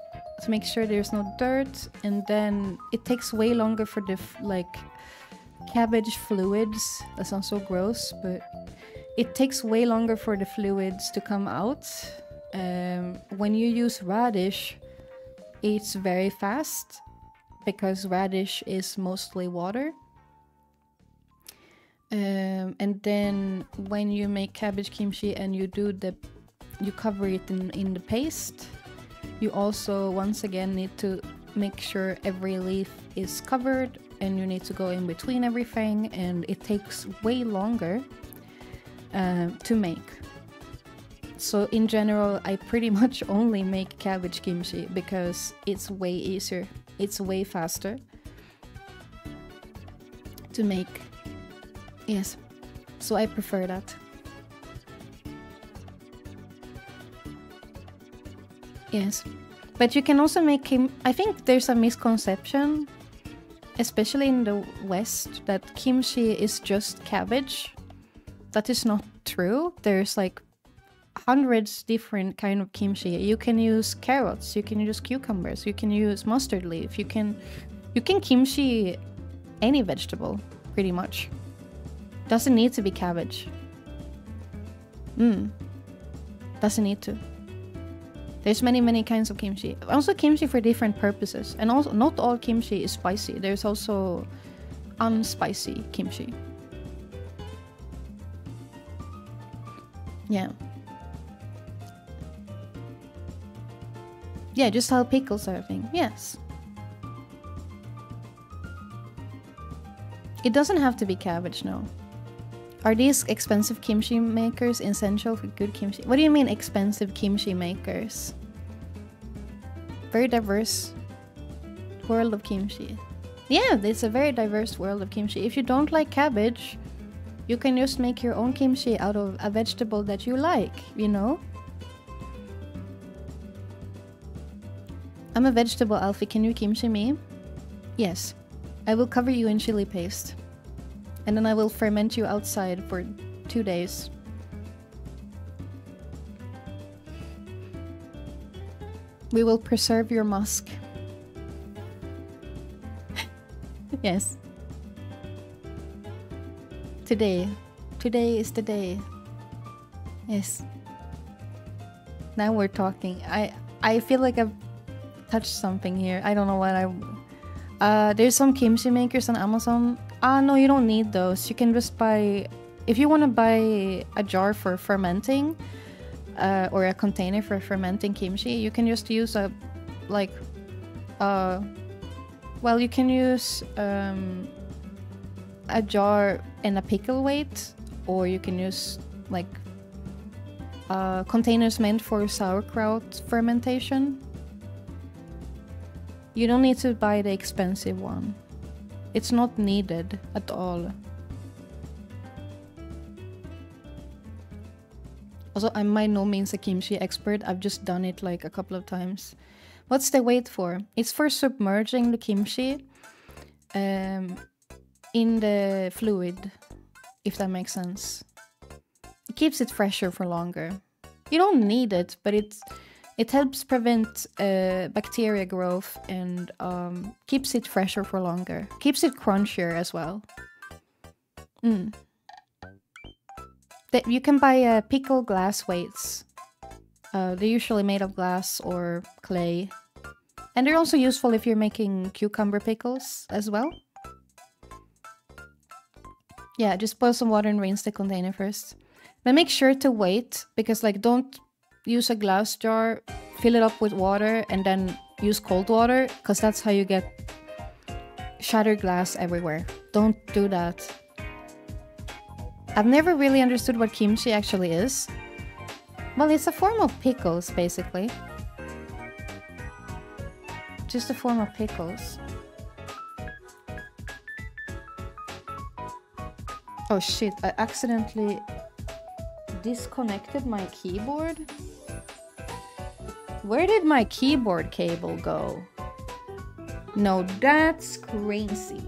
to make sure there's no dirt. And then it takes way longer for the like cabbage fluids. That sounds so gross, but it takes way longer for the fluids to come out. Um, when you use radish, it's very fast because radish is mostly water. Um, and then when you make cabbage kimchi and you do the you cover it in, in the paste you also once again need to make sure every leaf is covered and you need to go in between everything and it takes way longer uh, to make so in general, I pretty much only make cabbage kimchi because it's way easier. It's way faster to make. Yes. So I prefer that. Yes. But you can also make him I think there's a misconception especially in the West, that kimchi is just cabbage. That is not true. There's like hundreds different kind of kimchi. You can use carrots, you can use cucumbers, you can use mustard leaf, you can you can kimchi any vegetable, pretty much. Doesn't need to be cabbage. Mm. Doesn't need to. There's many, many kinds of kimchi. Also kimchi for different purposes. And also not all kimchi is spicy. There's also unspicy kimchi. Yeah. Yeah, just how pickles are a thing. Yes. It doesn't have to be cabbage, no. Are these expensive kimchi makers essential for good kimchi? What do you mean expensive kimchi makers? Very diverse world of kimchi. Yeah, it's a very diverse world of kimchi. If you don't like cabbage, you can just make your own kimchi out of a vegetable that you like, you know? I'm a vegetable, Alfie. Can you kimchi me? Yes. I will cover you in chili paste. And then I will ferment you outside for two days. We will preserve your musk. yes. Today. Today is the day. Yes. Now we're talking. I I feel like I've touched something here. I don't know what I uh, there's some kimchi makers on Amazon. Ah, no, you don't need those. You can just buy, if you want to buy a jar for fermenting, uh, or a container for fermenting kimchi, you can just use a, like, uh, well, you can use um, a jar and a pickle weight, or you can use like uh, containers meant for sauerkraut fermentation. You don't need to buy the expensive one. It's not needed at all. Also, I'm by no means a kimchi expert. I've just done it like a couple of times. What's the weight for? It's for submerging the kimchi um, in the fluid, if that makes sense. It keeps it fresher for longer. You don't need it, but it's it helps prevent uh, bacteria growth and um, keeps it fresher for longer. Keeps it crunchier as well. Mm. That you can buy uh, pickle glass weights. Uh, they're usually made of glass or clay. And they're also useful if you're making cucumber pickles as well. Yeah, just boil some water and rinse the container first. But make sure to wait, because like don't use a glass jar, fill it up with water, and then use cold water, because that's how you get shattered glass everywhere. Don't do that. I've never really understood what kimchi actually is. Well, it's a form of pickles, basically. Just a form of pickles. Oh shit, I accidentally disconnected my keyboard? Where did my keyboard cable go? No, that's crazy.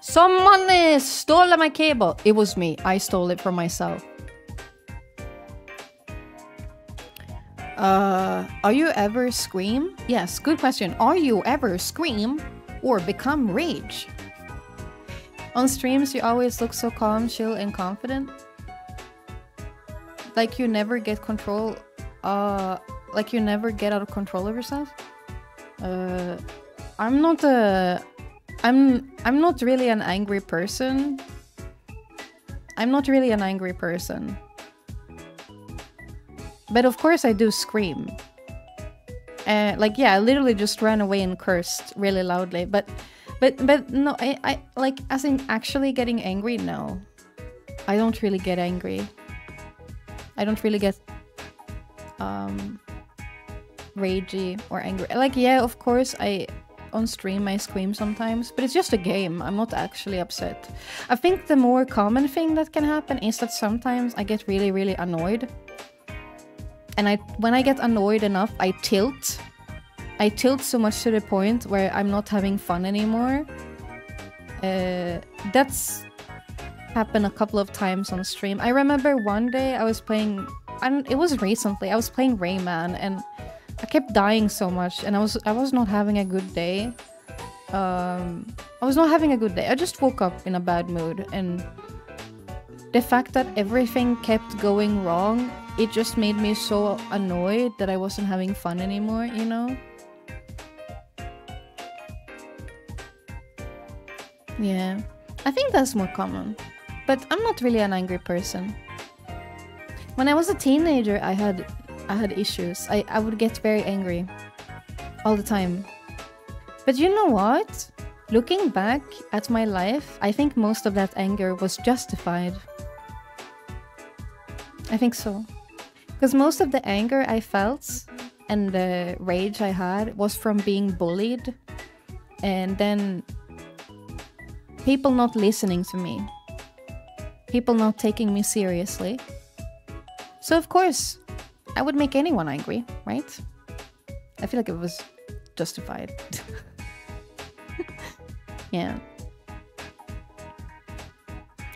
Someone stole my cable. It was me. I stole it for myself. Uh, are you ever scream? Yes, good question. Are you ever scream or become rage? On streams, you always look so calm, chill, and confident. Like you never get control, uh, like you never get out of control of yourself. Uh, I'm not a, I'm, I'm not really an angry person. I'm not really an angry person. But of course I do scream. Uh, like, yeah, I literally just ran away and cursed really loudly. But but but no, I, I like as in actually getting angry. No, I don't really get angry. I don't really get um ragey or angry. Like yeah, of course I on stream I scream sometimes, but it's just a game. I'm not actually upset. I think the more common thing that can happen is that sometimes I get really really annoyed. And I when I get annoyed enough, I tilt I tilt so much to the point where I'm not having fun anymore. Uh, that's happened a couple of times on stream. I remember one day I was playing, and it was recently. I was playing Rayman, and I kept dying so much, and I was I was not having a good day. Um, I was not having a good day. I just woke up in a bad mood, and the fact that everything kept going wrong, it just made me so annoyed that I wasn't having fun anymore. You know. Yeah, I think that's more common. But I'm not really an angry person. When I was a teenager, I had I had issues. I, I would get very angry all the time. But you know what? Looking back at my life, I think most of that anger was justified. I think so. Because most of the anger I felt and the rage I had was from being bullied and then people not listening to me, people not taking me seriously. So, of course, I would make anyone angry, right? I feel like it was justified. yeah.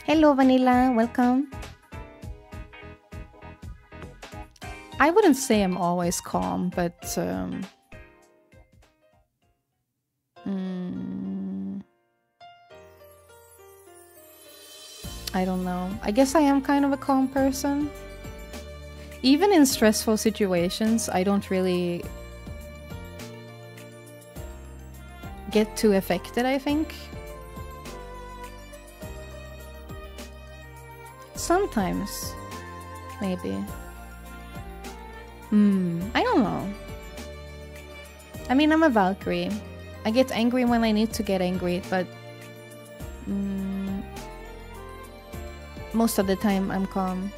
Hello, Vanilla. Welcome. I wouldn't say I'm always calm, but um, mm, I don't know. I guess I am kind of a calm person. Even in stressful situations, I don't really get too affected, I think. Sometimes, maybe. Hmm, I don't know. I mean, I'm a Valkyrie. I get angry when I need to get angry, but mm, most of the time I'm calm.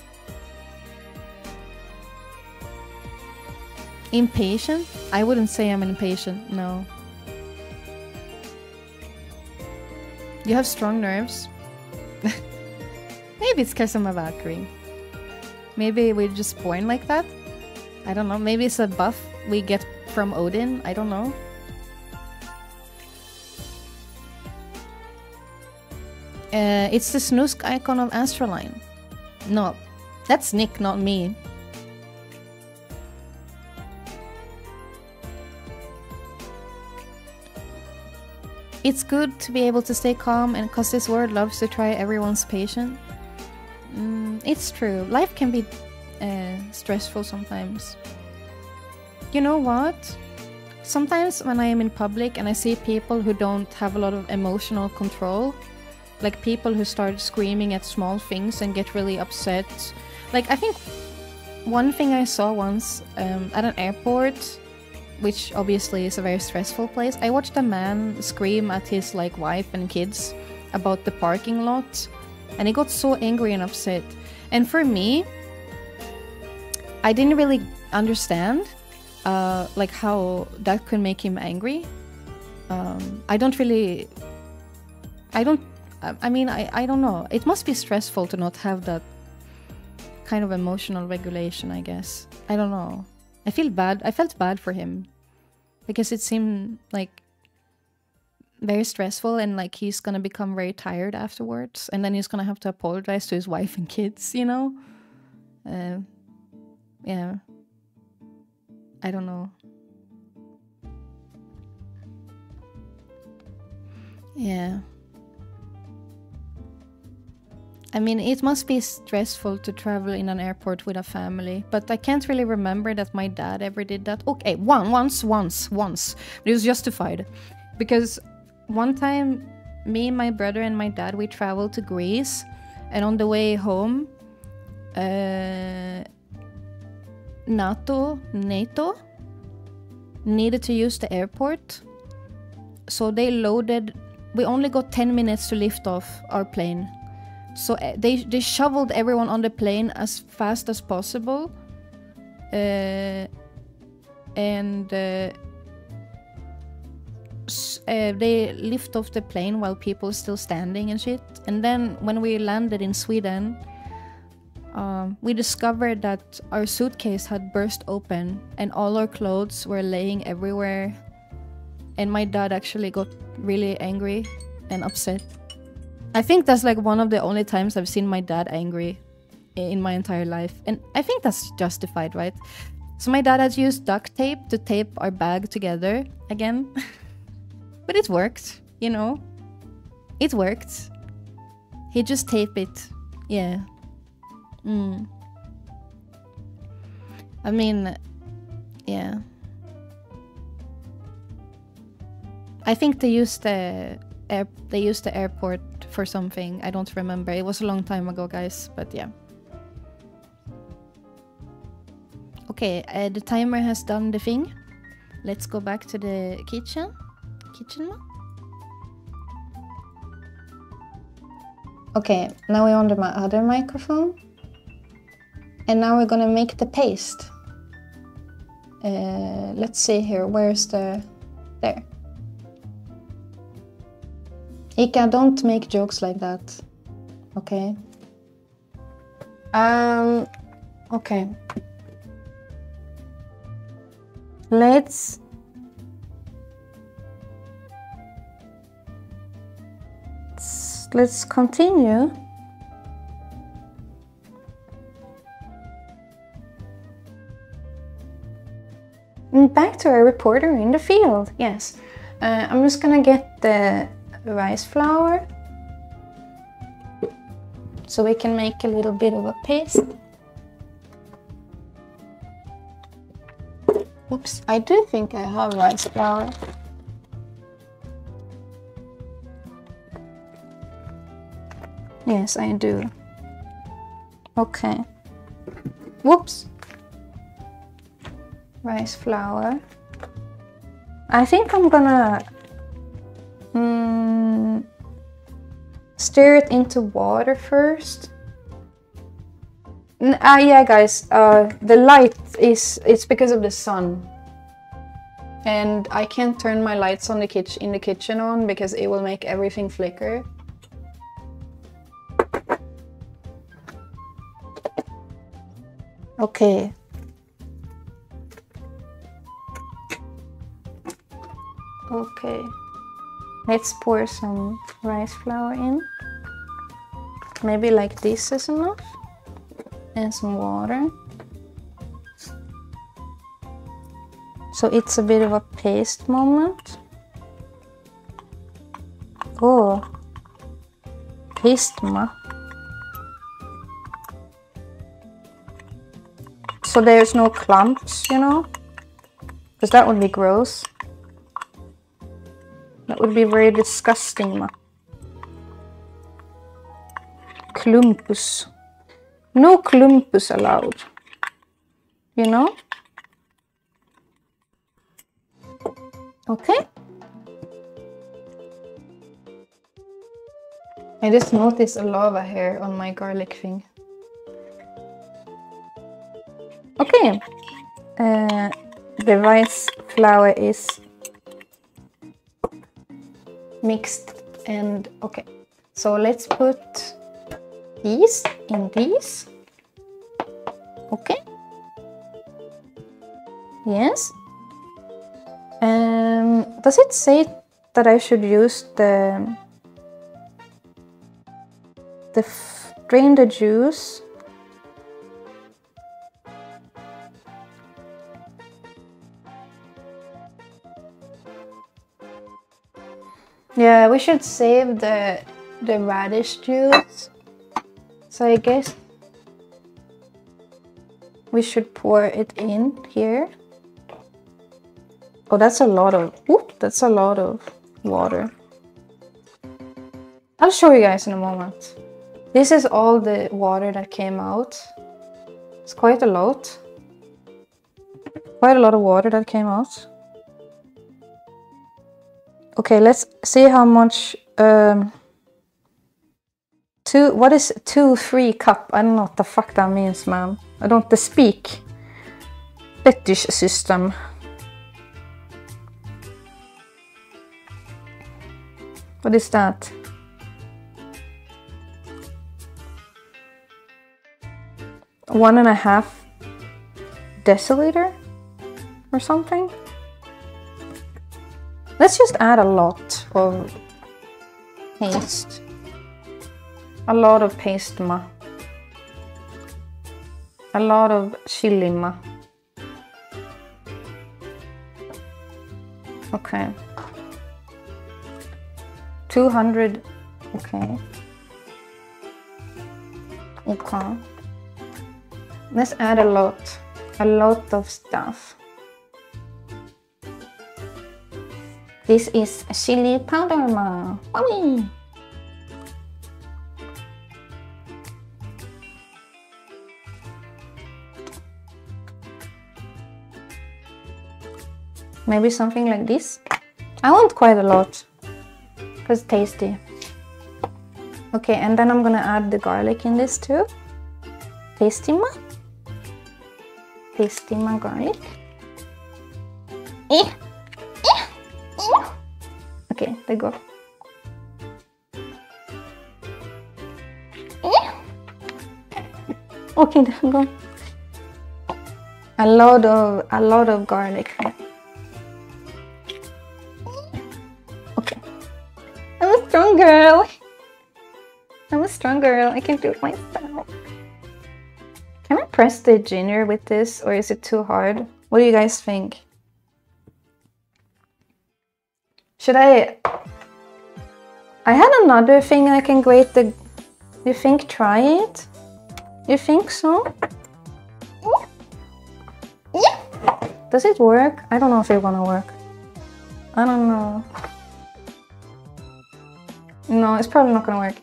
Impatient? I wouldn't say I'm impatient, no. You have strong nerves? Maybe it's because I'm a Valkyrie. Maybe we're just born like that? I don't know. Maybe it's a buff we get from Odin. I don't know. Uh, it's the snusk icon of AstraLine. No, that's Nick, not me. It's good to be able to stay calm and because this world loves to try everyone's patience. Mm, it's true. Life can be uh, stressful sometimes. You know what? Sometimes when I am in public and I see people who don't have a lot of emotional control, like people who start screaming at small things and get really upset. Like I think one thing I saw once um, at an airport, which obviously is a very stressful place, I watched a man scream at his like wife and kids about the parking lot, and he got so angry and upset. And for me, I didn't really understand uh, like how that could make him angry. Um, I don't really. I don't. I mean, I, I don't know. It must be stressful to not have that kind of emotional regulation, I guess. I don't know. I feel bad. I felt bad for him because it seemed like very stressful and like he's gonna become very tired afterwards and then he's gonna have to apologize to his wife and kids, you know? Uh, yeah. I don't know. Yeah. I mean, it must be stressful to travel in an airport with a family, but I can't really remember that my dad ever did that. Okay, one, once, once, once. It was justified. Because one time, me, my brother, and my dad, we traveled to Greece, and on the way home, uh, NATO, NATO needed to use the airport. So they loaded, we only got 10 minutes to lift off our plane. So uh, they, they shoveled everyone on the plane as fast as possible. Uh, and uh, uh, they lift off the plane while people still standing and shit. And then when we landed in Sweden, um, we discovered that our suitcase had burst open and all our clothes were laying everywhere. And my dad actually got really angry and upset. I think that's like one of the only times I've seen my dad angry in my entire life. And I think that's justified, right? So my dad has used duct tape to tape our bag together again. but it worked, you know? It worked. He just taped it. Yeah. Mm. I mean, yeah. I think they used the air, they used the airport for something. I don't remember. It was a long time ago, guys. But yeah. Okay, uh, the timer has done the thing. Let's go back to the kitchen. Kitchen. Okay, now we're on the other microphone. And now we're gonna make the paste. Uh, let's see here. Where's the. Ika, don't make jokes like that. Okay. Um. Okay. Let's. Let's, continue. And back to our reporter in the field. Yes. Uh, I'm just gonna get the rice flour so we can make a little bit of a paste. Oops, I do think I have rice flour. Yes, I do. Okay. Whoops. Rice flour. I think I'm gonna mm, stir it into water first. Ah, yeah, guys. Uh, the light is it's because of the sun, and I can't turn my lights on the kitchen in the kitchen on because it will make everything flicker. Okay. Okay. Let's pour some rice flour in. Maybe like this is enough. And some water. So it's a bit of a paste moment. Oh. Paste ma. So there's no clumps, you know? Because that would be gross. That would be very disgusting. Ma. Klumpus. No klumpus allowed. You know? Okay. I just noticed a lava hair on my garlic thing. Okay. Uh, the rice flour is mixed and okay. So let's put these in these. Okay. Yes. Um, does it say that I should use the the drain the juice? Yeah, we should save the the radish juice. So I guess we should pour it in here. Oh, that's a lot of whoop, that's a lot of water. I'll show you guys in a moment. This is all the water that came out. It's quite a lot. Quite a lot of water that came out. Okay, let's see how much. Um, two. What is two three cup? I don't know what the fuck that means, man. I don't speak. British system. What is that? one and a half deciliter or something. Let's just add a lot of paste. A lot of paste ma. A lot of chili ma. Okay. 200. Okay. Okay. Let's add a lot. A lot of stuff. This is chili powder ma. Mommy. Maybe something like this. I want quite a lot because tasty. Okay, and then I'm gonna add the garlic in this too. Tasty ma. Tasty ma garlic. Eh. Eh. Eh. Okay, there go. Eh. Okay, we go. A lot of a lot of garlic. Okay. I'm a strong girl. I'm a strong girl. I can do it myself. Can I press the ginger with this or is it too hard? What do you guys think? Should I... I had another thing I can grate the... You think try it? You think so? Yeah. Does it work? I don't know if it's gonna work. I don't know. No, it's probably not gonna work.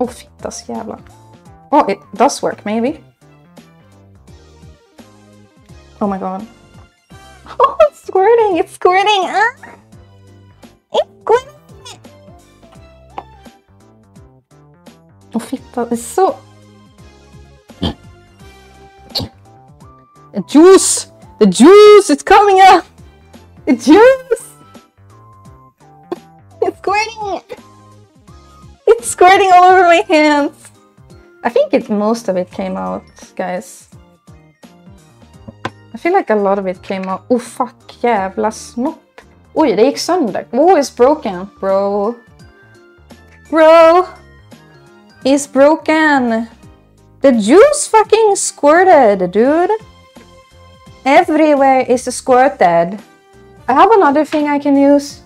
Oh, fittas jävlar. Oh, it does work, maybe. Oh my god. Oh, it's squirting! It's squirting! Ah! Oh, fitta, it's. The juice! The juice! It's coming out! The juice! It's squirting! It's squirting all over my hands! I think it most of it came out, guys. I feel like a lot of it came out. Oh fuck, jävla snopp. Oj, det gick sönder. Oh, it's broken. Bro. Bro. It's broken. The juice fucking squirted, dude. Everywhere is squirted. I have another thing I can use.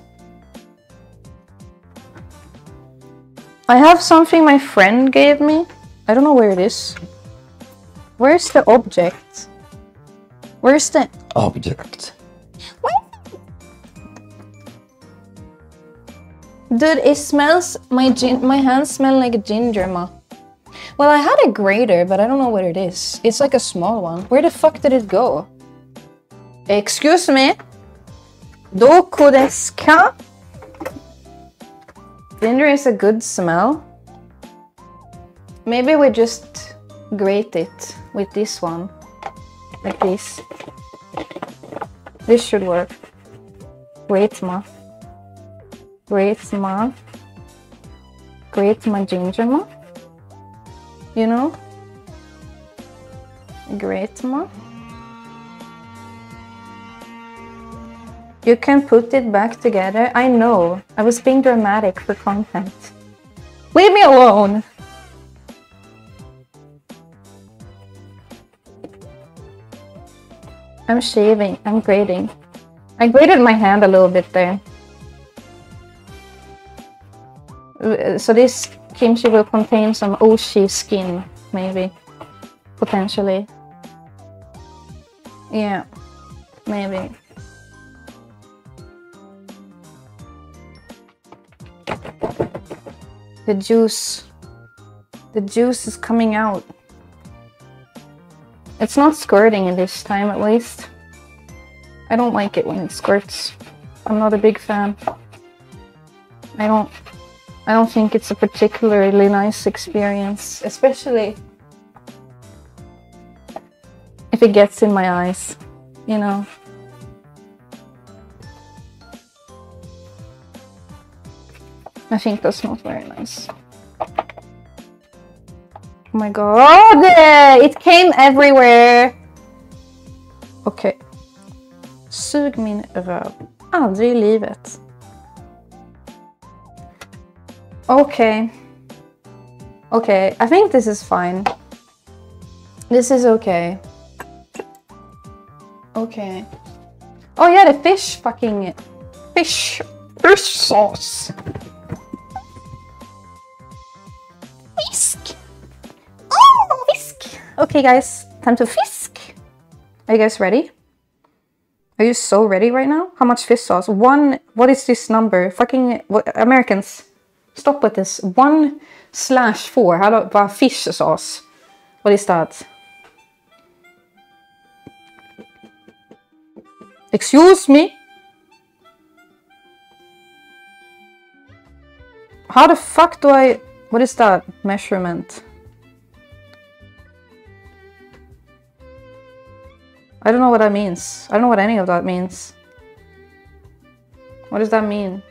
I have something my friend gave me. I don't know where it is. Where's the object? Where's the Object. Dude, it smells. My gin, my hands smell like ginger ma. Well, I had a grater, but I don't know what it is. It's like a small one. Where the fuck did it go? Excuse me. Doko desu? Ginger is a good smell. Maybe we just grate it with this one. Like this. This should work. Wait, ma. Grate ma. Grate ma ginger ma. You know? Grate ma. You can put it back together. I know. I was being dramatic for content. Leave me alone! I'm shaving. I'm grating. I grated my hand a little bit there. Uh, so this kimchi will contain some oshi skin, maybe. Potentially. Yeah. Maybe. The juice. The juice is coming out. It's not squirting in this time at least. I don't like it when it squirts. I'm not a big fan. I don't I don't think it's a particularly nice experience, especially if it gets in my eyes, you know. I think that's not very nice. Oh my god! Eh, it came everywhere! Okej. Sug min röv. Aldrig i livet. Okay. Okay, I think this is fine. This is okay. Okay. Oh yeah, the fish fucking... Fish... Fish sauce. Fisk! Oh, fisk! Okay guys, time to fisk. Are you guys ready? Are you so ready right now? How much fish sauce? One, what is this number? Fucking, what, Americans, stop with this. One slash four, how do, bara uh, fish sauce. What is that? Excuse me? How the fuck do I, what is that measurement? I don't know what that means. I don't know what any of that means. What does that mean?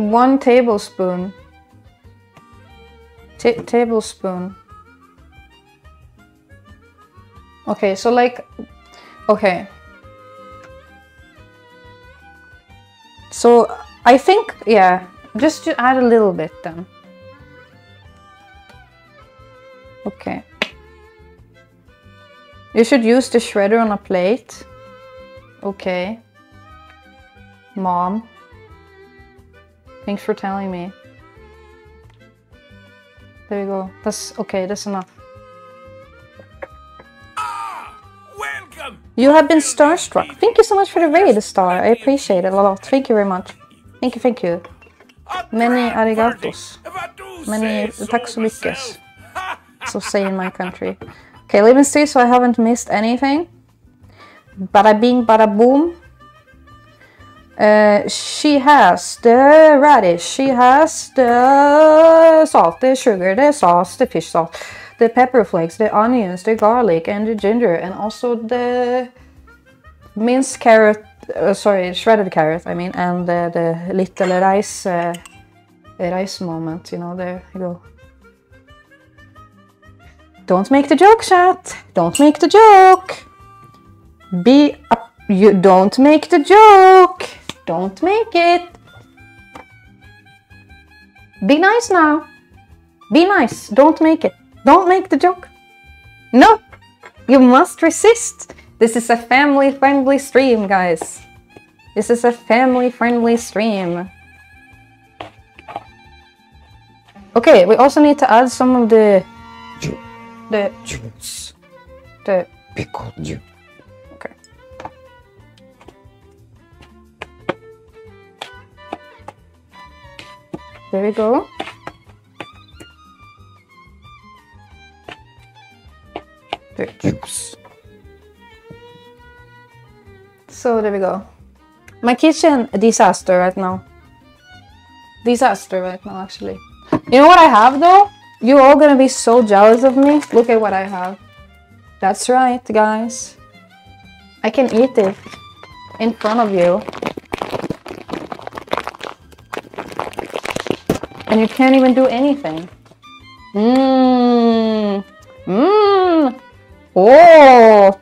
One tablespoon. Ta tablespoon. Okay, so like, okay. So I think, yeah, just to add a little bit then. Okay. You should use the shredder on a plate. Okay. Mom. Thanks for telling me. There you go. That's okay, that's enough. Welcome! You have been starstruck. Thank you so much for the raid, the Star. I appreciate it a lot. Thank you very much. Thank you, thank you. Many arigatos. Many, tack så mycket. So say in my country. Okay, living still so I haven't missed anything. Bada bing, bada boom. Uh, she has the radish, she has the salt, the sugar, the sauce, the fish salt, the pepper flakes, the onions, the garlic, and the ginger, and also the minced carrot, uh, sorry, shredded carrot, I mean, and the, little rice, uh, rice moment, you know, there you go. Don't make the joke, chat. Don't make the joke. Be up. You don't make the joke. Don't make it. Be nice now. Be nice. Don't make it. Don't make the joke. No. You must resist. This is a family friendly stream, guys. This is a family friendly stream. Okay, we also need to add some of the the. The Pickled There we go. Juice. So there we go. My kitchen a disaster right now. Disaster right now actually. You know what I have though? You're all gonna be so jealous of me. Look at what I have. That's right, guys. I can eat it in front of you. And you can't even do anything. Mmm. Mmm. Oh.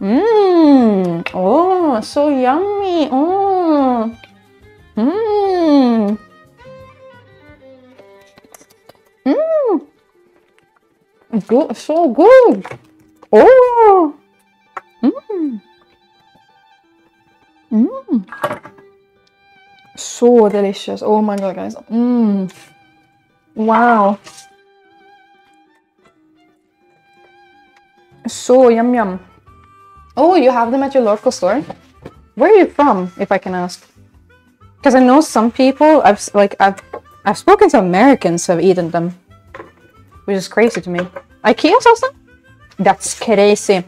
Mmm. Oh, so yummy. Oh. Mmm. Mmm. Good, so good. Oh. Mmm. Mmm. So delicious. Oh my god, guys. Mmm. Wow. So yum yum. Oh, you have them at your local store? Where are you from, if I can ask? Because I know some people. I've like I've I've spoken to Americans who have eaten them, which is crazy to me. IKEA sells them. That's crazy.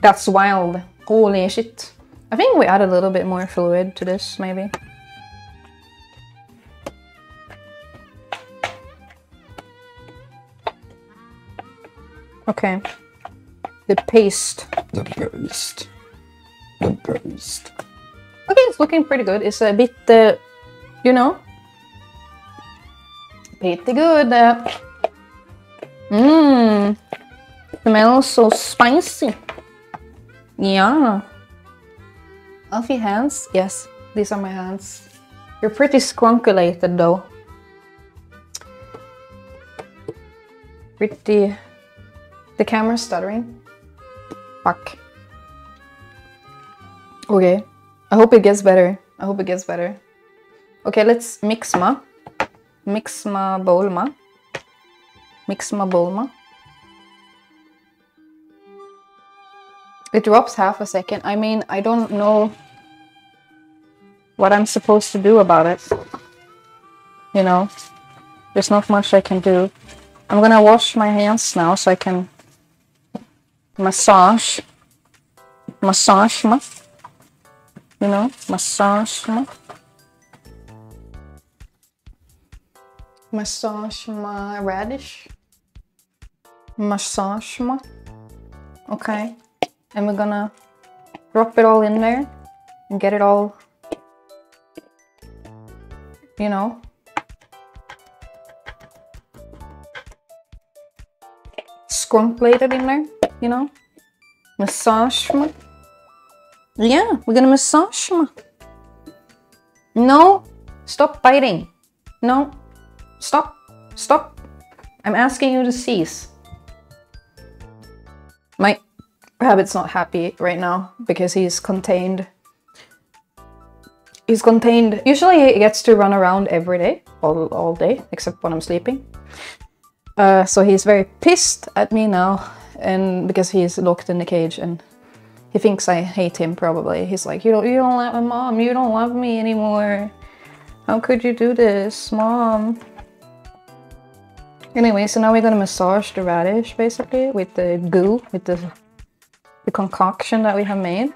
That's wild. Holy shit. I think we add a little bit more fluid to this, maybe. Okay. the paste. The burst. The burst. Okay, it's looking pretty good. It's a bit, uh, you know, pretty good. Uh, Mmm, smells so spicy. Yeah. Your hands? Yes, these are my hands. You're pretty scrunculated though. Pretty. The camera's stuttering. Fuck. Okay. I hope it gets better. I hope it gets better. Okay, let's mix ma. Mix ma bowl ma. Mix ma bowl ma. It drops half a second. I mean, I don't know what I'm supposed to do about it. You know, there's not much I can do. I'm gonna wash my hands now so I can massage. Massage ma. You know, massage ma. Massage my radish. Massage ma. Okay. And we're gonna drop it all in there and get it all, you know, scrunculated in there, you know, massage ma. Yeah, we're gonna massage ma. No, stop biting. No, stop, stop. I'm asking you to cease. My rabbit's not happy right now because he's contained. He's contained. Usually he gets to run around every day, all, all day, except when I'm sleeping. Uh, so he's very pissed at me now, and because he's locked in the cage and he thinks I hate him. Probably he's like, you don't, you don't love my mom. You don't love me anymore. How could you do this, mom? Anyway, so now we're gonna massage the radish basically with the goo, with the the concoction that we have made.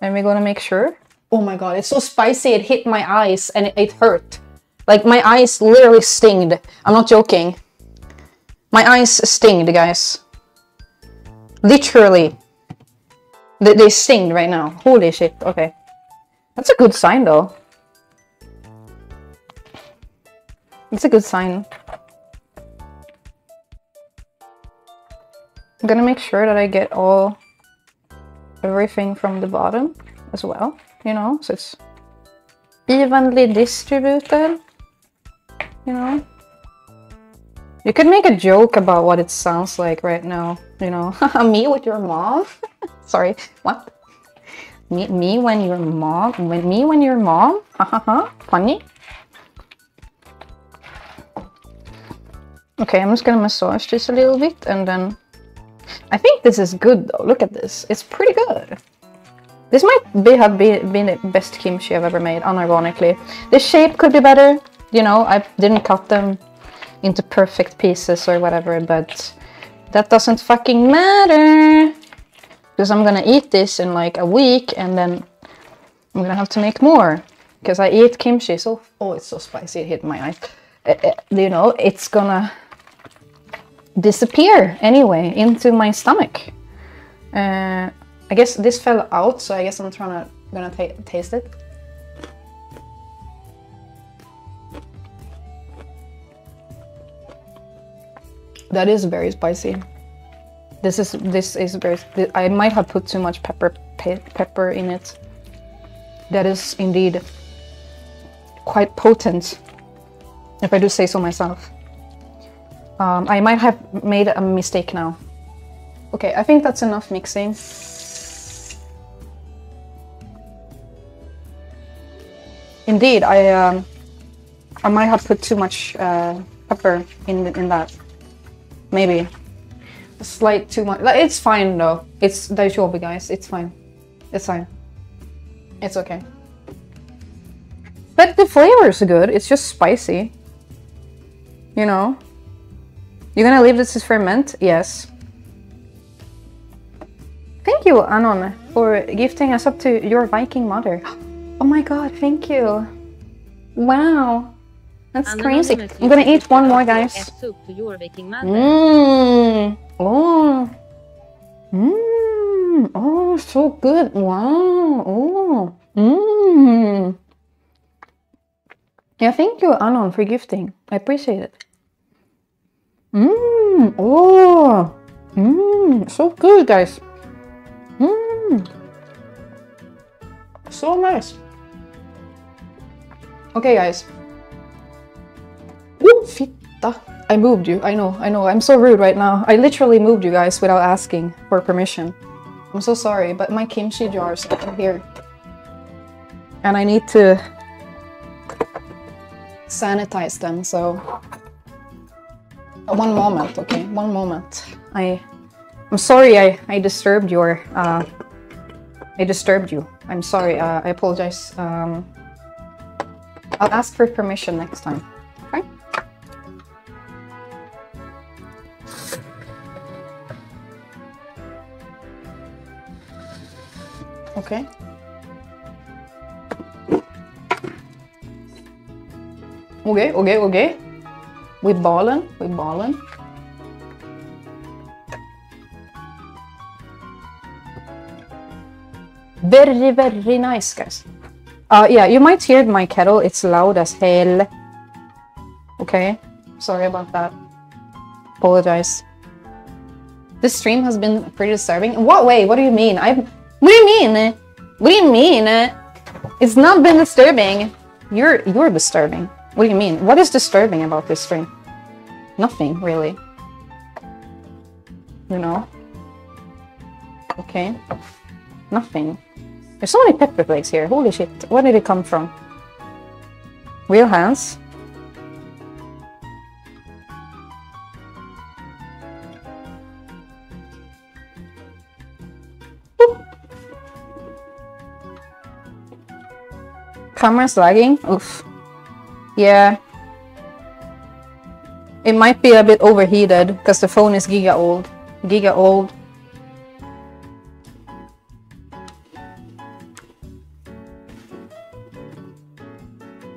And we're gonna make sure. Oh my god, it's so spicy, it hit my eyes and it, it hurt. Like my eyes literally stinged. I'm not joking. My eyes stinged, guys. Literally. They, they sting right now. Holy shit, okay. That's a good sign though. It's a good sign. I'm gonna make sure that I get all everything from the bottom as well, you know, so it's evenly distributed, you know. You could make a joke about what it sounds like right now, you know. me with your mom? Sorry, what? Me, me when your mom, when me when your mom? Uh-huh, ha, funny. Okay, I'm just gonna massage this a little bit and then I think this is good though. Look at this. It's pretty good. This might be, have be, been the best kimchi I've ever made, unironically. The shape could be better. You know, I didn't cut them into perfect pieces or whatever, but that doesn't fucking matter. Because I'm gonna eat this in like a week and then I'm gonna have to make more. Because I eat kimchi so... Oh, it's so spicy, it hit my eye. Uh, uh, you know, it's gonna disappear anyway into my stomach. Uh, I guess this fell out, so I guess I'm trying to gonna taste it. That is very spicy. This is this is very. I might have put too much pepper pe pepper in it. That is indeed quite potent, if I do say so myself. Um, I might have made a mistake now. Okay, I think that's enough mixing. Indeed, I um, I might have put too much uh, pepper in in that. Maybe a slight too much. Like, It's fine though. It's daijoubu, guys. It's fine. It's fine. It's okay. But the flavor is good. It's just spicy. You know. You're gonna leave this to ferment? Yes. Thank you, Anon, for gifting us up to your Viking mother. Oh my god, thank you. Wow. That's crazy. I'm gonna eat one more, guys. soup to your baking mother. Mmm. Oh. Mmm. Oh, so good. Wow. Oh. Mmm. Yeah, thank you, Anon, for gifting. I appreciate it. Mmm. Oh. Mmm. So good, guys. Mmm. So nice. Okay, guys. Ooh, fitta. I moved you. I know, I know. I'm so rude right now. I literally moved you guys without asking for permission. I'm so sorry, but my kimchi jars are here. And I need to sanitize them, so one moment, okay? One moment. I I'm sorry I, I disturbed your uh I disturbed you. I'm sorry. Uh, I apologize. Um I'll ask for permission next time. Okay? Okay. Okay, okay, okay. We ballin', we ballin'. Very, very nice, guys. Uh, yeah, you might hear my kettle. It's loud as hell. Okay, sorry about that. Apologize. This stream has been pretty disturbing. In what way? What do you mean? I. What do you mean? What do you mean? It's not been disturbing. You're you're disturbing. What do you mean? What is disturbing about this stream? Nothing really. You know. Okay. Nothing. There's so many pepper flakes here. Holy shit. Where did it come from? Real hands. Boop. Camera's lagging? Oof. Yeah. It might be a bit overheated because the phone is giga old. Giga old.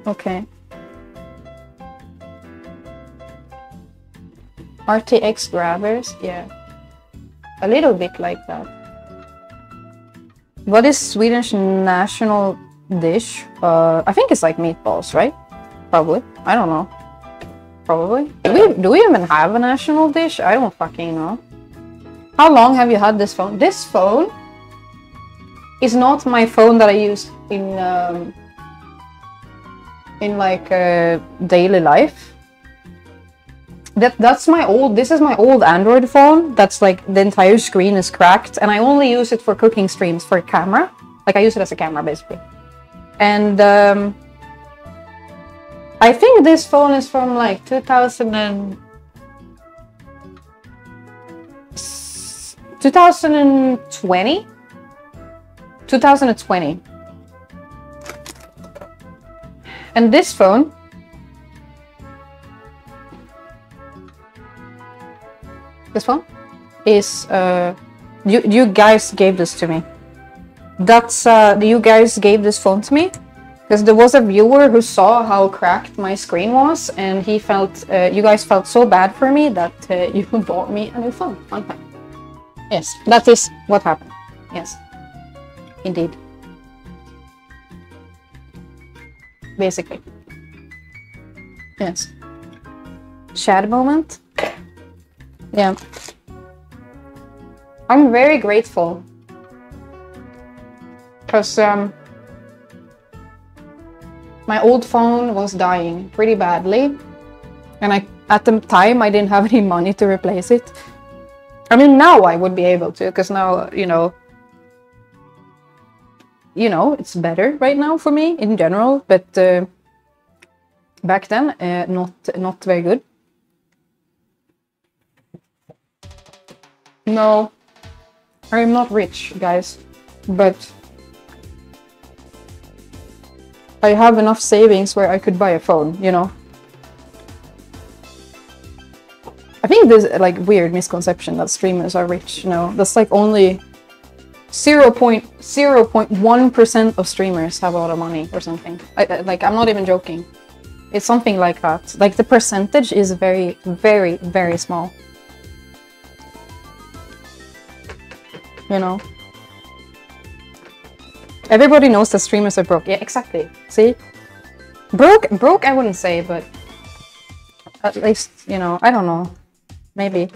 Okay. RTX grabbers, yeah. A little bit like that. What is Swedish national dish? Uh, I think it's like meatballs, right? Probably. I don't know. Probably. Do we, do we even have a national dish? I don't fucking know. How long have you had this phone? This phone is not my phone that I use in um, in like uh, daily life. That that's my old. This is my old Android phone. That's like the entire screen is cracked, and I only use it for cooking streams for camera. Like I use it as a camera basically. And um, I think this phone is from like 2000 and 2020 2020 and this phone. This phone is uh you you guys gave this to me. That's uh you guys gave this phone to me because there was a viewer who saw how cracked my screen was and he felt uh, you guys felt so bad for me that uh, you bought me a new phone. Yes that is what happened. Yes. Indeed basically. Yes. Sad moment? Yeah. I'm very grateful. Because um my old phone was dying pretty badly and i at the time i didn't have any money to replace it. I mean now i would be able to because now you know you know it's better right now for me in general but uh, back then uh, not not very good no i'm not rich guys but I have enough savings where I could buy a phone, you know. I think there's like weird misconception that streamers are rich. You know, that's like only 0.0.1% of streamers have a lot of money or something. I- like I'm not even joking. It's something like that. Like the percentage is very, very, very small. you know. Everybody knows that streamers are broke. Yeah, exactly. See? Broke, broke, I wouldn't say, but at least, you know, I don't know. Maybe.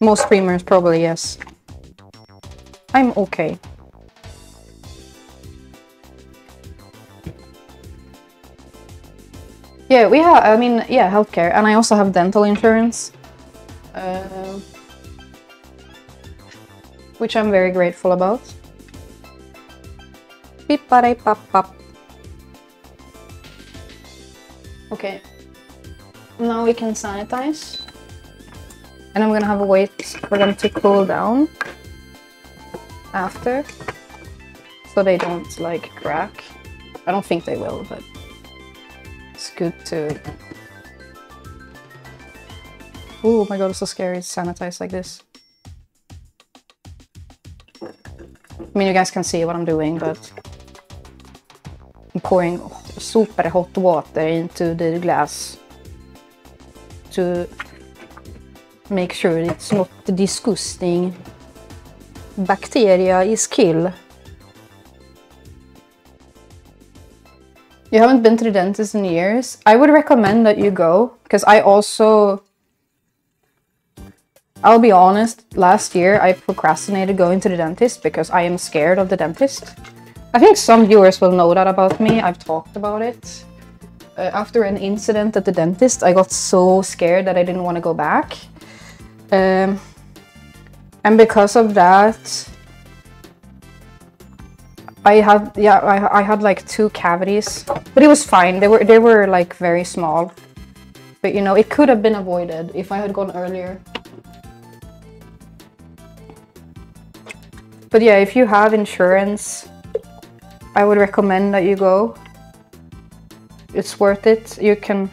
Most streamers, probably, yes. I'm okay. Yeah, we have, I mean, yeah, healthcare. And I also have dental insurance. Um which I'm very grateful about. Beep pop pop. Okay. Now we can sanitize. And I'm gonna have a wait for them to cool down after. So they don't like crack. I don't think they will, but it's good to Oh my god, it's so scary to sanitize like this. I mean, you guys can see what I'm doing, but I'm pouring super hot water into the glass to make sure it's not disgusting. Bacteria is kill. You haven't been to the dentist in years? I would recommend that you go because I also I'll be honest, last year I procrastinated going to the dentist because I am scared of the dentist. I think some viewers will know that about me, I've talked about it. Uh, after an incident at the dentist, I got so scared that I didn't want to go back. Um, and because of that, I had yeah I, I had like two cavities, but it was fine. They were they were like very small, but you know it could have been avoided if I had gone earlier. But yeah, if you have insurance, I would recommend that you go. It's worth it. You can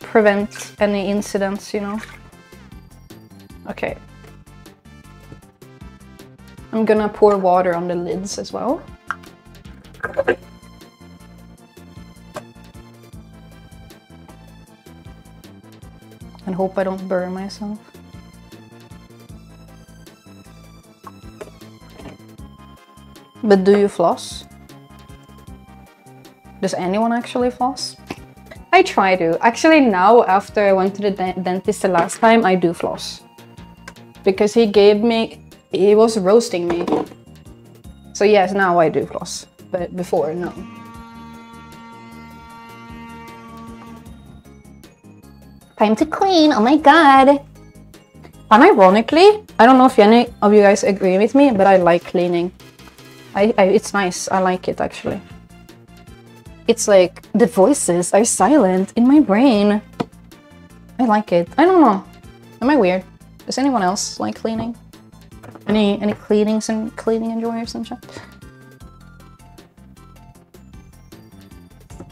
prevent any incidents, you know. Okay. I'm gonna pour water on the lids as well. And hope I don't burn myself. But do you floss? Does anyone actually floss? I try to. Actually now, after I went to the de dentist the last time, I do floss. Because he gave me... He was roasting me. So yes, now I do floss. But before, no. Time to clean. Oh my god. And ironically, I don't know if any of you guys agree with me, but I like cleaning. I, I, it's nice. I like it actually. It's like the voices are silent in my brain. I like it. I don't know. Am I weird? Does anyone else like cleaning? Any any cleaning and cleaning enjoyers and shit?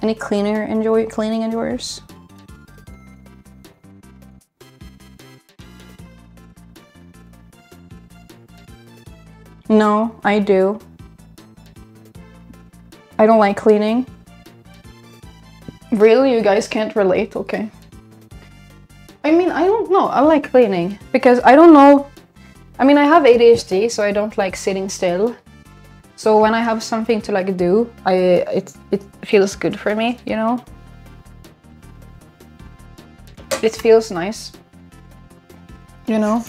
Any cleaner enjoy cleaning enjoyers? No, I do. I don't like cleaning. Really? You guys can't relate? Okay. I mean, I don't know. I like cleaning because I don't know. I mean, I have ADHD, so I don't like sitting still. So when I have something to like do, I it it feels good for me, you know. It feels nice. You know.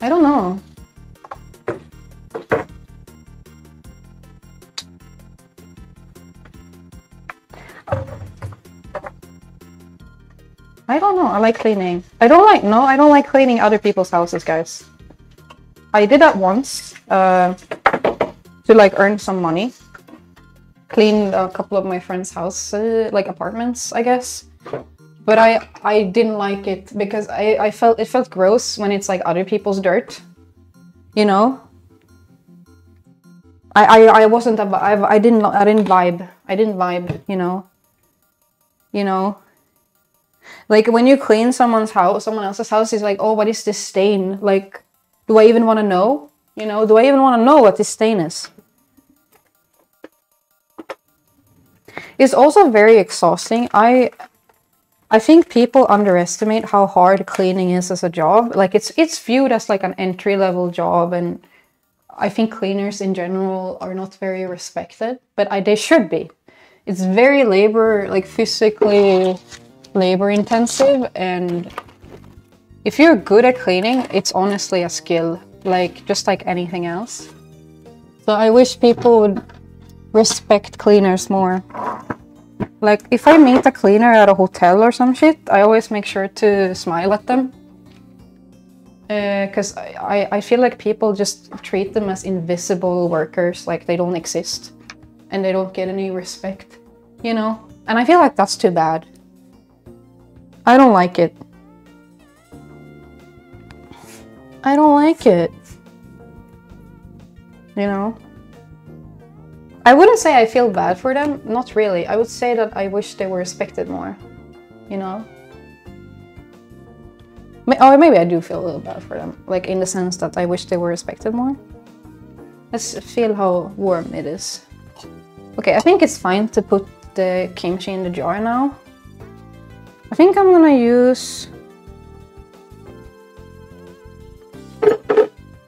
I don't know. I don't know. I like cleaning. I don't like, no, I don't like cleaning other people's houses, guys. I did that once uh, to like earn some money. Cleaned a couple of my friends' house, uh, like apartments, I guess. But I I didn't like it because I, I felt it felt gross when it's like other people's dirt. You know? I, I, I wasn't I, I didn't I didn't vibe. I didn't vibe, you know. You know, like when you clean someone's house, someone else's house is like, oh, what is this stain? Like, do I even want to know? You know, do I even want to know what this stain is? It's also very exhausting. I I think people underestimate how hard cleaning is as a job. Like it's it's viewed as like an entry level job, and I think cleaners in general are not very respected, but I, they should be. It's very labor, like physically labor intensive, and if you're good at cleaning, it's honestly a skill, like just like anything else. So I wish people would respect cleaners more. Like if I meet a cleaner at a hotel or some shit, I always make sure to smile at them. Uh, because I, I, I feel like people just treat them as invisible workers, like they don't exist. And they don't get any respect, you know? And I feel like that's too bad. I don't like it. I don't like it. You know? I wouldn't say I feel bad for them, not really. I would say that I wish they were respected more, you know? Or maybe I do feel a little bad for them, like in the sense that I wish they were respected more. Let's feel how warm it is. Okay, I think it's fine to put the kimchi in the jar now. I think I'm gonna use.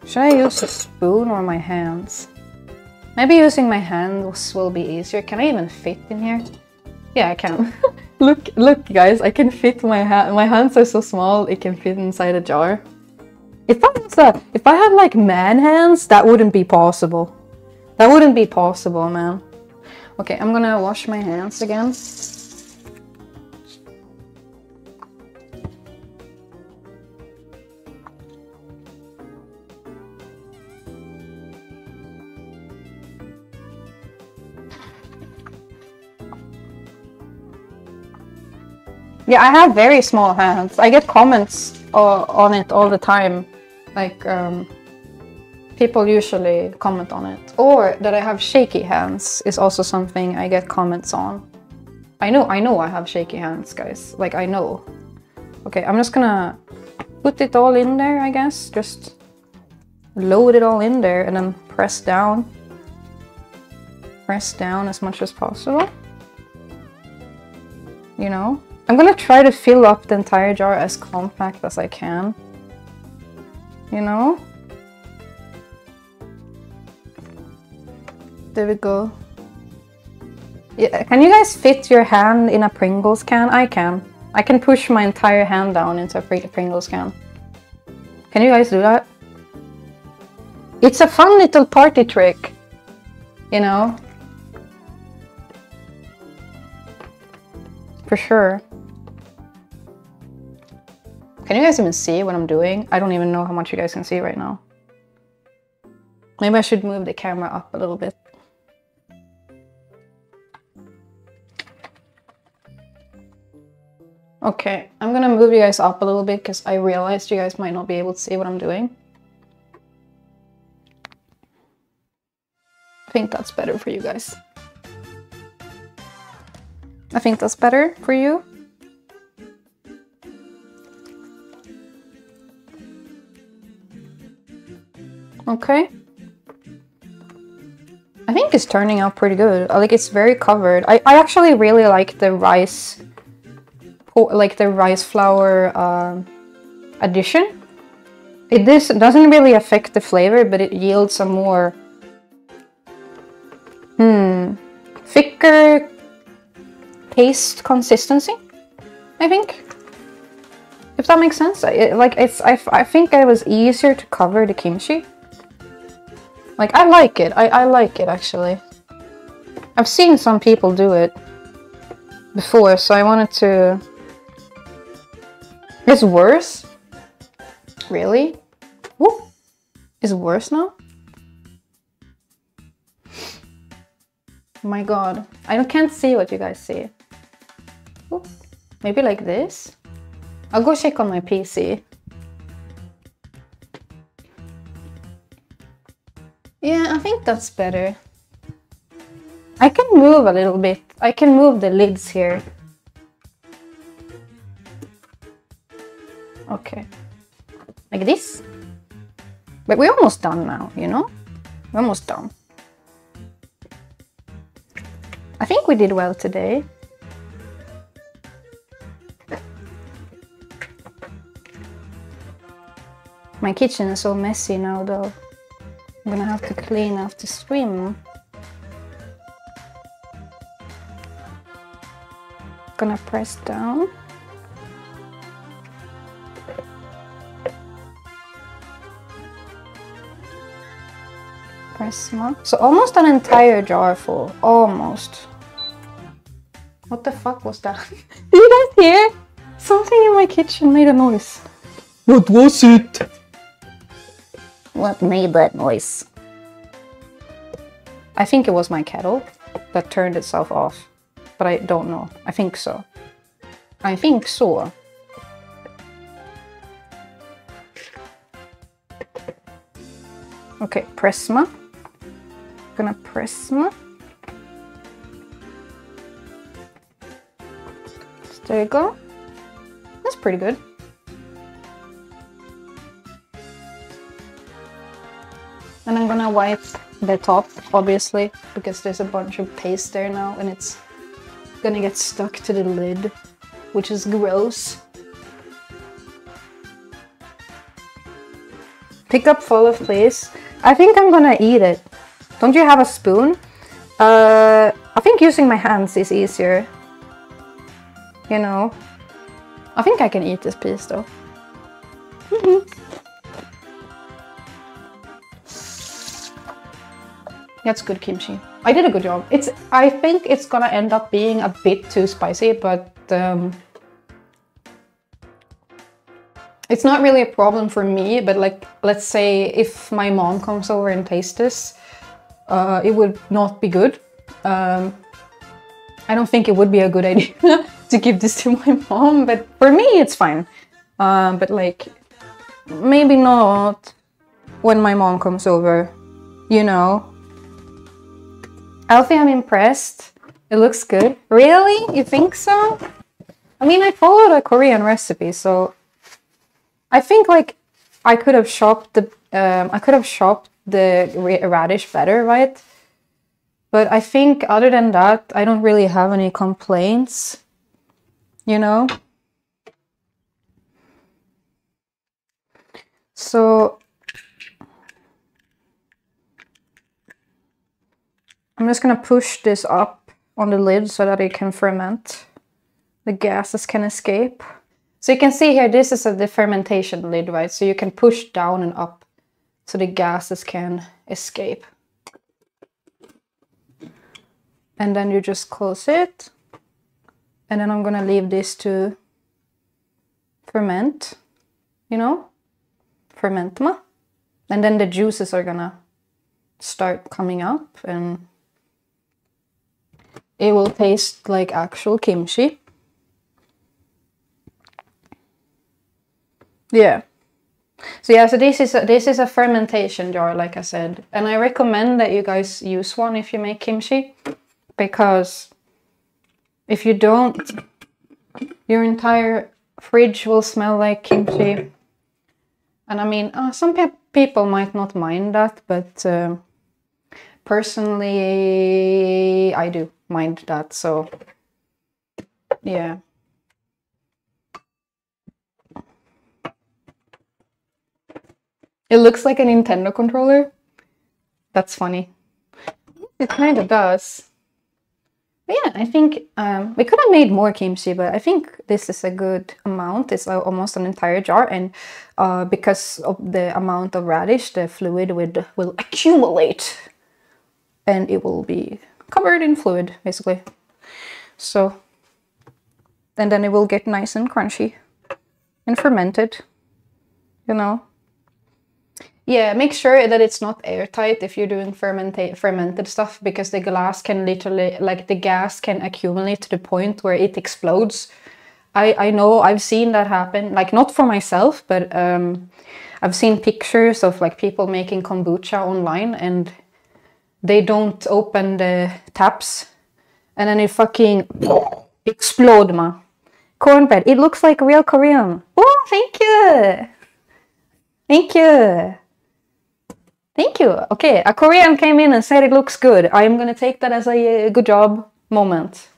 Should I use a spoon or my hands? Maybe using my hands will be easier. Can I even fit in here? Yeah, I can. look, look, guys! I can fit my hand. My hands are so small; it can fit inside a jar. If I was a, if I had like man hands, that wouldn't be possible. That wouldn't be possible, man. Okay, I'm gonna wash my hands again. Yeah, I have very small hands. I get comments uh, on it all the time. Like, um, people usually comment on it. Or that I have shaky hands is also something I get comments on. I know, I know I have shaky hands, guys. Like, I know. Okay, I'm just gonna put it all in there, I guess. Just load it all in there and then press down. Press down as much as possible. You know? I'm gonna try to fill up the entire jar as compact as I can. You know? There we go. Yeah, can you guys fit your hand in a Pringles can? I can. I can push my entire hand down into a Pring- Pringles can. Can you guys do that? It's a fun little party trick. You know? For sure. Can you guys even see what I'm doing? I don't even know how much you guys can see right now. Maybe I should move the camera up a little bit. Okay, I'm gonna move you guys up a little bit because I realized you guys might not be able to see what I'm doing. I think that's better for you guys. I think that's better for you. Okay. I think it's turning out pretty good. Like it's very covered. I, I actually really like the rice, like the rice flour um, addition. It this doesn't really affect the flavor, but it yields a more hmm thicker paste consistency. I think. If that makes sense, I, like it's I, I think it was easier to cover the kimchi. Like I like it. I, I like it actually. I've seen some people do it before, so I wanted to. It's worse. Really? Whoop. Is worse now? my god. I can't see what you guys see. Whoop. Maybe like this? I'll go check on my PC. Yeah, I think that's better. I can move a little bit. I can move the lids here. Okay. Like this. But we're almost done now, you know? We're almost done. I think we did well today. My kitchen is so messy now though. I'm gonna have to clean after stream. Gonna press down. Press more. So almost an entire jar full. Almost. What the fuck was that? Did you guys hear? Something in my kitchen made a noise. What was it? What made that noise? I think it was my kettle that turned itself off, but I don't know. I think so. I think so. Okay, Prisma. Gonna Prisma. There you go. That's pretty good. And I'm gonna wipe the top, obviously, because there's a bunch of paste there now and it's gonna get stuck to the lid, which is gross. Pick up full of please. I think I'm gonna eat it. Don't you have a spoon? Uh, I think using my hands is easier. You know. I think I can eat this piece though. That's good kimchi. I did a good job. It's. I think it's gonna end up being a bit too spicy, but um, it's not really a problem for me. But like, let's say if my mom comes over and tastes this, uh, it would not be good. Um, I don't think it would be a good idea to give this to my mom, but for me, it's fine. Um, but like, maybe not when my mom comes over, you know. Alfie, I'm impressed. It looks good. Really? You think so? I mean, I followed a Korean recipe, so I think like I could have chopped the um, I could have chopped the radish better, right? But I think other than that, I don't really have any complaints. You know. So I'm just gonna push this up on the lid so that it can ferment. The gases can escape. So you can see here, this is a, the fermentation lid, right? So you can push down and up so the gases can escape. And then you just close it. And then I'm gonna leave this to ferment, you know, fermentma. And then the juices are gonna start coming up and it will taste like actual kimchi. Yeah. So yeah, so this is a, this is a fermentation jar, like I said, and I recommend that you guys use one if you make kimchi, because if you don't, your entire fridge will smell like kimchi. And I mean, uh, some pe- people might not mind that, but um personally, I do mind that. So yeah. It looks like a Nintendo controller. That's funny. It kind of does. But yeah, I think um, we could have made more kimchi, but I think this is a good amount. It's almost an entire jar, and uh, because of the amount of radish, the fluid would, will accumulate, and it will be covered in fluid, basically. So, and then it will get nice and crunchy and fermented, you know. Yeah, make sure that it's not airtight if you're doing fermenta- fermented stuff because the glass can literally, like the gas can accumulate to the point where it explodes. I, I know I've seen that happen, like not for myself, but um, I've seen pictures of like people making kombucha online and they don't open the taps and then it fucking explode ma. Cornbread, it looks like real Korean. Oh, thank you. Thank you. Thank you. Okay, a Korean came in and said it looks good. I'm gonna take that as a uh, good job moment.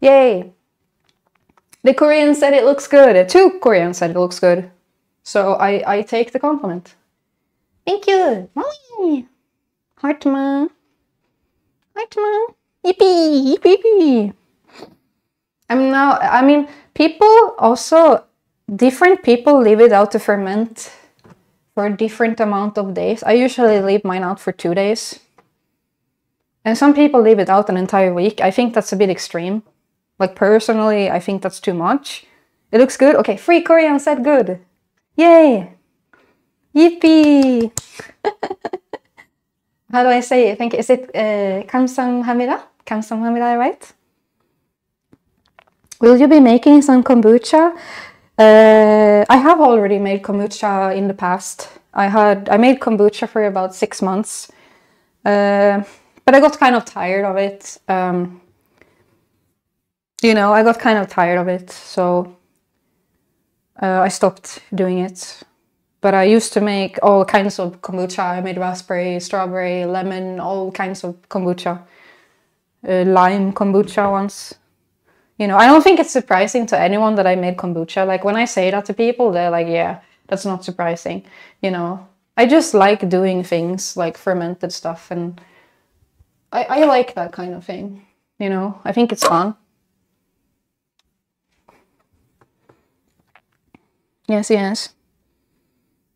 Yay. The Korean said it looks good. Two Koreans said it looks good. So I, I take the compliment. Thank you. Heart ma. Yippee. Yippee. yippee. I'm now, I mean, people also, different people leave it out to ferment for a different amount of days. I usually leave mine out for two days. And some people leave it out an entire week. I think that's a bit extreme. Like personally, I think that's too much. It looks good. Okay, free Korean said good. Yay! Yippee! How do I say it? I think is it uh, kamsamhamnida? Kamsamhamnida, right? Will you be making some kombucha? Uh, I have already made kombucha in the past. I had I made kombucha for about six months, uh, but I got kind of tired of it. Um, you know, I got kind of tired of it, so uh, I stopped doing it. But I used to make all kinds of kombucha. I made raspberry, strawberry, lemon, all kinds of kombucha. Uh, lime kombucha once. You know, I don't think it's surprising to anyone that I made kombucha. Like when I say that to people, they're like, yeah, that's not surprising. You know, I just like doing things like fermented stuff and I, I like that kind of thing. You know, I think it's fun. Yes, yes.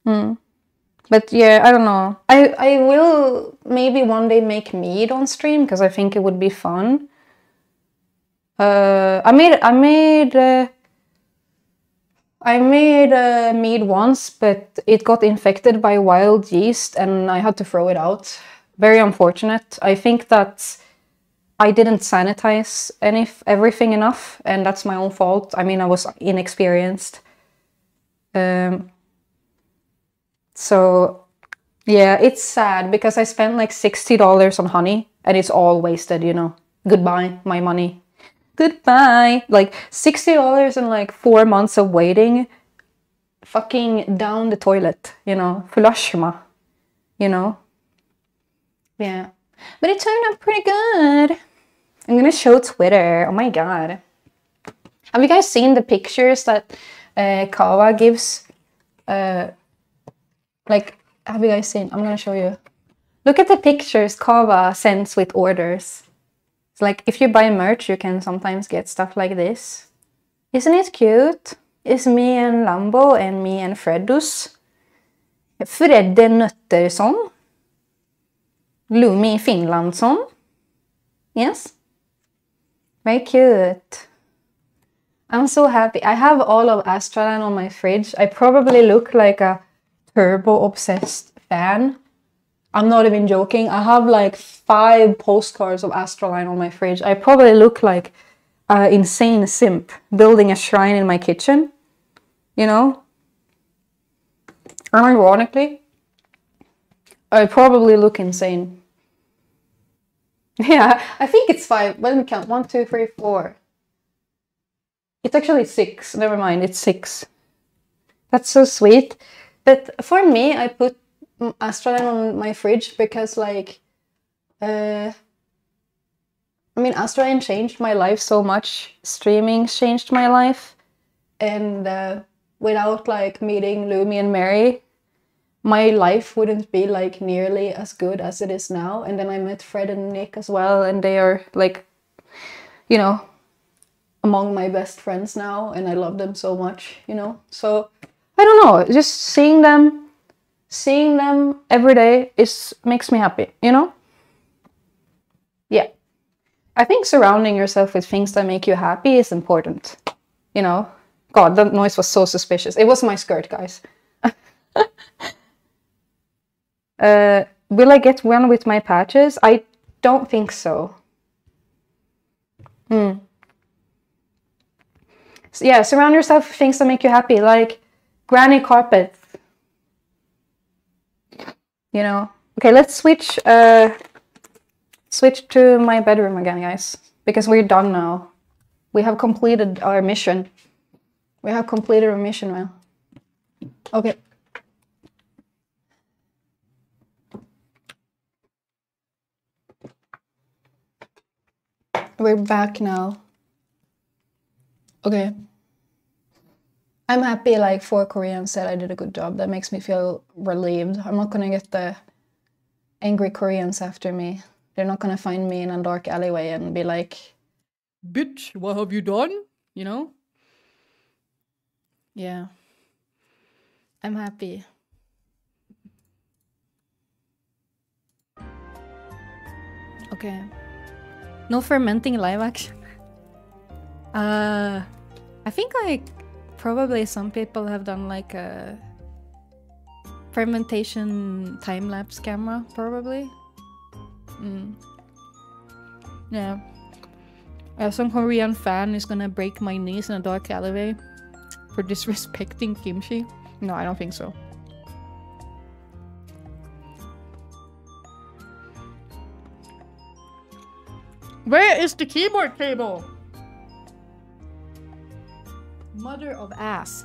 Hmm. But yeah, I don't know. I I will maybe one day make mead on stream because I think it would be fun. Uh, I made I made uh, I made uh, mead once, but it got infected by wild yeast, and I had to throw it out. Very unfortunate. I think that I didn't sanitize any everything enough, and that's my own fault. I mean, I was inexperienced. Um, so yeah, it's sad because I spent like sixty dollars on honey, and it's all wasted. You know, goodbye my money goodbye. Like $60 and like four months of waiting. Fucking down the toilet, you know. Flush ma. You know? Yeah. But it turned out pretty good. I'm gonna show Twitter. Oh my god. Have you guys seen the pictures that uh, Kawa gives? Uh, like, have you guys seen? I'm gonna show you. Look at the pictures Kawa sends with orders. It's like if you buy merch, you can sometimes get stuff like this. Isn't it cute? It's me and Lambo and me and Fredus. Fredde Nöttersson. Lumi Finlandsson. Yes. Very cute. I'm so happy. I have all of AstraLine on my fridge. I probably look like a turbo obsessed fan I'm not even joking. I have like five postcards of AstraLine on my fridge. I probably look like an insane simp building a shrine in my kitchen. You know? Ironically, I probably look insane. Yeah, I think it's five. Let me count. One, two, three, four. It's actually six. Never mind, it's six. That's so sweet. But for me, I put AstraLine on my fridge because like uh I mean AstraLine changed my life so much. Streaming changed my life. And uh, without like meeting Lumi and Merry, my life wouldn't be like nearly as good as it is now. And then I met Fred and Nick as well, and they are like, you know, among my best friends now, and I love them so much, you know. So I don't know, just seeing them seeing them every day is makes me happy, you know? Yeah. I think surrounding yourself with things that make you happy is important. You know? God, that noise was so suspicious. It was my skirt, guys. uh, will I get one with my patches? I don't think so. Hmm. So yeah, surround yourself with things that make you happy, like granny carpets. you know. Okay, let's switch uh switch to my bedroom again, guys, because we're done now. We have completed our mission. We have completed our mission, man. Okay. We're back now. Okay. I'm happy like four Koreans said I did a good job. That makes me feel relieved. I'm not gonna get the angry Koreans after me. They're not gonna find me in a dark alleyway and be like, Bitch, what have you done? You know? Yeah. I'm happy. Okay. No fermenting live action. Uh I think like probably some people have done like a fermentation time lapse camera, probably. Mm. Yeah. Uh, some Korean fan is gonna break my knees in a dark alleyway for disrespecting kimchi. No, I don't think so. Where is the keyboard cable? Mother of ass.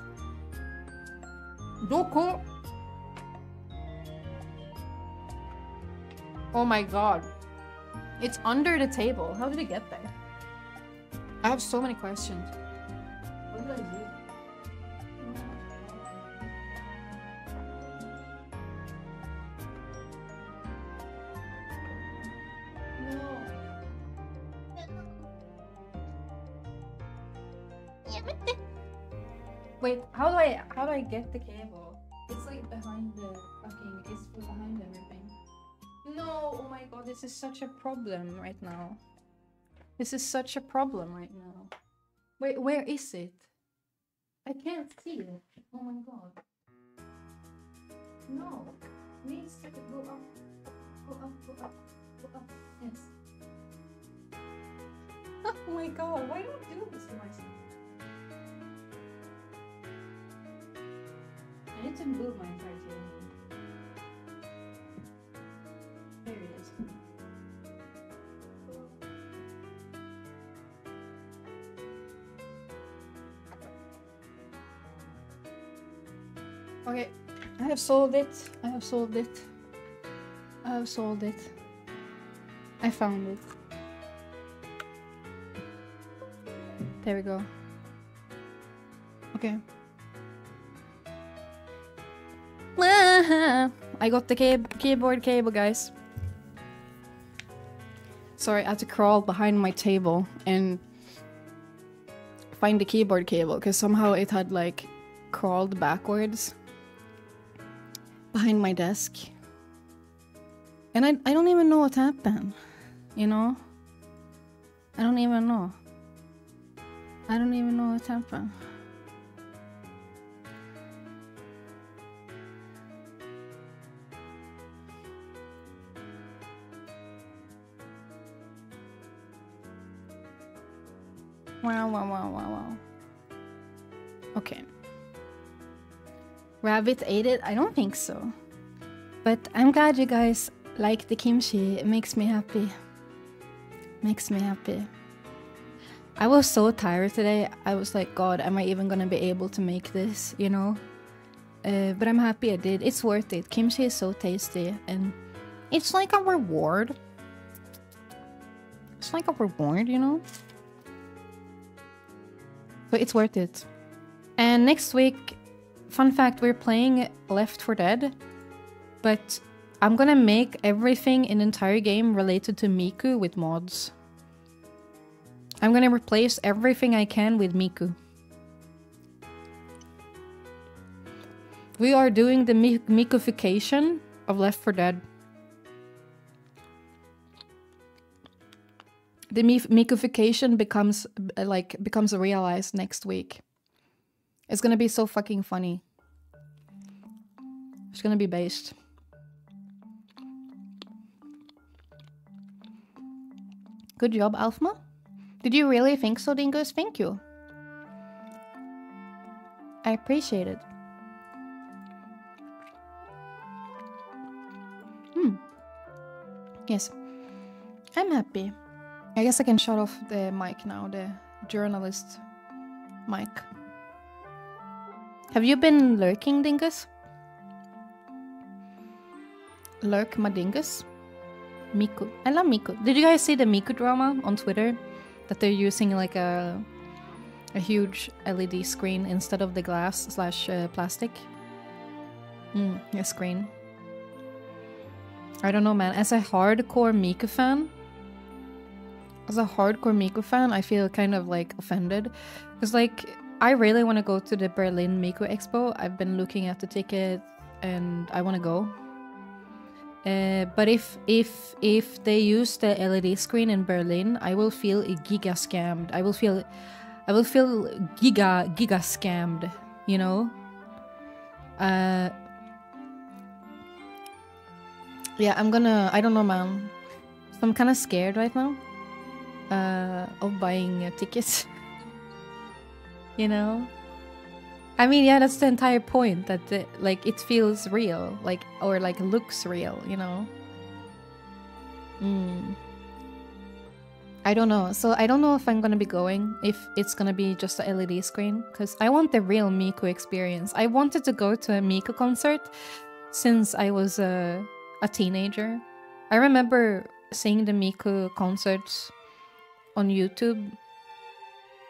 Doko. Oh my god. It's under the table. How did it get there? I have so many questions. What did I do? No. Wait, how do I how do I get the cable? It's like behind the fucking it's behind everything. No, oh my god, this is such a problem right now. This is such a problem right now. Wait, where is it? I can't see it. Oh my god. No. Needs to go up. Go up, go up, go up. Yes. oh my god, why do I do this to myself? Need to move my table. There it is. Okay, I have solved it. I have solved it. I have solved it. I found it. There we go. Okay. I got the keyboard cable, guys. Sorry, I had to crawl behind my table and find the keyboard cable because somehow it had like crawled backwards behind my desk. And I, I don't even know what happened, you know? I don't even know. I don't even know what happened. Wow, wow, wow, wow, wow. Okay. Rabbit ate it? I don't think so. But I'm glad you guys like the kimchi. It makes me happy. Makes me happy. I was so tired today. I was like, God, am I even gonna be able to make this? You know? Uh, but I'm happy I did. It's worth it. Kimchi is so tasty and it's like a reward. It's like a reward, you know? So it's worth it. And next week, fun fact, we're playing Left 4 Dead, but I'm gonna make everything in the entire game related to Miku with mods. I'm gonna replace everything I can with Miku. We are doing the Mi Mikufication of Left 4 Dead. The Mi Mikufication becomes like becomes realized next week. It's gonna be so fucking funny. It's gonna be based. Good job, Alfma. Did you really think so, Dingus? Thank you. I appreciate it. Hmm. Yes. I'm happy. I guess I can shut off the mic now, the journalist mic. Have you been lurking, Dingus? Lurk my Dingus? Miku. I love Miku. Did you guys see the Miku drama on Twitter? That they're using like a a huge LED screen instead of the glass slash uh, plastic. Mm, a screen. I don't know, man. As a hardcore Miku fan, as a hardcore Miku fan, I feel kind of like offended. Because, like, I really want to go to the Berlin Miku Expo. I've been looking at the ticket and I want to go. Uh, but if if if they use the LED screen in Berlin, I will feel a giga scammed. I will feel, I will feel giga giga scammed. You know. Uh. Yeah, I'm gonna. I don't know, man. So I'm kind of scared right now. Uh, of buying uh, tickets. you know. I mean, yeah, that's the entire point. That the, like it feels real, like or like looks real, you know. Mm. I don't know. So I don't know if I'm gonna be going. If it's gonna be just a LED screen, because I want the real Miku experience. I wanted to go to a Miku concert since I was a a teenager. I remember seeing the Miku concerts on YouTube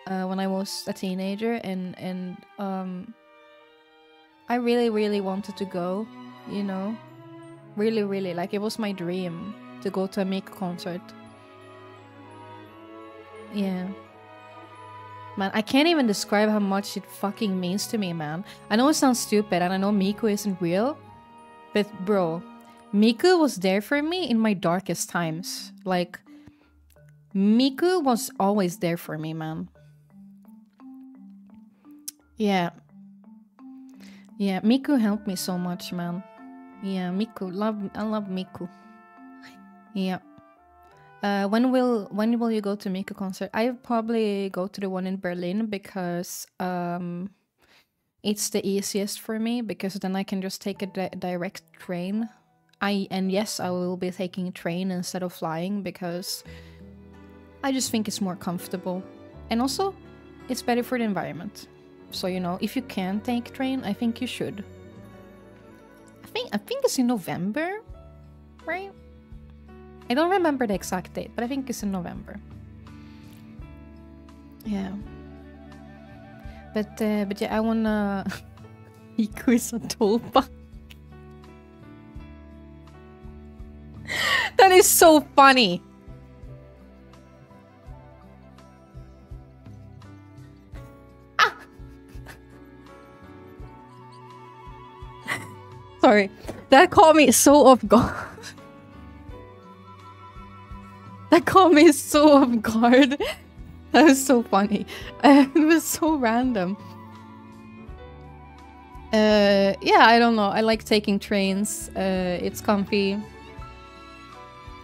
uh, when I was a teenager, and and um, I really really wanted to go. You know, really really like it was my dream to go to a Miku concert. Yeah. Man, I can't even describe how much it fucking means to me, man. I know it sounds stupid and I know Miku isn't real, but bro, Miku was there for me in my darkest times. Like, Miku was always there for me, man. Yeah. Yeah, Miku helped me so much, man. Yeah, Miku, love I love Miku. Yeah. Uh, when will when will you go to Miku concert? I probably go to the one in Berlin because um, it's the easiest for me because then I can just take a di- direct train. I and yes, I will be taking a train instead of flying because I just think it's more comfortable, and also it's better for the environment. So you know, if you can take train, I think you should. I think I think it's in November, right? I don't remember the exact date, but I think it's in November. Yeah. But uh, but yeah, I wanna Miku is a tulpa. that is so funny. Sorry, that caught me so off guard. That caught me so off guard. That was so funny. It was so random. Uh, yeah, I don't know. I like taking trains. Uh, it's comfy.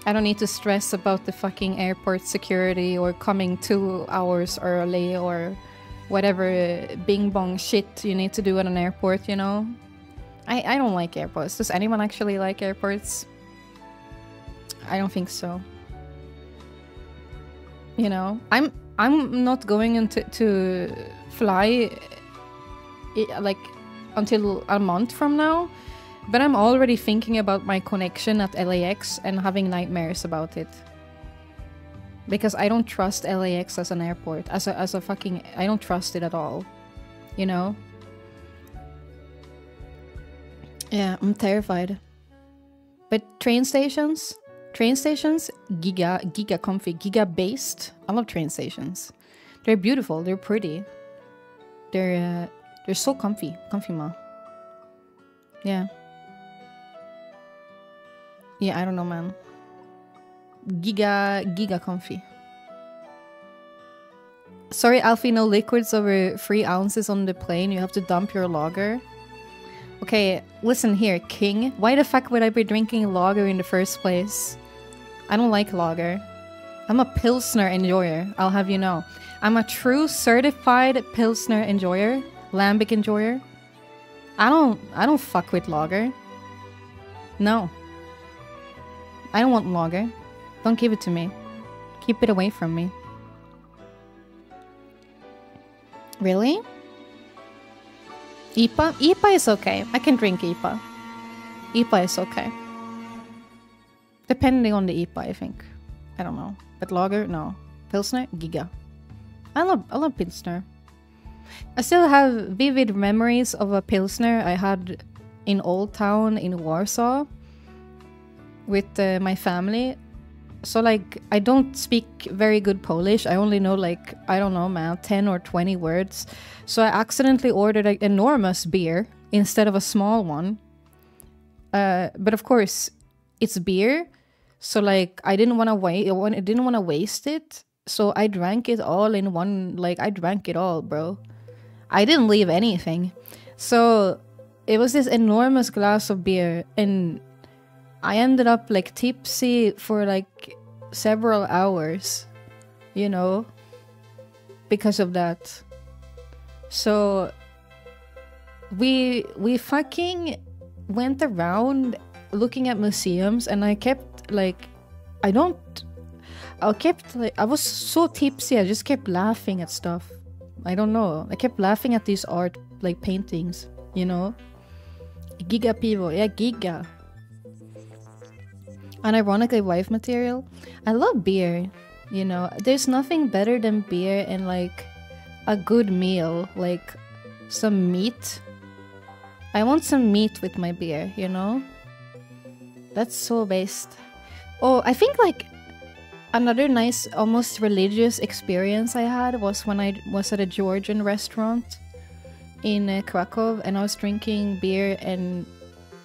I don't need to stress about the fucking airport security or coming two hours early or whatever bing bong shit you need to do at an airport, you know? I, I don't like airports. Does anyone actually like airports? I don't think so you know i'm i'm not going into to fly i- like until a month from now but i'm already thinking about my connection at lax and having nightmares about it because i don't trust lax as an airport as a as a fucking i don't trust it at all you know yeah i'm terrified but train stations Train stations, giga, giga comfy, giga based. I love train stations. They're beautiful. They're pretty. They're uh, they're so comfy, comfy ma. Yeah. Yeah, I don't know, man. Giga, giga comfy. Sorry, Alfie, no liquids over three ounces on the plane. You have to dump your lager. Okay, listen here, King. Why the fuck would I be drinking lager in the first place? I don't like lager. I'm a Pilsner enjoyer, I'll have you know. I'm a true certified Pilsner enjoyer, Lambic enjoyer. I don't I don't fuck with lager. No. I don't want lager. Don't give it to me. Keep it away from me. Really? IPA? IPA is okay. I can drink IPA. IPA is okay. Depending on the IPA, I think. I don't know. But lager, no. Pilsner, giga. I love I love Pilsner. I still have vivid memories of a pilsner I had in Old Town in Warsaw with uh, my family. So like I don't speak very good Polish. I only know like I don't know, man, 10 or 20 words. So I accidentally ordered an enormous beer instead of a small one. Uh, but of course, it's beer. So like I didn't want to wait I didn't want to waste it. So I drank it all in one like I drank it all, bro. I didn't leave anything. So it was this enormous glass of beer and I ended up like tipsy for like several hours, you know, because of that. So we we fucking went around looking at museums and I kept like I don't I kept like I was so tipsy I just kept laughing at stuff. I don't know. I kept laughing at these art like paintings, you know. Giga Pivo, yeah, Giga. Unironically wife material. I love beer, you know. There's nothing better than beer and like a good meal, like some meat. I want some meat with my beer, you know? That's so based. Oh, I think like another nice, almost religious experience I had was when I was at a Georgian restaurant in uh, Krakow and I was drinking beer and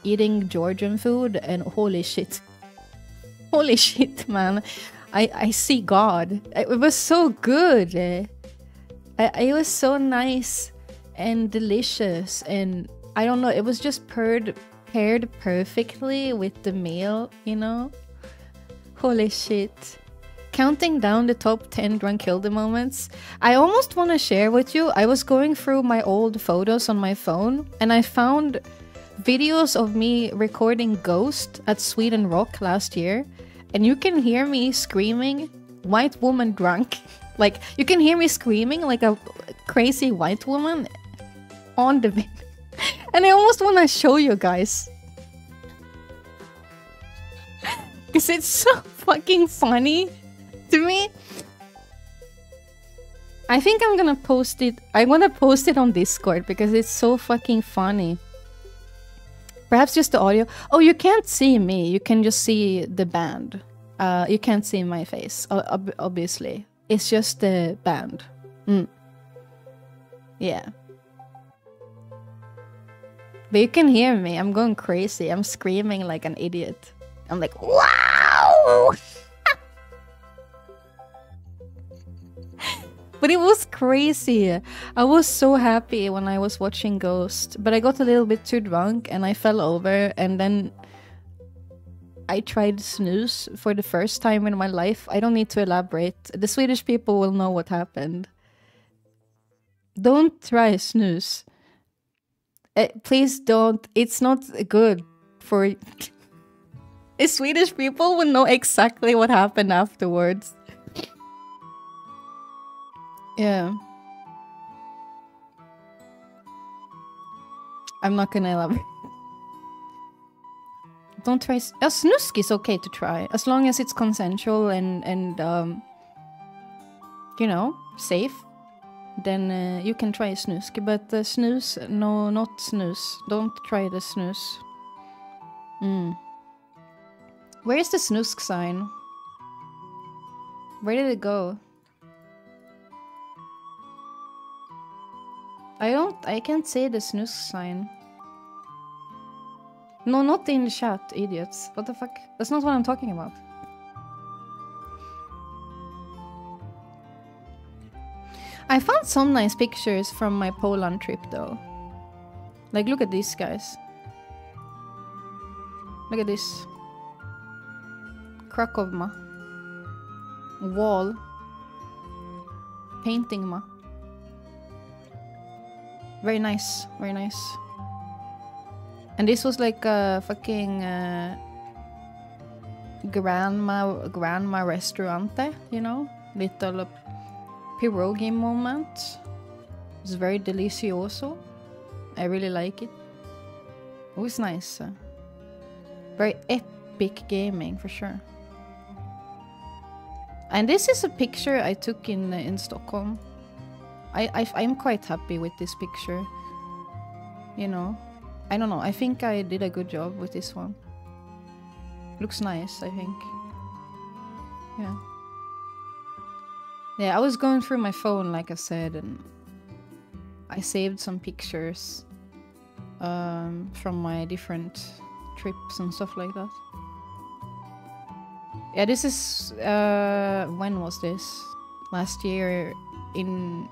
eating Georgian food and holy shit. Holy shit, man. I, I see God. It was so good. Uh, it was so nice and delicious and I don't know, it was just paired paired perfectly with the meal, you know? Holy shit. Counting down the top 10 Drunkilda moments, I almost want to share with you. I was going through my old photos on my phone and I found videos of me recording Ghost at Sweden Rock last year. And you can hear me screaming, white woman drunk. like, you can hear me screaming like a crazy white woman on the video. and I almost want to show you guys. Because it's so fucking funny to me. I think I'm gonna post it. I wanna post it on Discord because it's so fucking funny. Perhaps just the audio. Oh, you can't see me. You can just see the band. Uh, you can't see my face, ob obviously. It's just the band. Mm. Yeah. But you can hear me. I'm going crazy. I'm screaming like an idiot. I'm like, wow! But it was crazy. I was so happy when I was watching Ghost, but I got a little bit too drunk and I fell over and then I tried snus for the first time in my life. I don't need to elaborate. The Swedish people will know what happened. Don't try snus. Uh, please don't. It's not good for. the Swedish people will know exactly what happened afterwards. Yeah. I'm not gonna elaborate. Don't try. A snusk is okay to try as long as it's consensual and and um, you know, safe then uh, you can try a snusk. But snus, no, not snus. Don't try the snus. Mm. Where is the snusk sign? Where did it go? I don't, I can't say the snusk sign. No, not in the chat, idiots. What the fuck? That's not what I'm talking about. I found some nice pictures from my Poland trip though. Like look at these guys. Look at this. Krakow ma. Wall. Painting ma. Very nice, very nice. And this was like a fucking uh, grandma grandma restaurante, you know? Little pierogi moment. It's very delicioso. I really like it. It was nice. Very epic gaming for sure. And this is a picture I took in uh, in Stockholm. I, I I'm quite happy with this picture. You know, I don't know. I think I did a good job with this one. Looks nice. I think. Yeah. Yeah, I was going through my phone, like I said, and I saved some pictures um, from my different trips and stuff like that. Yeah, this is uh, when was this? Last year in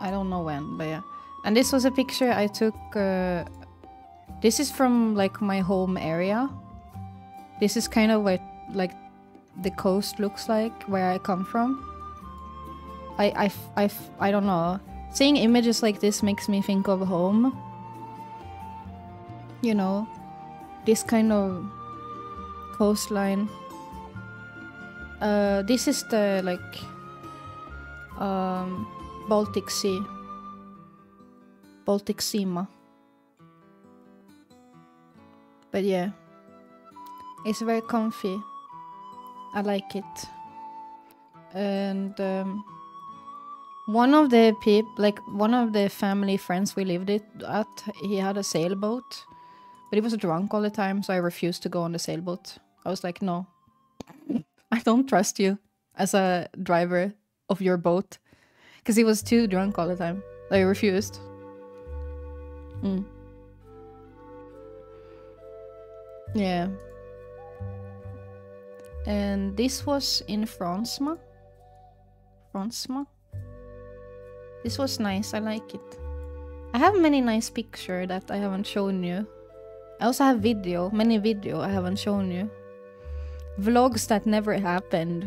I don't know when, but yeah. And this was a picture I took. Uh, this is from like my home area. This is kind of what like the coast looks like where I come from. I I I I don't know. Seeing images like this makes me think of home. You know, this kind of coastline. Uh, this is the like um, Baltic Sea. Baltic Sea. But yeah, it's very comfy. I like it. And um, one of the people, like one of the family friends we lived it at, he had a sailboat, but he was drunk all the time, so I refused to go on the sailboat. I was like, no, I don't trust you as a driver of your boat, because he was too drunk all the time. I refused. Mm. Yeah. And this was in Fransma. Fransma. This was nice. I like it. I have many nice picture that I haven't shown you. I also have video, many video I haven't shown you. Vlogs that never happened.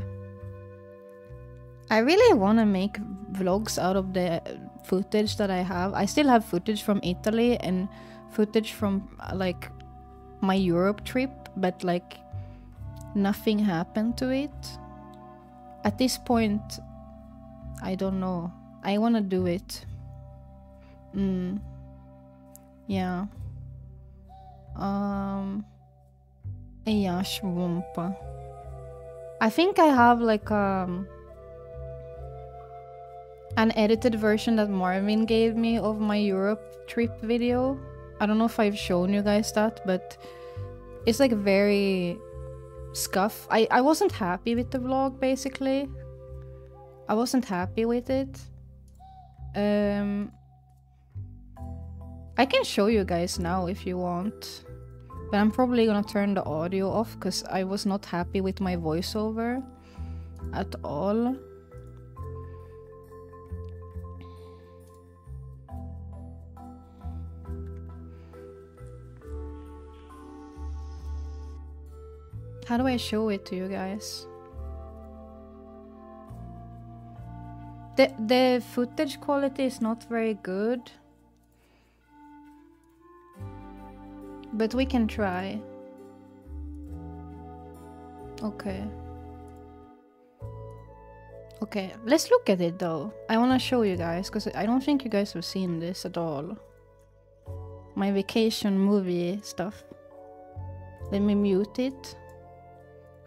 I really want to make vlogs out of the footage that I have. I still have footage from Italy and footage from like my Europe trip, but like nothing happened to it. At this point, I don't know. I want to do it. Mm. Yeah. Um. Yeah. I think I have like um an edited version that Marvin gave me of my Europe trip video. I don't know if I've shown you guys that, but it's like very scuff. I, I wasn't happy with the vlog basically. I wasn't happy with it. Um I can show you guys now if you want. But I'm probably gonna turn the audio off because I was not happy with my voiceover at all. How do I show it to you guys? The the footage quality is not very good. But we can try. Okay. Okay, let's look at it though. I want to show you guys because I don't think you guys have seen this at all. My vacation movie stuff. Let me mute it.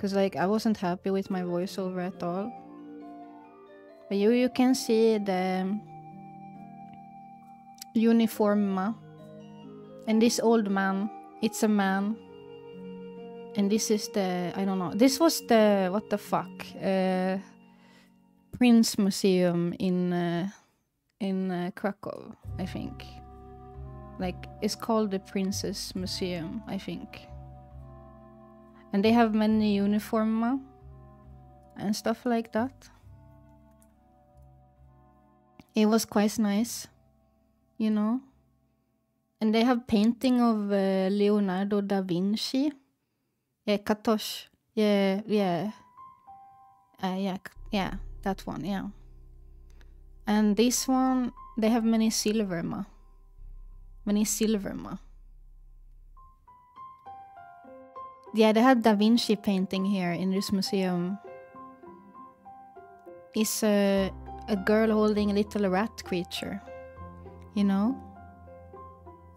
Because like I wasn't happy with my voiceover at all. But you, you can see the uniform and this old man, it's a man. And this is the, I don't know, this was the, what the fuck, uh, Prince Museum in, uh, in uh, Krakow, I think. Like, it's called the Princess Museum, I think. And they have many uniform and stuff like that. It was quite nice, you know. And they have painting of uh, Leonardo da Vinci. Yeah, Katosh. Yeah, yeah. Uh, yeah, yeah, that one, yeah. And this one, they have many silver ma. Many silver Yeah, they have Da Vinci painting here in this museum. It's a, a girl holding a little rat creature. You know?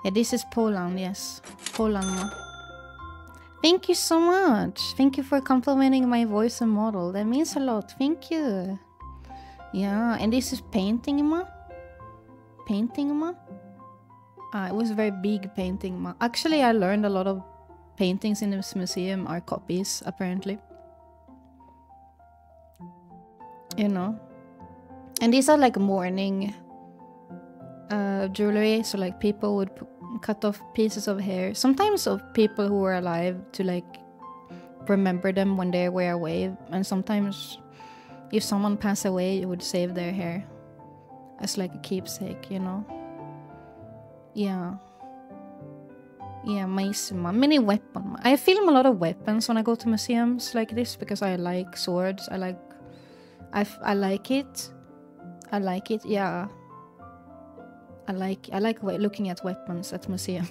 Yeah, this is Poland, yes. Poland. Thank you so much. Thank you for complimenting my voice and model. That means a lot. Thank you. Yeah, and this is painting, ma. Painting, ma. Ah, it was a very big painting, ma. Actually, I learned a lot of paintings in this museum are copies, apparently. You know, and these are like mourning uh, jewelry. So like people would cut off pieces of hair, sometimes of people who were alive to like remember them when they were away, and sometimes if someone passed away, you would save their hair as like a keepsake, you know. Yeah. Yeah, mace, ma. Many weapon. I film a lot of weapons when I go to museums like this because I like swords. I like, I, I like it. I like it. Yeah. I like I like looking at weapons at museum.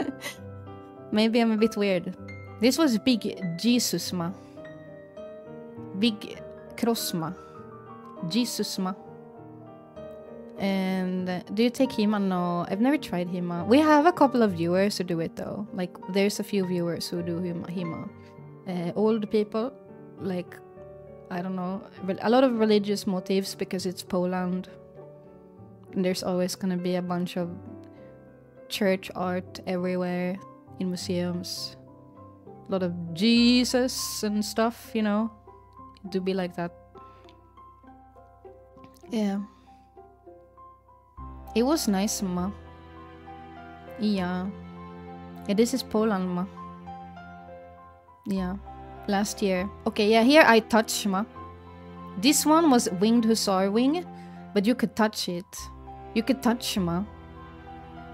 Maybe I'm a bit weird. This was big Jesus ma. Big cross Ma. Jesus ma. And uh, do you take HEMA? No, I've never tried HEMA. We have a couple of viewers who do it though. Like there's a few viewers who do HEMA. HEMA. Uh, old people, like I don't know, a lot of religious motives because it's Poland. And there's always gonna be a bunch of church art everywhere in museums. A lot of Jesus and stuff, you know. Do be like that. Yeah. It was nice, ma. Yeah. Yeah, this is Poland, ma. Yeah. Last year. Okay, yeah, here I touch, ma. This one was winged hussar wing, but you could touch it. You could touch, ma.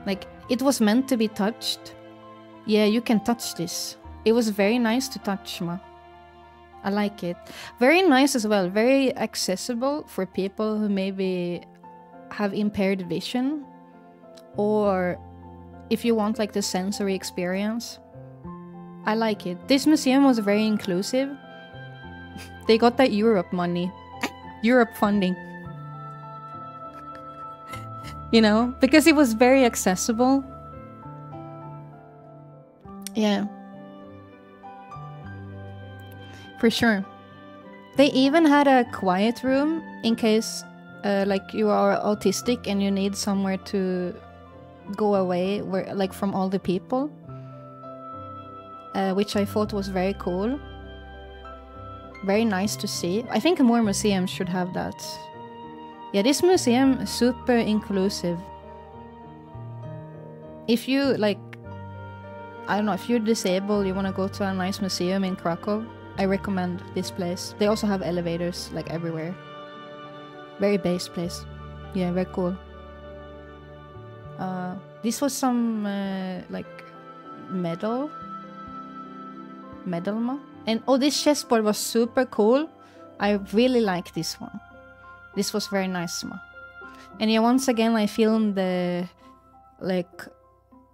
Like, it was meant to be touched. Yeah, you can touch this. It was very nice to touch, ma. I like it. Very nice as well. Very accessible for people who maybe have impaired vision or if you want like the sensory experience. I like it. This museum was very inclusive. they got that Europe money, Europe funding. you know, because it was very accessible. Yeah. For sure. They even had a quiet room in case uh, like you are autistic and you need somewhere to go away where like from all the people. Uh, which I thought was very cool. Very nice to see. I think more museums should have that. Yeah, this museum super inclusive. If you like I don't know, if you're disabled, you want to go to a nice museum in Krakow, I recommend this place. They also have elevators like everywhere. Very base place. Yeah, very cool. Uh, this was some uh, like metal, metal ma. And oh, this chessboard was super cool. I really like this one. This was very nice ma. And yeah, once again, I filmed the like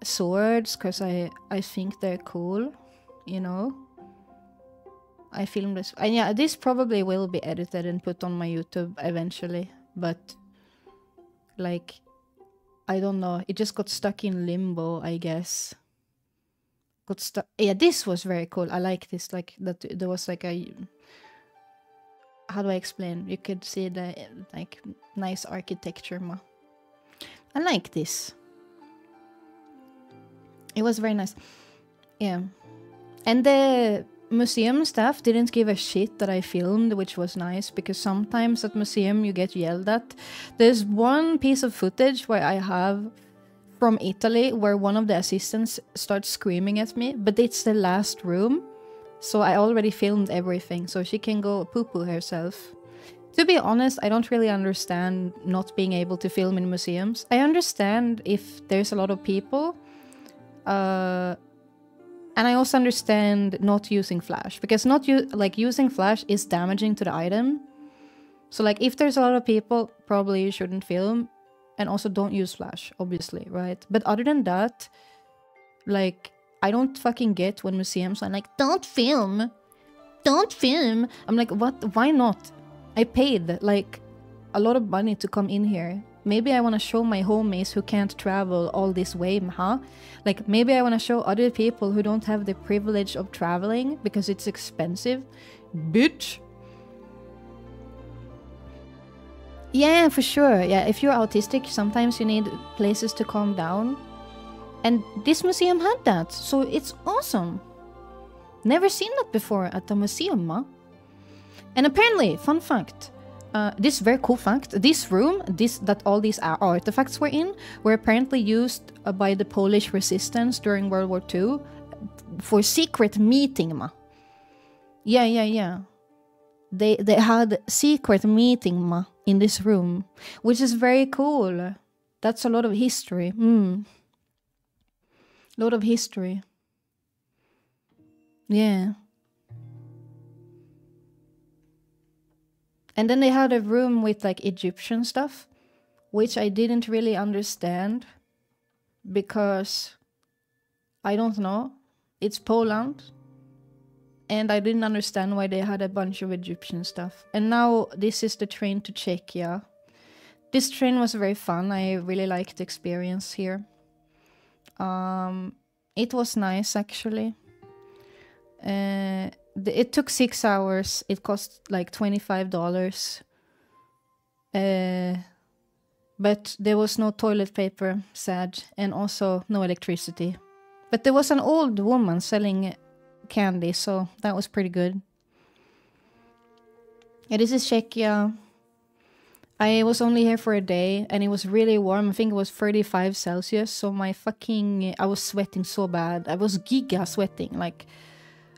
swords because I I think they're cool, you know. I filmed this, and yeah, this probably will be edited and put on my YouTube eventually. But like, I don't know. It just got stuck in limbo, I guess. Got stuck. Yeah, this was very cool. I like this. Like that. There was like a. How do I explain? You could see the like nice architecture. Ma. I like this. It was very nice. Yeah. And the museum staff didn't give a shit that I filmed, which was nice because sometimes at museum you get yelled at. There's one piece of footage where I have from Italy where one of the assistants starts screaming at me, but it's the last room. So I already filmed everything, so she can go poo poo herself. To be honest, I don't really understand not being able to film in museums. I understand if there's a lot of people, uh, and I also understand not using flash because not like using flash is damaging to the item. So like if there's a lot of people, probably you shouldn't film, and also don't use flash, obviously, right? But other than that, like I don't fucking get when museums are like, don't film, don't film. I'm like, what? Why not? I paid like a lot of money to come in here. Maybe I want to show my homies who can't travel all this way, huh? Like maybe I want to show other people who don't have the privilege of traveling because it's expensive. Bitch. Yeah, for sure. Yeah, if you're autistic, sometimes you need places to calm down. And this museum had that, so it's awesome. Never seen that before at a museum, ma. And apparently, fun fact, uh, this very cool fact, this room, this that all these artifacts were in, were apparently used uh, by the Polish resistance during World War II for secret meeting, ma. Yeah, yeah, yeah. They they had secret meeting, ma, in this room, which is very cool. That's a lot of history. Mm. Lot of history. Yeah. And then they had a room with like Egyptian stuff, which I didn't really understand because I don't know. It's Poland. And I didn't understand why they had a bunch of Egyptian stuff. And now this is the train to Czechia. This train was very fun. I really liked the experience here. Um, it was nice actually. Uh, it took six hours. It cost like twenty five dollars. Uh, but there was no toilet paper, sad, and also no electricity. But there was an old woman selling candy, so that was pretty good. Yeah, this is Czechia. I was only here for a day and it was really warm. I think it was 35 Celsius. So my fucking I was sweating so bad. I was giga sweating, like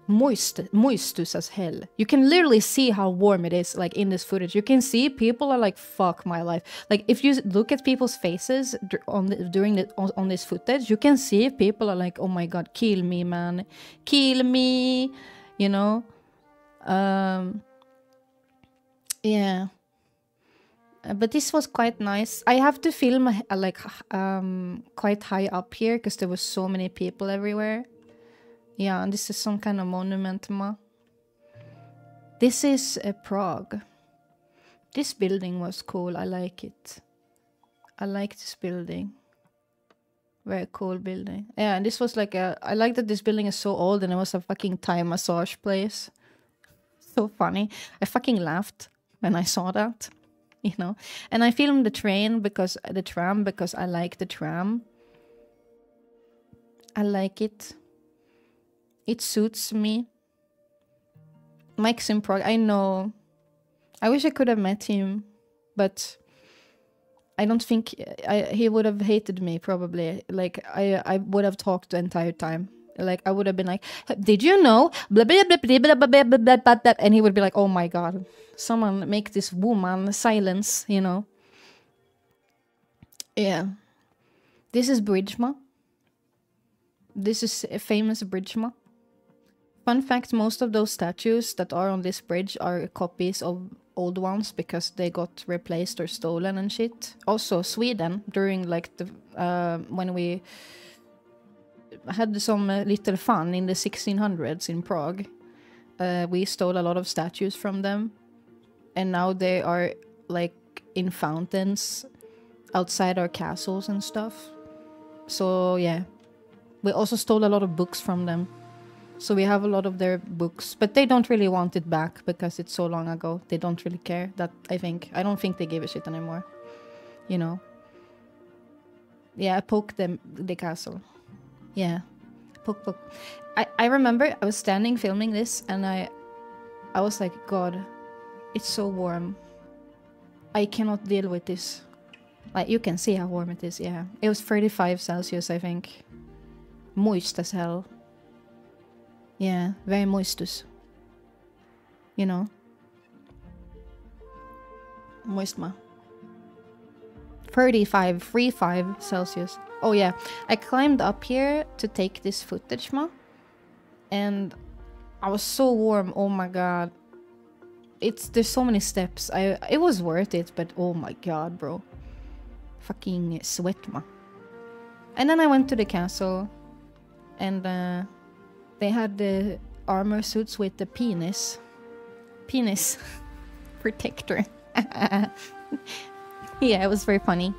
moist moistus as hell. You can literally see how warm it is like in this footage. You can see people are like fuck my life. Like if you look at people's faces on the, during the on, on this footage, you can see people are like oh my god, kill me man. Kill me, you know? Um yeah. Uh, but this was quite nice. I have to film uh, like um quite high up here because there was so many people everywhere. Yeah, and this is some kind of monument, ma. This is uh, Prague. This building was cool. I like it. I like this building. Very cool building. Yeah, and this was like a. I like that this building is so old and it was a fucking Thai massage place. So funny. I fucking laughed when I saw that you know and i filmed the train because the tram because i like the tram i like it it suits me. Mike's in i know. I wish i could have met him but i don't think I, he would have hated me probably. Like i i would have talked the entire time. Like i would have been like did you know? Blah blah blah blah blah blah blah blah blah, and he would be like oh my god someone make this woman silence you know? Yeah. This is bridgema this is a famous bridgema fun fact most of those statues that are on this bridge are copies of old ones because they got replaced or stolen and shit also sweden during like the uh, when we had some uh, little fun in the 1600s in prague uh, we stole a lot of statues from them and now they are like in fountains outside our castles and stuff. So yeah, we also stole a lot of books from them. So we have a lot of their books, but they don't really want it back because it's so long ago. They don't really care. That I think I don't think they give a shit anymore. You know. Yeah, I poked them the castle. Yeah, poke poke. I I remember I was standing filming this and I I was like, God, it's so warm. I cannot deal with this. Like you can see how warm it is. Yeah, it was 35 Celsius, I think. Moist as hell. Yeah, very moistus. You know. Moist ma. 35, 35 Celsius. Oh yeah, I climbed up here to take this footage ma. And I was so warm. Oh my god it's there's so many steps. I it was worth it, but oh my god, bro, fucking sweat ma. And then I went to the castle, and uh, they had the armor suits with the penis, penis protector. yeah, it was very funny,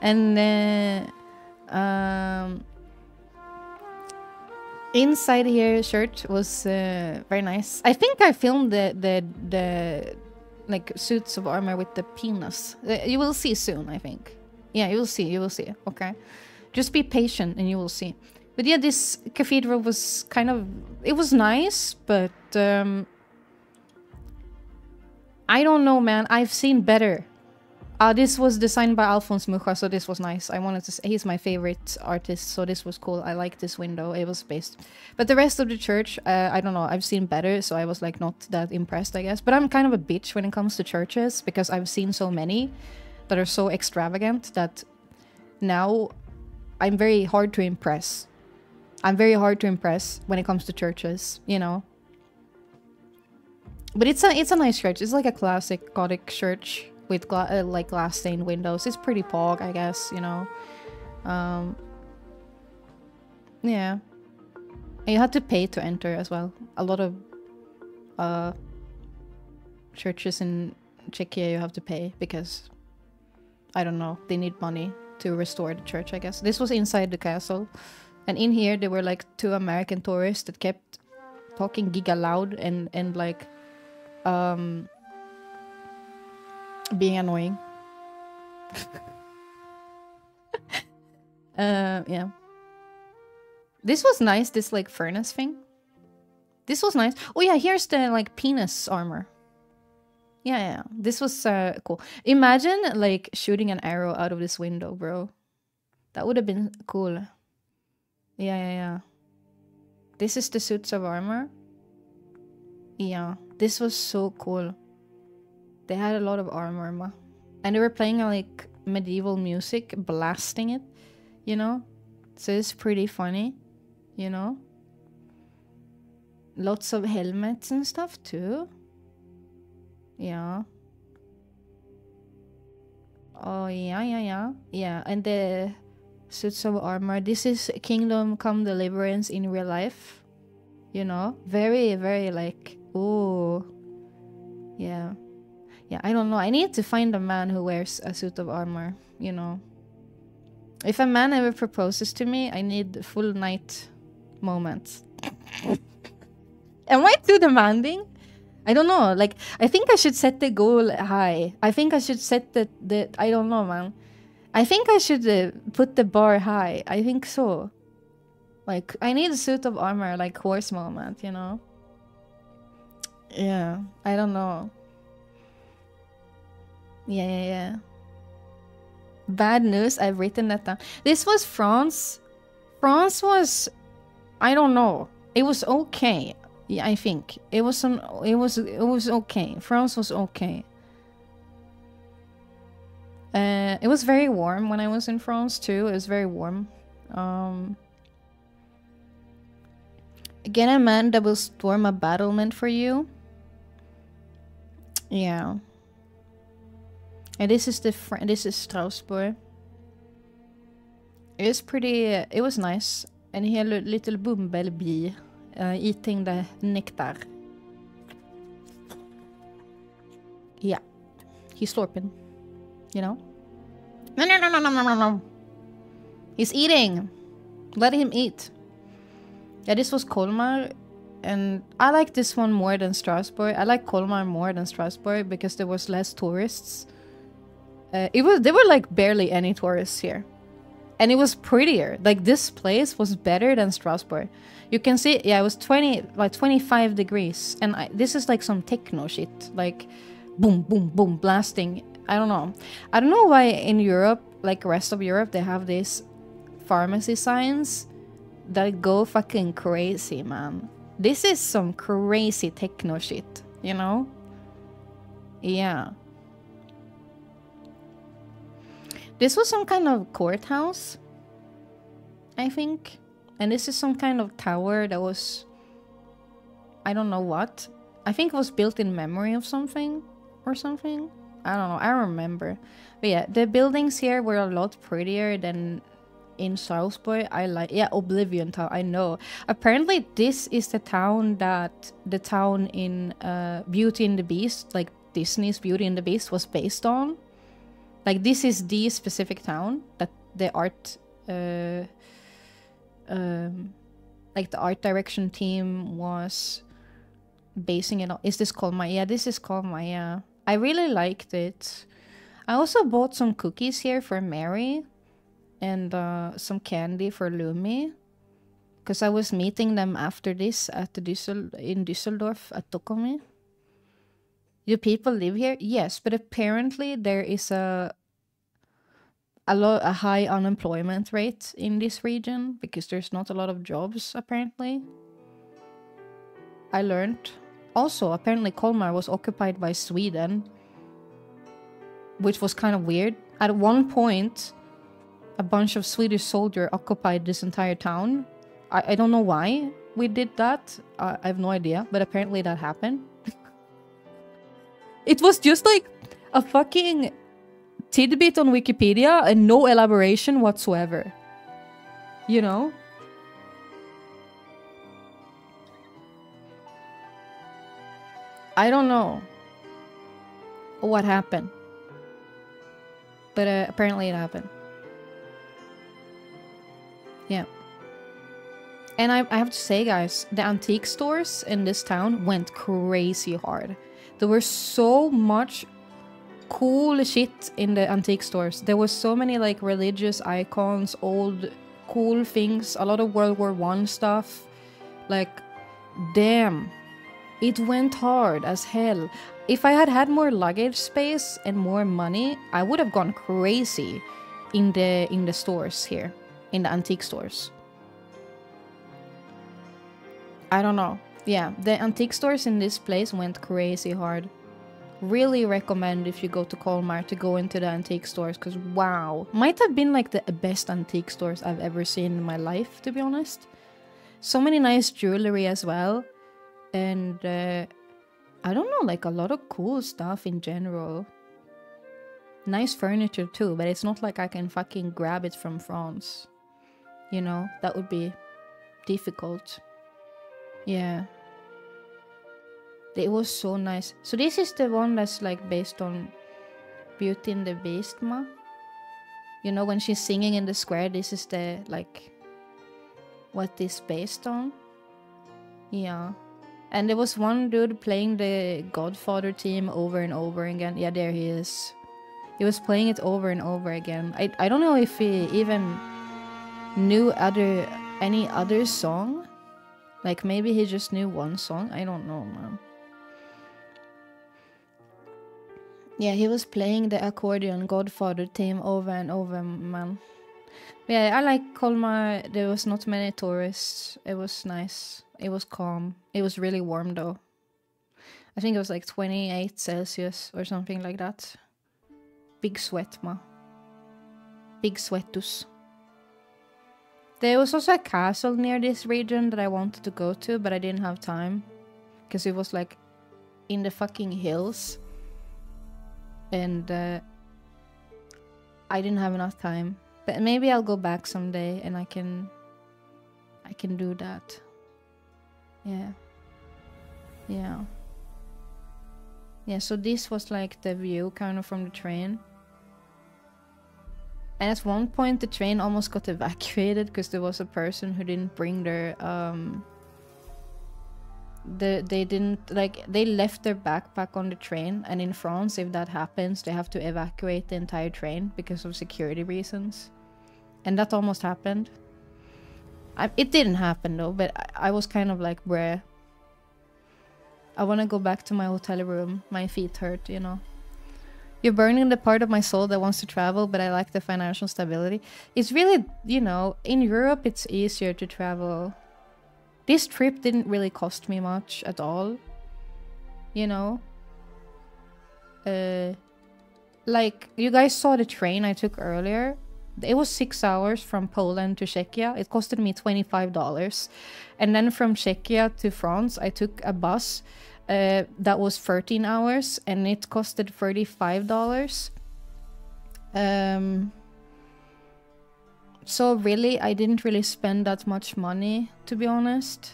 and uh, um inside here shirt was uh, very nice i think i filmed the the the like suits of armor with the penis. Uh, You will see soon, I think. Yeah, you will see. You will see. Okay, just be patient, and you will see. But yeah, this cathedral was kind of it was nice, but um, I don't know, man. I've seen better. Uh, this was designed by Alphonse Mucha, so this was nice. I wanted to say he's my favorite artist, so this was cool. I like this window. It was based. But the rest of the church, uh, I don't know. I've seen better, so I was like not that impressed, I guess. But I'm kind of a bitch when it comes to churches because I've seen so many that are so extravagant that now I'm very hard to impress. I'm very hard to impress when it comes to churches, you know. But it's a it's a nice church. It's like a classic Gothic church with gla- uh, like glass stained windows. It's pretty pog, I guess. You know. Um. Yeah. And you had to pay to enter as well. A lot of uh churches in Czechia you have to pay because I don't know they need money to restore the church. I guess this was inside the castle, and in here there were like two American tourists that kept talking giga loud and and like um being annoying. Uh yeah. This was nice this like furnace thing. This was nice. Oh yeah here's the like penis armor. Yeah yeah this was uh cool. Imagine like shooting an arrow out of this window bro. That would have been cool yeah yeah yeah this is the suits of armor yeah, this was so cool. They had a lot of armor, and they were playing like medieval music, blasting it, you know. So it's pretty funny, you know. Lots of helmets and stuff too. Yeah. Oh yeah, yeah, yeah, yeah, and the suits of armor. This is Kingdom Come Deliverance in real life. You know, very, very like Ooh. Yeah. Yeah, I don't know. I need to find a man who wears a suit of armor, you know. If a man ever proposes to me, I need full knight moments. Am I too demanding? I don't know. Like I think I should set the goal high. I think I should set the the I don't know, man. I think I should uh, put the bar high. I think so. Like I need a suit of armor like horse moment, you know. Yeah, I don't know. Yeah, yeah, yeah. Bad news, I've written that down. This was France. France was I don't know. It was okay. Yeah, I think. It was some it was it was okay. France was okay. Uh, it was very warm when I was in France too. It was very warm. Um, get a man that will storm a battlement for you. Yeah. And this is the fr- this is Strasbourg. It was pretty. Uh, it was nice. And he had a little bumblebee uh, eating the nectar. Yeah, he's slurping. You know. No, no, no, no, no, no, no. He's eating. Let him eat. Yeah, this was Colmar and I like this one more than Strasbourg. I like Colmar more than Strasbourg because there was less tourists. Uh, it was there were like barely any tourists here, and it was prettier. Like this place was better than Strasbourg. You can see, yeah, it was twenty like twenty five degrees, and I, this is like some techno shit, like boom, boom, boom, blasting. I don't know. I don't know why in Europe, like rest of Europe, they have these pharmacy signs that go fucking crazy, man. This is some crazy techno shit, you know? Yeah. This was some kind of courthouse, I think. And this is some kind of tower that was. I don't know what. I think it was built in memory of something or something. I don't know. I remember. But yeah, the buildings here were a lot prettier than in Strasbourg. I like yeah, Oblivion Town. I know. Apparently, this is the town that the town in uh, Beauty and the Beast, like Disney's Beauty and the Beast, was based on. Like this is the specific town that the art, uh, um, like the art direction team was basing it on. Is this Colmar? Yeah, this is called Yeah, I really liked it. I also bought some cookies here for Merry and uh, some candy for Lumi because I was meeting them after this at Düssel- in Düsseldorf at DoKomi. Do people live here? Yes, but apparently there is a a lot a high unemployment rate in this region because there's not a lot of jobs apparently. I learned. Also, apparently Colmar was occupied by Sweden, which was kind of weird. At one point, a bunch of Swedish soldiers occupied this entire town. I, I don't know why we did that. I, I have no idea, but apparently that happened. it was just like a fucking tidbit on Wikipedia and no elaboration whatsoever. You know? I don't know what happened. But uh, apparently it happened. Yeah. And I, I have to say, guys, the antique stores in this town went crazy hard. There were so much cool shit in the antique stores. There was so many like religious icons, old cool things, a lot of World War One stuff. Like, damn, it went hard as hell. If I had had more luggage space and more money, I would have gone crazy in the in the stores here, in the antique stores. I don't know. Yeah, the antique stores in this place went crazy hard. Really recommend if you go to Colmar to go into the antique stores because wow, might have been like the best antique stores I've ever seen in my life, to be honest. So many nice jewelry as well, and uh, I don't know, like a lot of cool stuff in general. Nice furniture too, but it's not like I can fucking grab it from France. You know, that would be difficult. Yeah. It was so nice. So this is the one that's like based on Beauty and the Beast, ma. You know, when she's singing in the square, this is the like what this based on. Yeah. And there was one dude playing the Godfather theme over and over again. Yeah, there he is. He was playing it over and over again. I I don't know if he even knew other any other song. Like maybe he just knew one song. I don't know, man. Yeah, he was playing the accordion Godfather theme over and over, man. Yeah, I like Colmar. There was not many tourists. It was nice. It was calm. It was really warm though. I think it was like 28 Celsius or something like that. Big sweat, ma. Big sweatus. There was also a castle near this region that I wanted to go to, but I didn't have time. Because it was like in the fucking hills. And uh, I didn't have enough time. But maybe I'll go back someday and I can I can do that. Yeah. Yeah. Yeah, so this was like the view kind of from the train. And at one point the train almost got evacuated because there was a person who didn't bring their um the they didn't like they left their backpack on the train and in France if that happens they have to evacuate the entire train because of security reasons. And that almost happened. I, it didn't happen though, but I, I was kind of like, bruh. I want to go back to my hotel room. My feet hurt, you know. You're burning the part of my soul that wants to travel, but I like the financial stability. It's really, you know, in Europe, it's easier to travel. This trip didn't really cost me much at all. You know? Uh, like, you guys saw the train I took earlier it was six hours from Poland to Czechia. It costed me $25. And then from Czechia to France, I took a bus uh, that was 13 hours and it costed $35. Um, so really, I didn't really spend that much money, to be honest.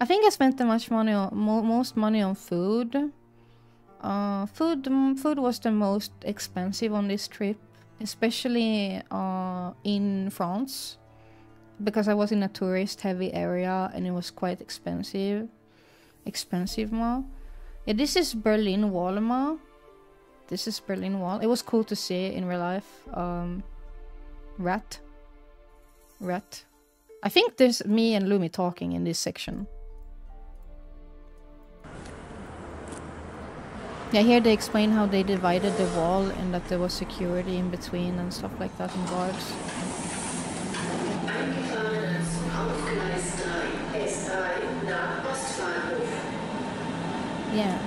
I think I spent the much money on mo most money on food. Uh, food, food was the most expensive on this trip especially uh, in France because I was in a tourist heavy area and it was quite expensive. Expensive mall. Yeah, this is Berlin Wall ma. This is Berlin Wall. It was cool to see in real life. Um, rat. Rat. I think there's me and Lumi talking in this section. Yeah, here they explain how they divided the wall and that there was security in between and stuff like that and guards. Yeah.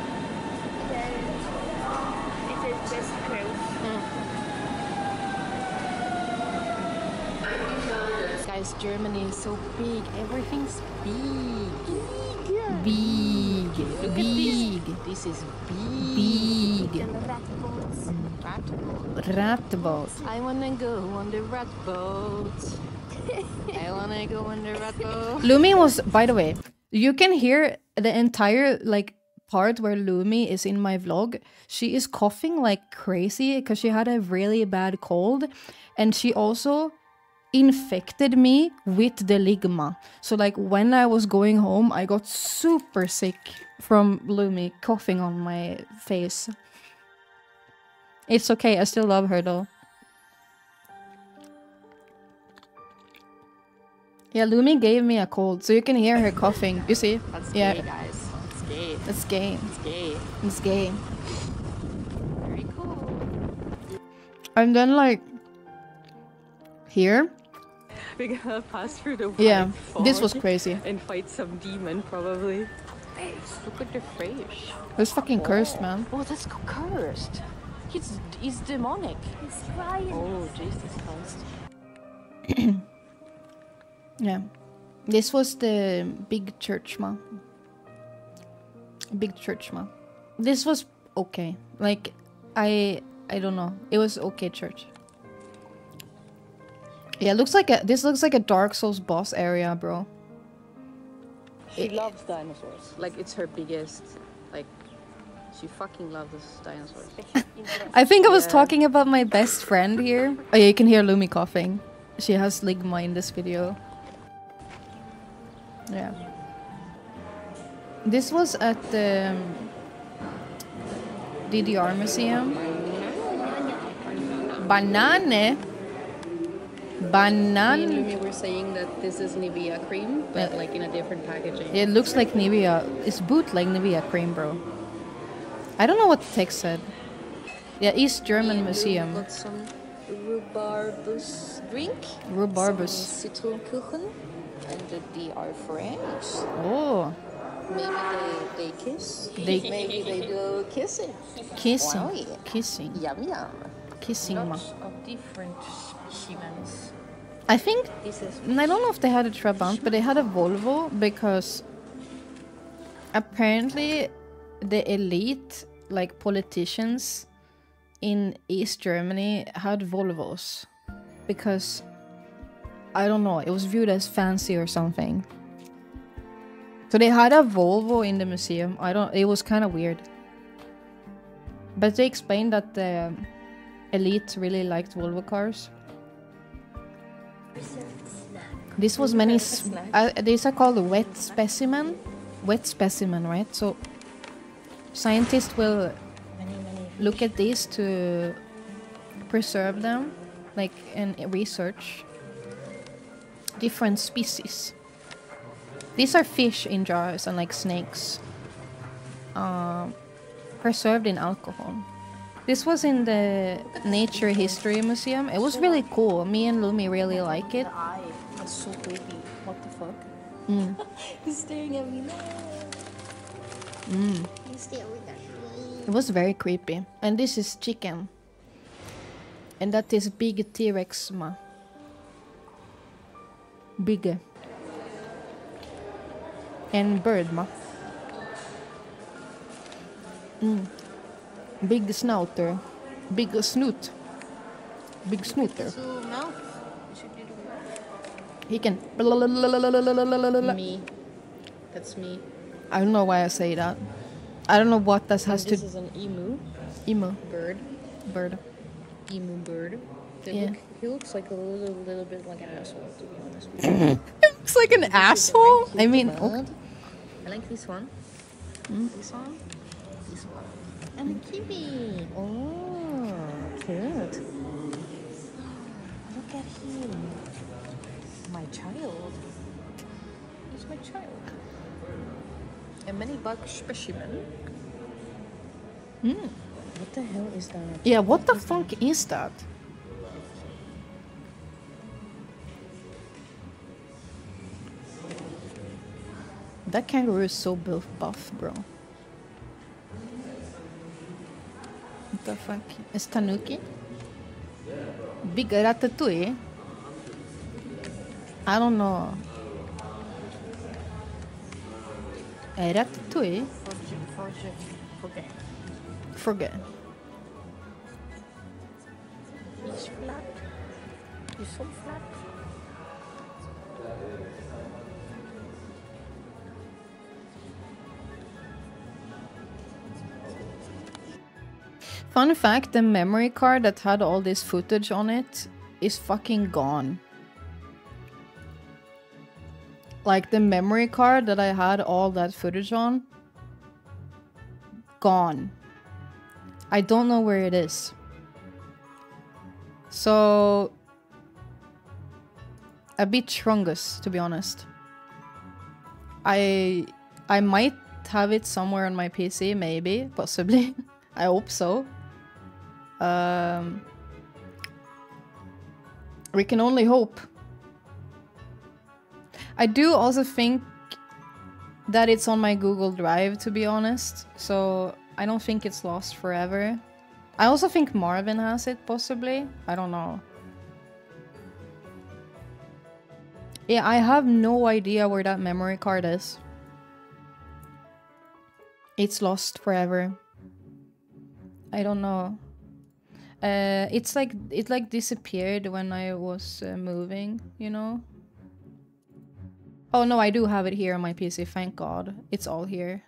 Guys, Germany is so big. Everything's big. Big. Big. This is big. Big. Rat. Rat boat. I wanna go on the rat boat. I wanna go on the rat boat. Lumi was, by the way, you can hear the entire like part where Lumi is in my vlog. She is coughing like crazy because she had a really bad cold, and she also infected me with the ligma. So like when I was going home, I got super sick from Lumi coughing on my face. It's okay. I still love her though. Yeah, Lumi gave me a cold, so you can hear her coughing. You see? That's Yeah. gay, guys. It's gay. It's gay. It's gay. It's gay. Very cool. And then like here, We're gonna pass through the yeah, this was crazy. and fight some demon probably. Face, look at the fish. It was fucking cursed, man. Oh, that's cursed. He's he's demonic. He's crying. Oh, Jesus Christ. Yeah, this was the big church, ma. Big church, ma. This was okay. Like, I I don't know. It was okay church. Yeah, looks like a this looks like a Dark Souls boss area, bro. She loves dinosaurs. Like it's her biggest. Like she fucking loves dinosaurs. I think I was Yeah. talking about my best friend here. Oh yeah, you can hear Lumi coughing. She has ligma in this video. Yeah. This was at the um, DDR museum. Banane. Me and Banan. Lumi were saying that this is Nivea cream, but like in a different packaging. It looks like Nivea. It's boot like Nivea cream, bro. I don't know what the text said. Yeah, East German Museum. Got some rhubarbus drink. Rhubarbus. Some Zitronenkuchen. And they are friends. Oh, Maybe they, they kiss. They- Maybe they do kissing. kissing. Wow. Kissing. Yum yum. Kissing. ma. Lots of different specimens. I think This is I don't know if they had a Trabant, but they had a Volvo because apparently the elite, like politicians in East Germany, had Volvos because I don't know, it was viewed as fancy or something. So they had a Volvo in the museum. I don't. It was kind of weird, but they explained that the elite really liked Volvo cars. This was many. Uh, these are called wet specimen. Wet specimen, right? So scientists will look at these to preserve them, like in research different species. These are fish in jars and like snakes, um, preserved in alcohol. This was in the Nature History Museum. It was really cool. Me and Lumi really like it. eye. That's so creepy. What the fuck? Mm. He's staring at me now. He's still with that. It was very creepy. And this is chicken. And that is big T-Rex ma. Big. And bird ma. Mm. Big snouter. Big snoot. Big snooter. So mouth. You should do the mouth. He can. Me. That's me. I don't know why I say that. I don't know what that has to. This is an emu Emo bird. bird. Emu bird. They Yeah. look, he looks like a little, little bit like an asshole, to be honest. with you. It's like an asshole. I mean, I like this one. Mm. This one. And a kiwi. Oh, cute. Look at him. My child. He's my child. A mini bug specimen. Hmm. What the hell is that? Yeah, what the fuck is that? That kangaroo is so buff, buff, bro. The fuck? Is Tanuki? Big ratatouille? I don't know. A ratatouille? Forget. Forget. Forget. He's flat. He's so flat. Fun fact the memory card that had all this footage on it is fucking gone. Like the memory card that I had all that footage on, gone. I don't know where it is. So, a bit chungus, to be honest. I I might have it somewhere on my PC, maybe, possibly. I hope so. Um, we can only hope. I do also think that it's on my Google Drive, to be honest. So I don't think it's lost forever. I also think Marvin has it, possibly. I don't know. Yeah, I have no idea where that memory card is. It's lost forever. I don't know. Uh, it's like it like disappeared when I was uh, moving, you know. Oh no, I do have it here on my PC. Thank God, it's all here.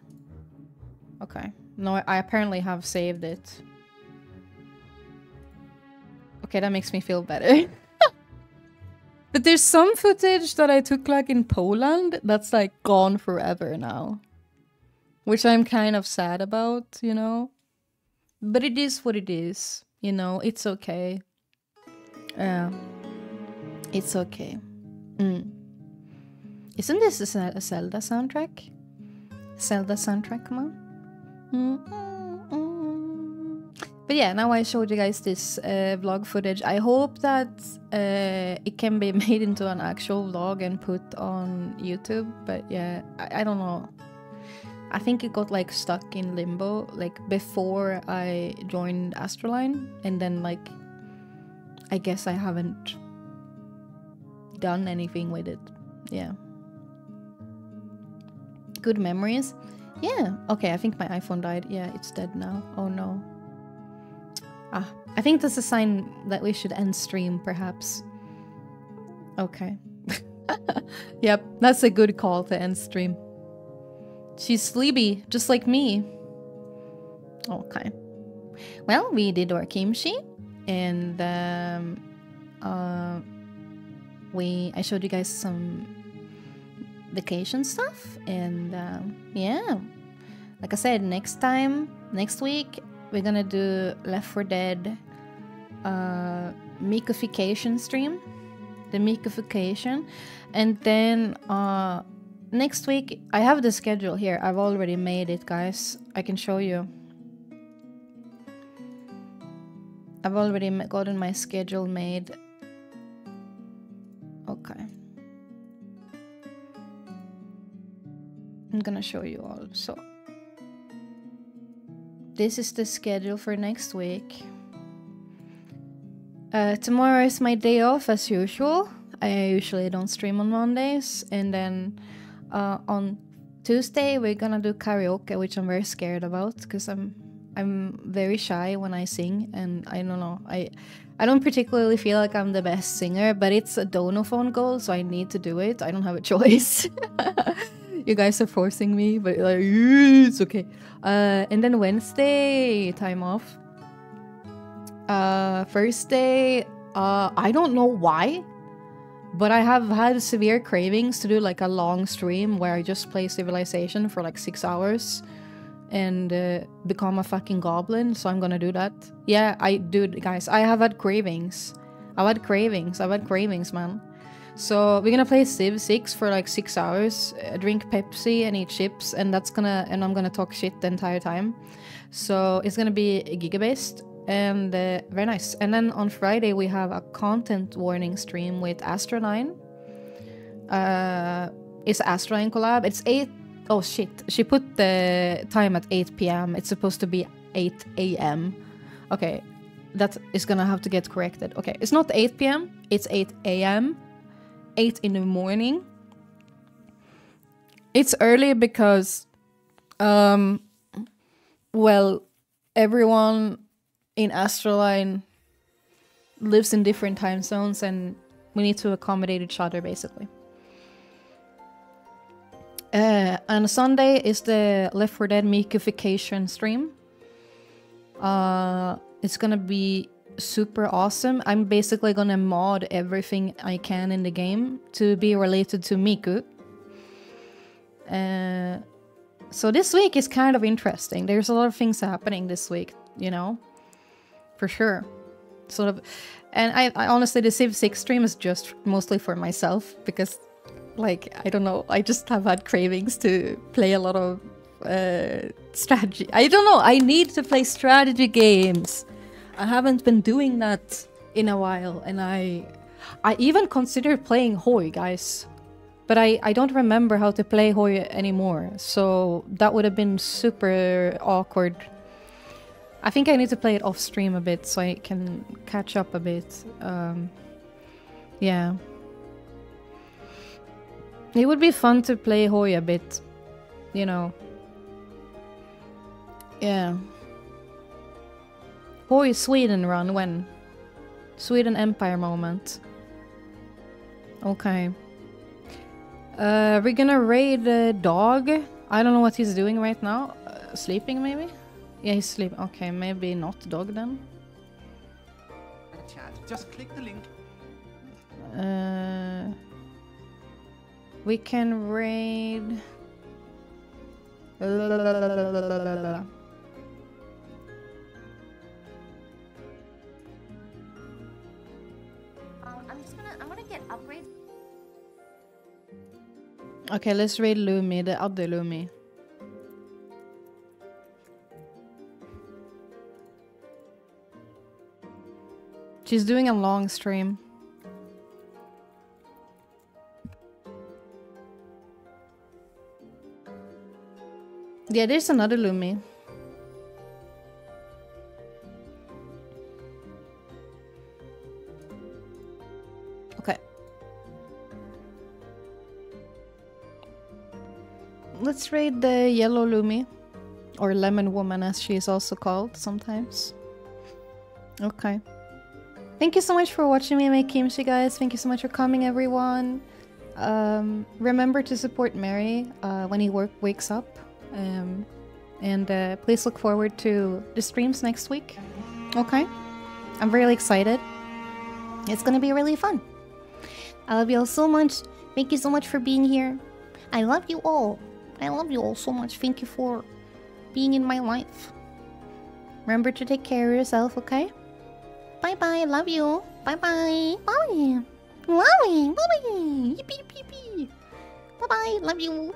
Okay. No, I, I apparently have saved it. Okay, that makes me feel better. but there's some footage that I took like in Poland that's like gone forever now. Which I'm kind of sad about, you know. But it is what it is, you know, it's okay. Yeah. It's okay. Mm. Isn't this a Zelda soundtrack? Zelda soundtrack, on. Mm, mm, mm. But yeah, now I showed you guys this uh, vlog footage. I hope that uh, it can be made into an actual vlog and put on YouTube. But yeah, I, I don't know. I think it got like stuck in limbo like before I joined AstraLine, and then like I guess I haven't done anything with it. Yeah. Good memories. Yeah. Okay, I think my iPhone died. Yeah, it's dead now. Oh no. Ah, I think that's a sign that we should end stream, perhaps. Okay. yep, that's a good call to end stream. She's sleepy, just like me. Okay. Well, we did our kimchi, and um, uh, we I showed you guys some vacation stuff, and um, yeah, like I said, next time, next week, we're gonna do Left 4 Dead uh, Mikification stream, the Mikification, and then uh, next week I have the schedule here. I've already made it, guys. I can show you. I've already gotten my schedule made. Okay. I'm gonna show you all. So, this is the schedule for next week. Uh, tomorrow is my day off as usual. I usually don't stream on Mondays, and then uh, on Tuesday we're gonna do karaoke, which I'm very scared about because I'm I'm very shy when I sing, and I don't know I I don't particularly feel like I'm the best singer, but it's a donathon goal, so I need to do it. I don't have a choice. you guys are forcing me, but like it's okay. Uh, and then Wednesday time off. Uh, Thursday, uh, I don't know why, but I have had severe cravings to do like a long stream where I just play Civilization for like six hours. and uh, become a fucking goblin. So I'm gonna do that. Yeah, I dude, guys, I have had cravings. I've had cravings. I've had cravings, man. So we're gonna play Civ 6 for like six hours, uh, drink Pepsi and eat chips, and that's gonna and I'm gonna talk shit the entire time. So it's gonna be giga based and uh, very nice. And then on Friday we have a content warning stream with AstraLine. Uh, it's AstraLine collab. It's eight. Oh shit. She put the time at 8 p.m. It's supposed to be 8 a.m. Okay, that is gonna have to get corrected. Okay, it's not 8 p.m. It's 8 a.m. 8 in the morning. It's early because, um, well, everyone in AstraLine lives in different time zones and we need to accommodate each other basically. Uh, on Sunday is the Left 4 Dead Mikification stream. Uh, it's gonna be super awesome. I'm basically gonna mod everything I can in the game to be related to Miku. Uh, so this week is kind of interesting. There's a lot of things happening this week, you know, for sure. Sort of, and I, I honestly, the Civ 6 stream is just mostly for myself because, like, I don't know, I just have had cravings to play a lot of uh, strategy. I don't know, I need to play strategy games. I haven't been doing that in a while, and I, I even considered playing Hoi, guys but I, I don't remember how to play Hoi anymore, so that would have been super awkward. I think I need to play it off stream a bit so I can catch up a bit. Um, yeah. It would be fun to play Hoi a bit, you know. Yeah. Hoi Sweden run when? Sweden Empire moment. Okay. Uh, we're gonna raid the dog. I don't know what he's doing right now. Uh, sleeping, maybe? Yeah, he's sleeping. Okay, maybe not dog then. Chat. Just click the link. Uh, we can raid. Um, I'm just gonna, I'm gonna get upgrades. Okay, let's raid Lumi, the other Lumi. She's doing a long stream. Yeah, there's another Lumi. Okay. Let's raid the yellow Lumi. Or lemon woman as she is also called sometimes. Okay. Thank you so much for watching me make kimchi guys. Thank you so much for coming everyone. Um, remember to support Merry uh, when he wakes up. Um, and uh, please look forward to the streams next week. Okay? I'm really excited. It's gonna be really fun. I love you all so much. Thank you so much for being here. I love you all. I love you all so much. Thank you for being in my life. Remember to take care of yourself, okay? Bye bye. Love you. Bye bye. Bye. Bye bye. Yippee yippee yippee. Bye bye. Love you.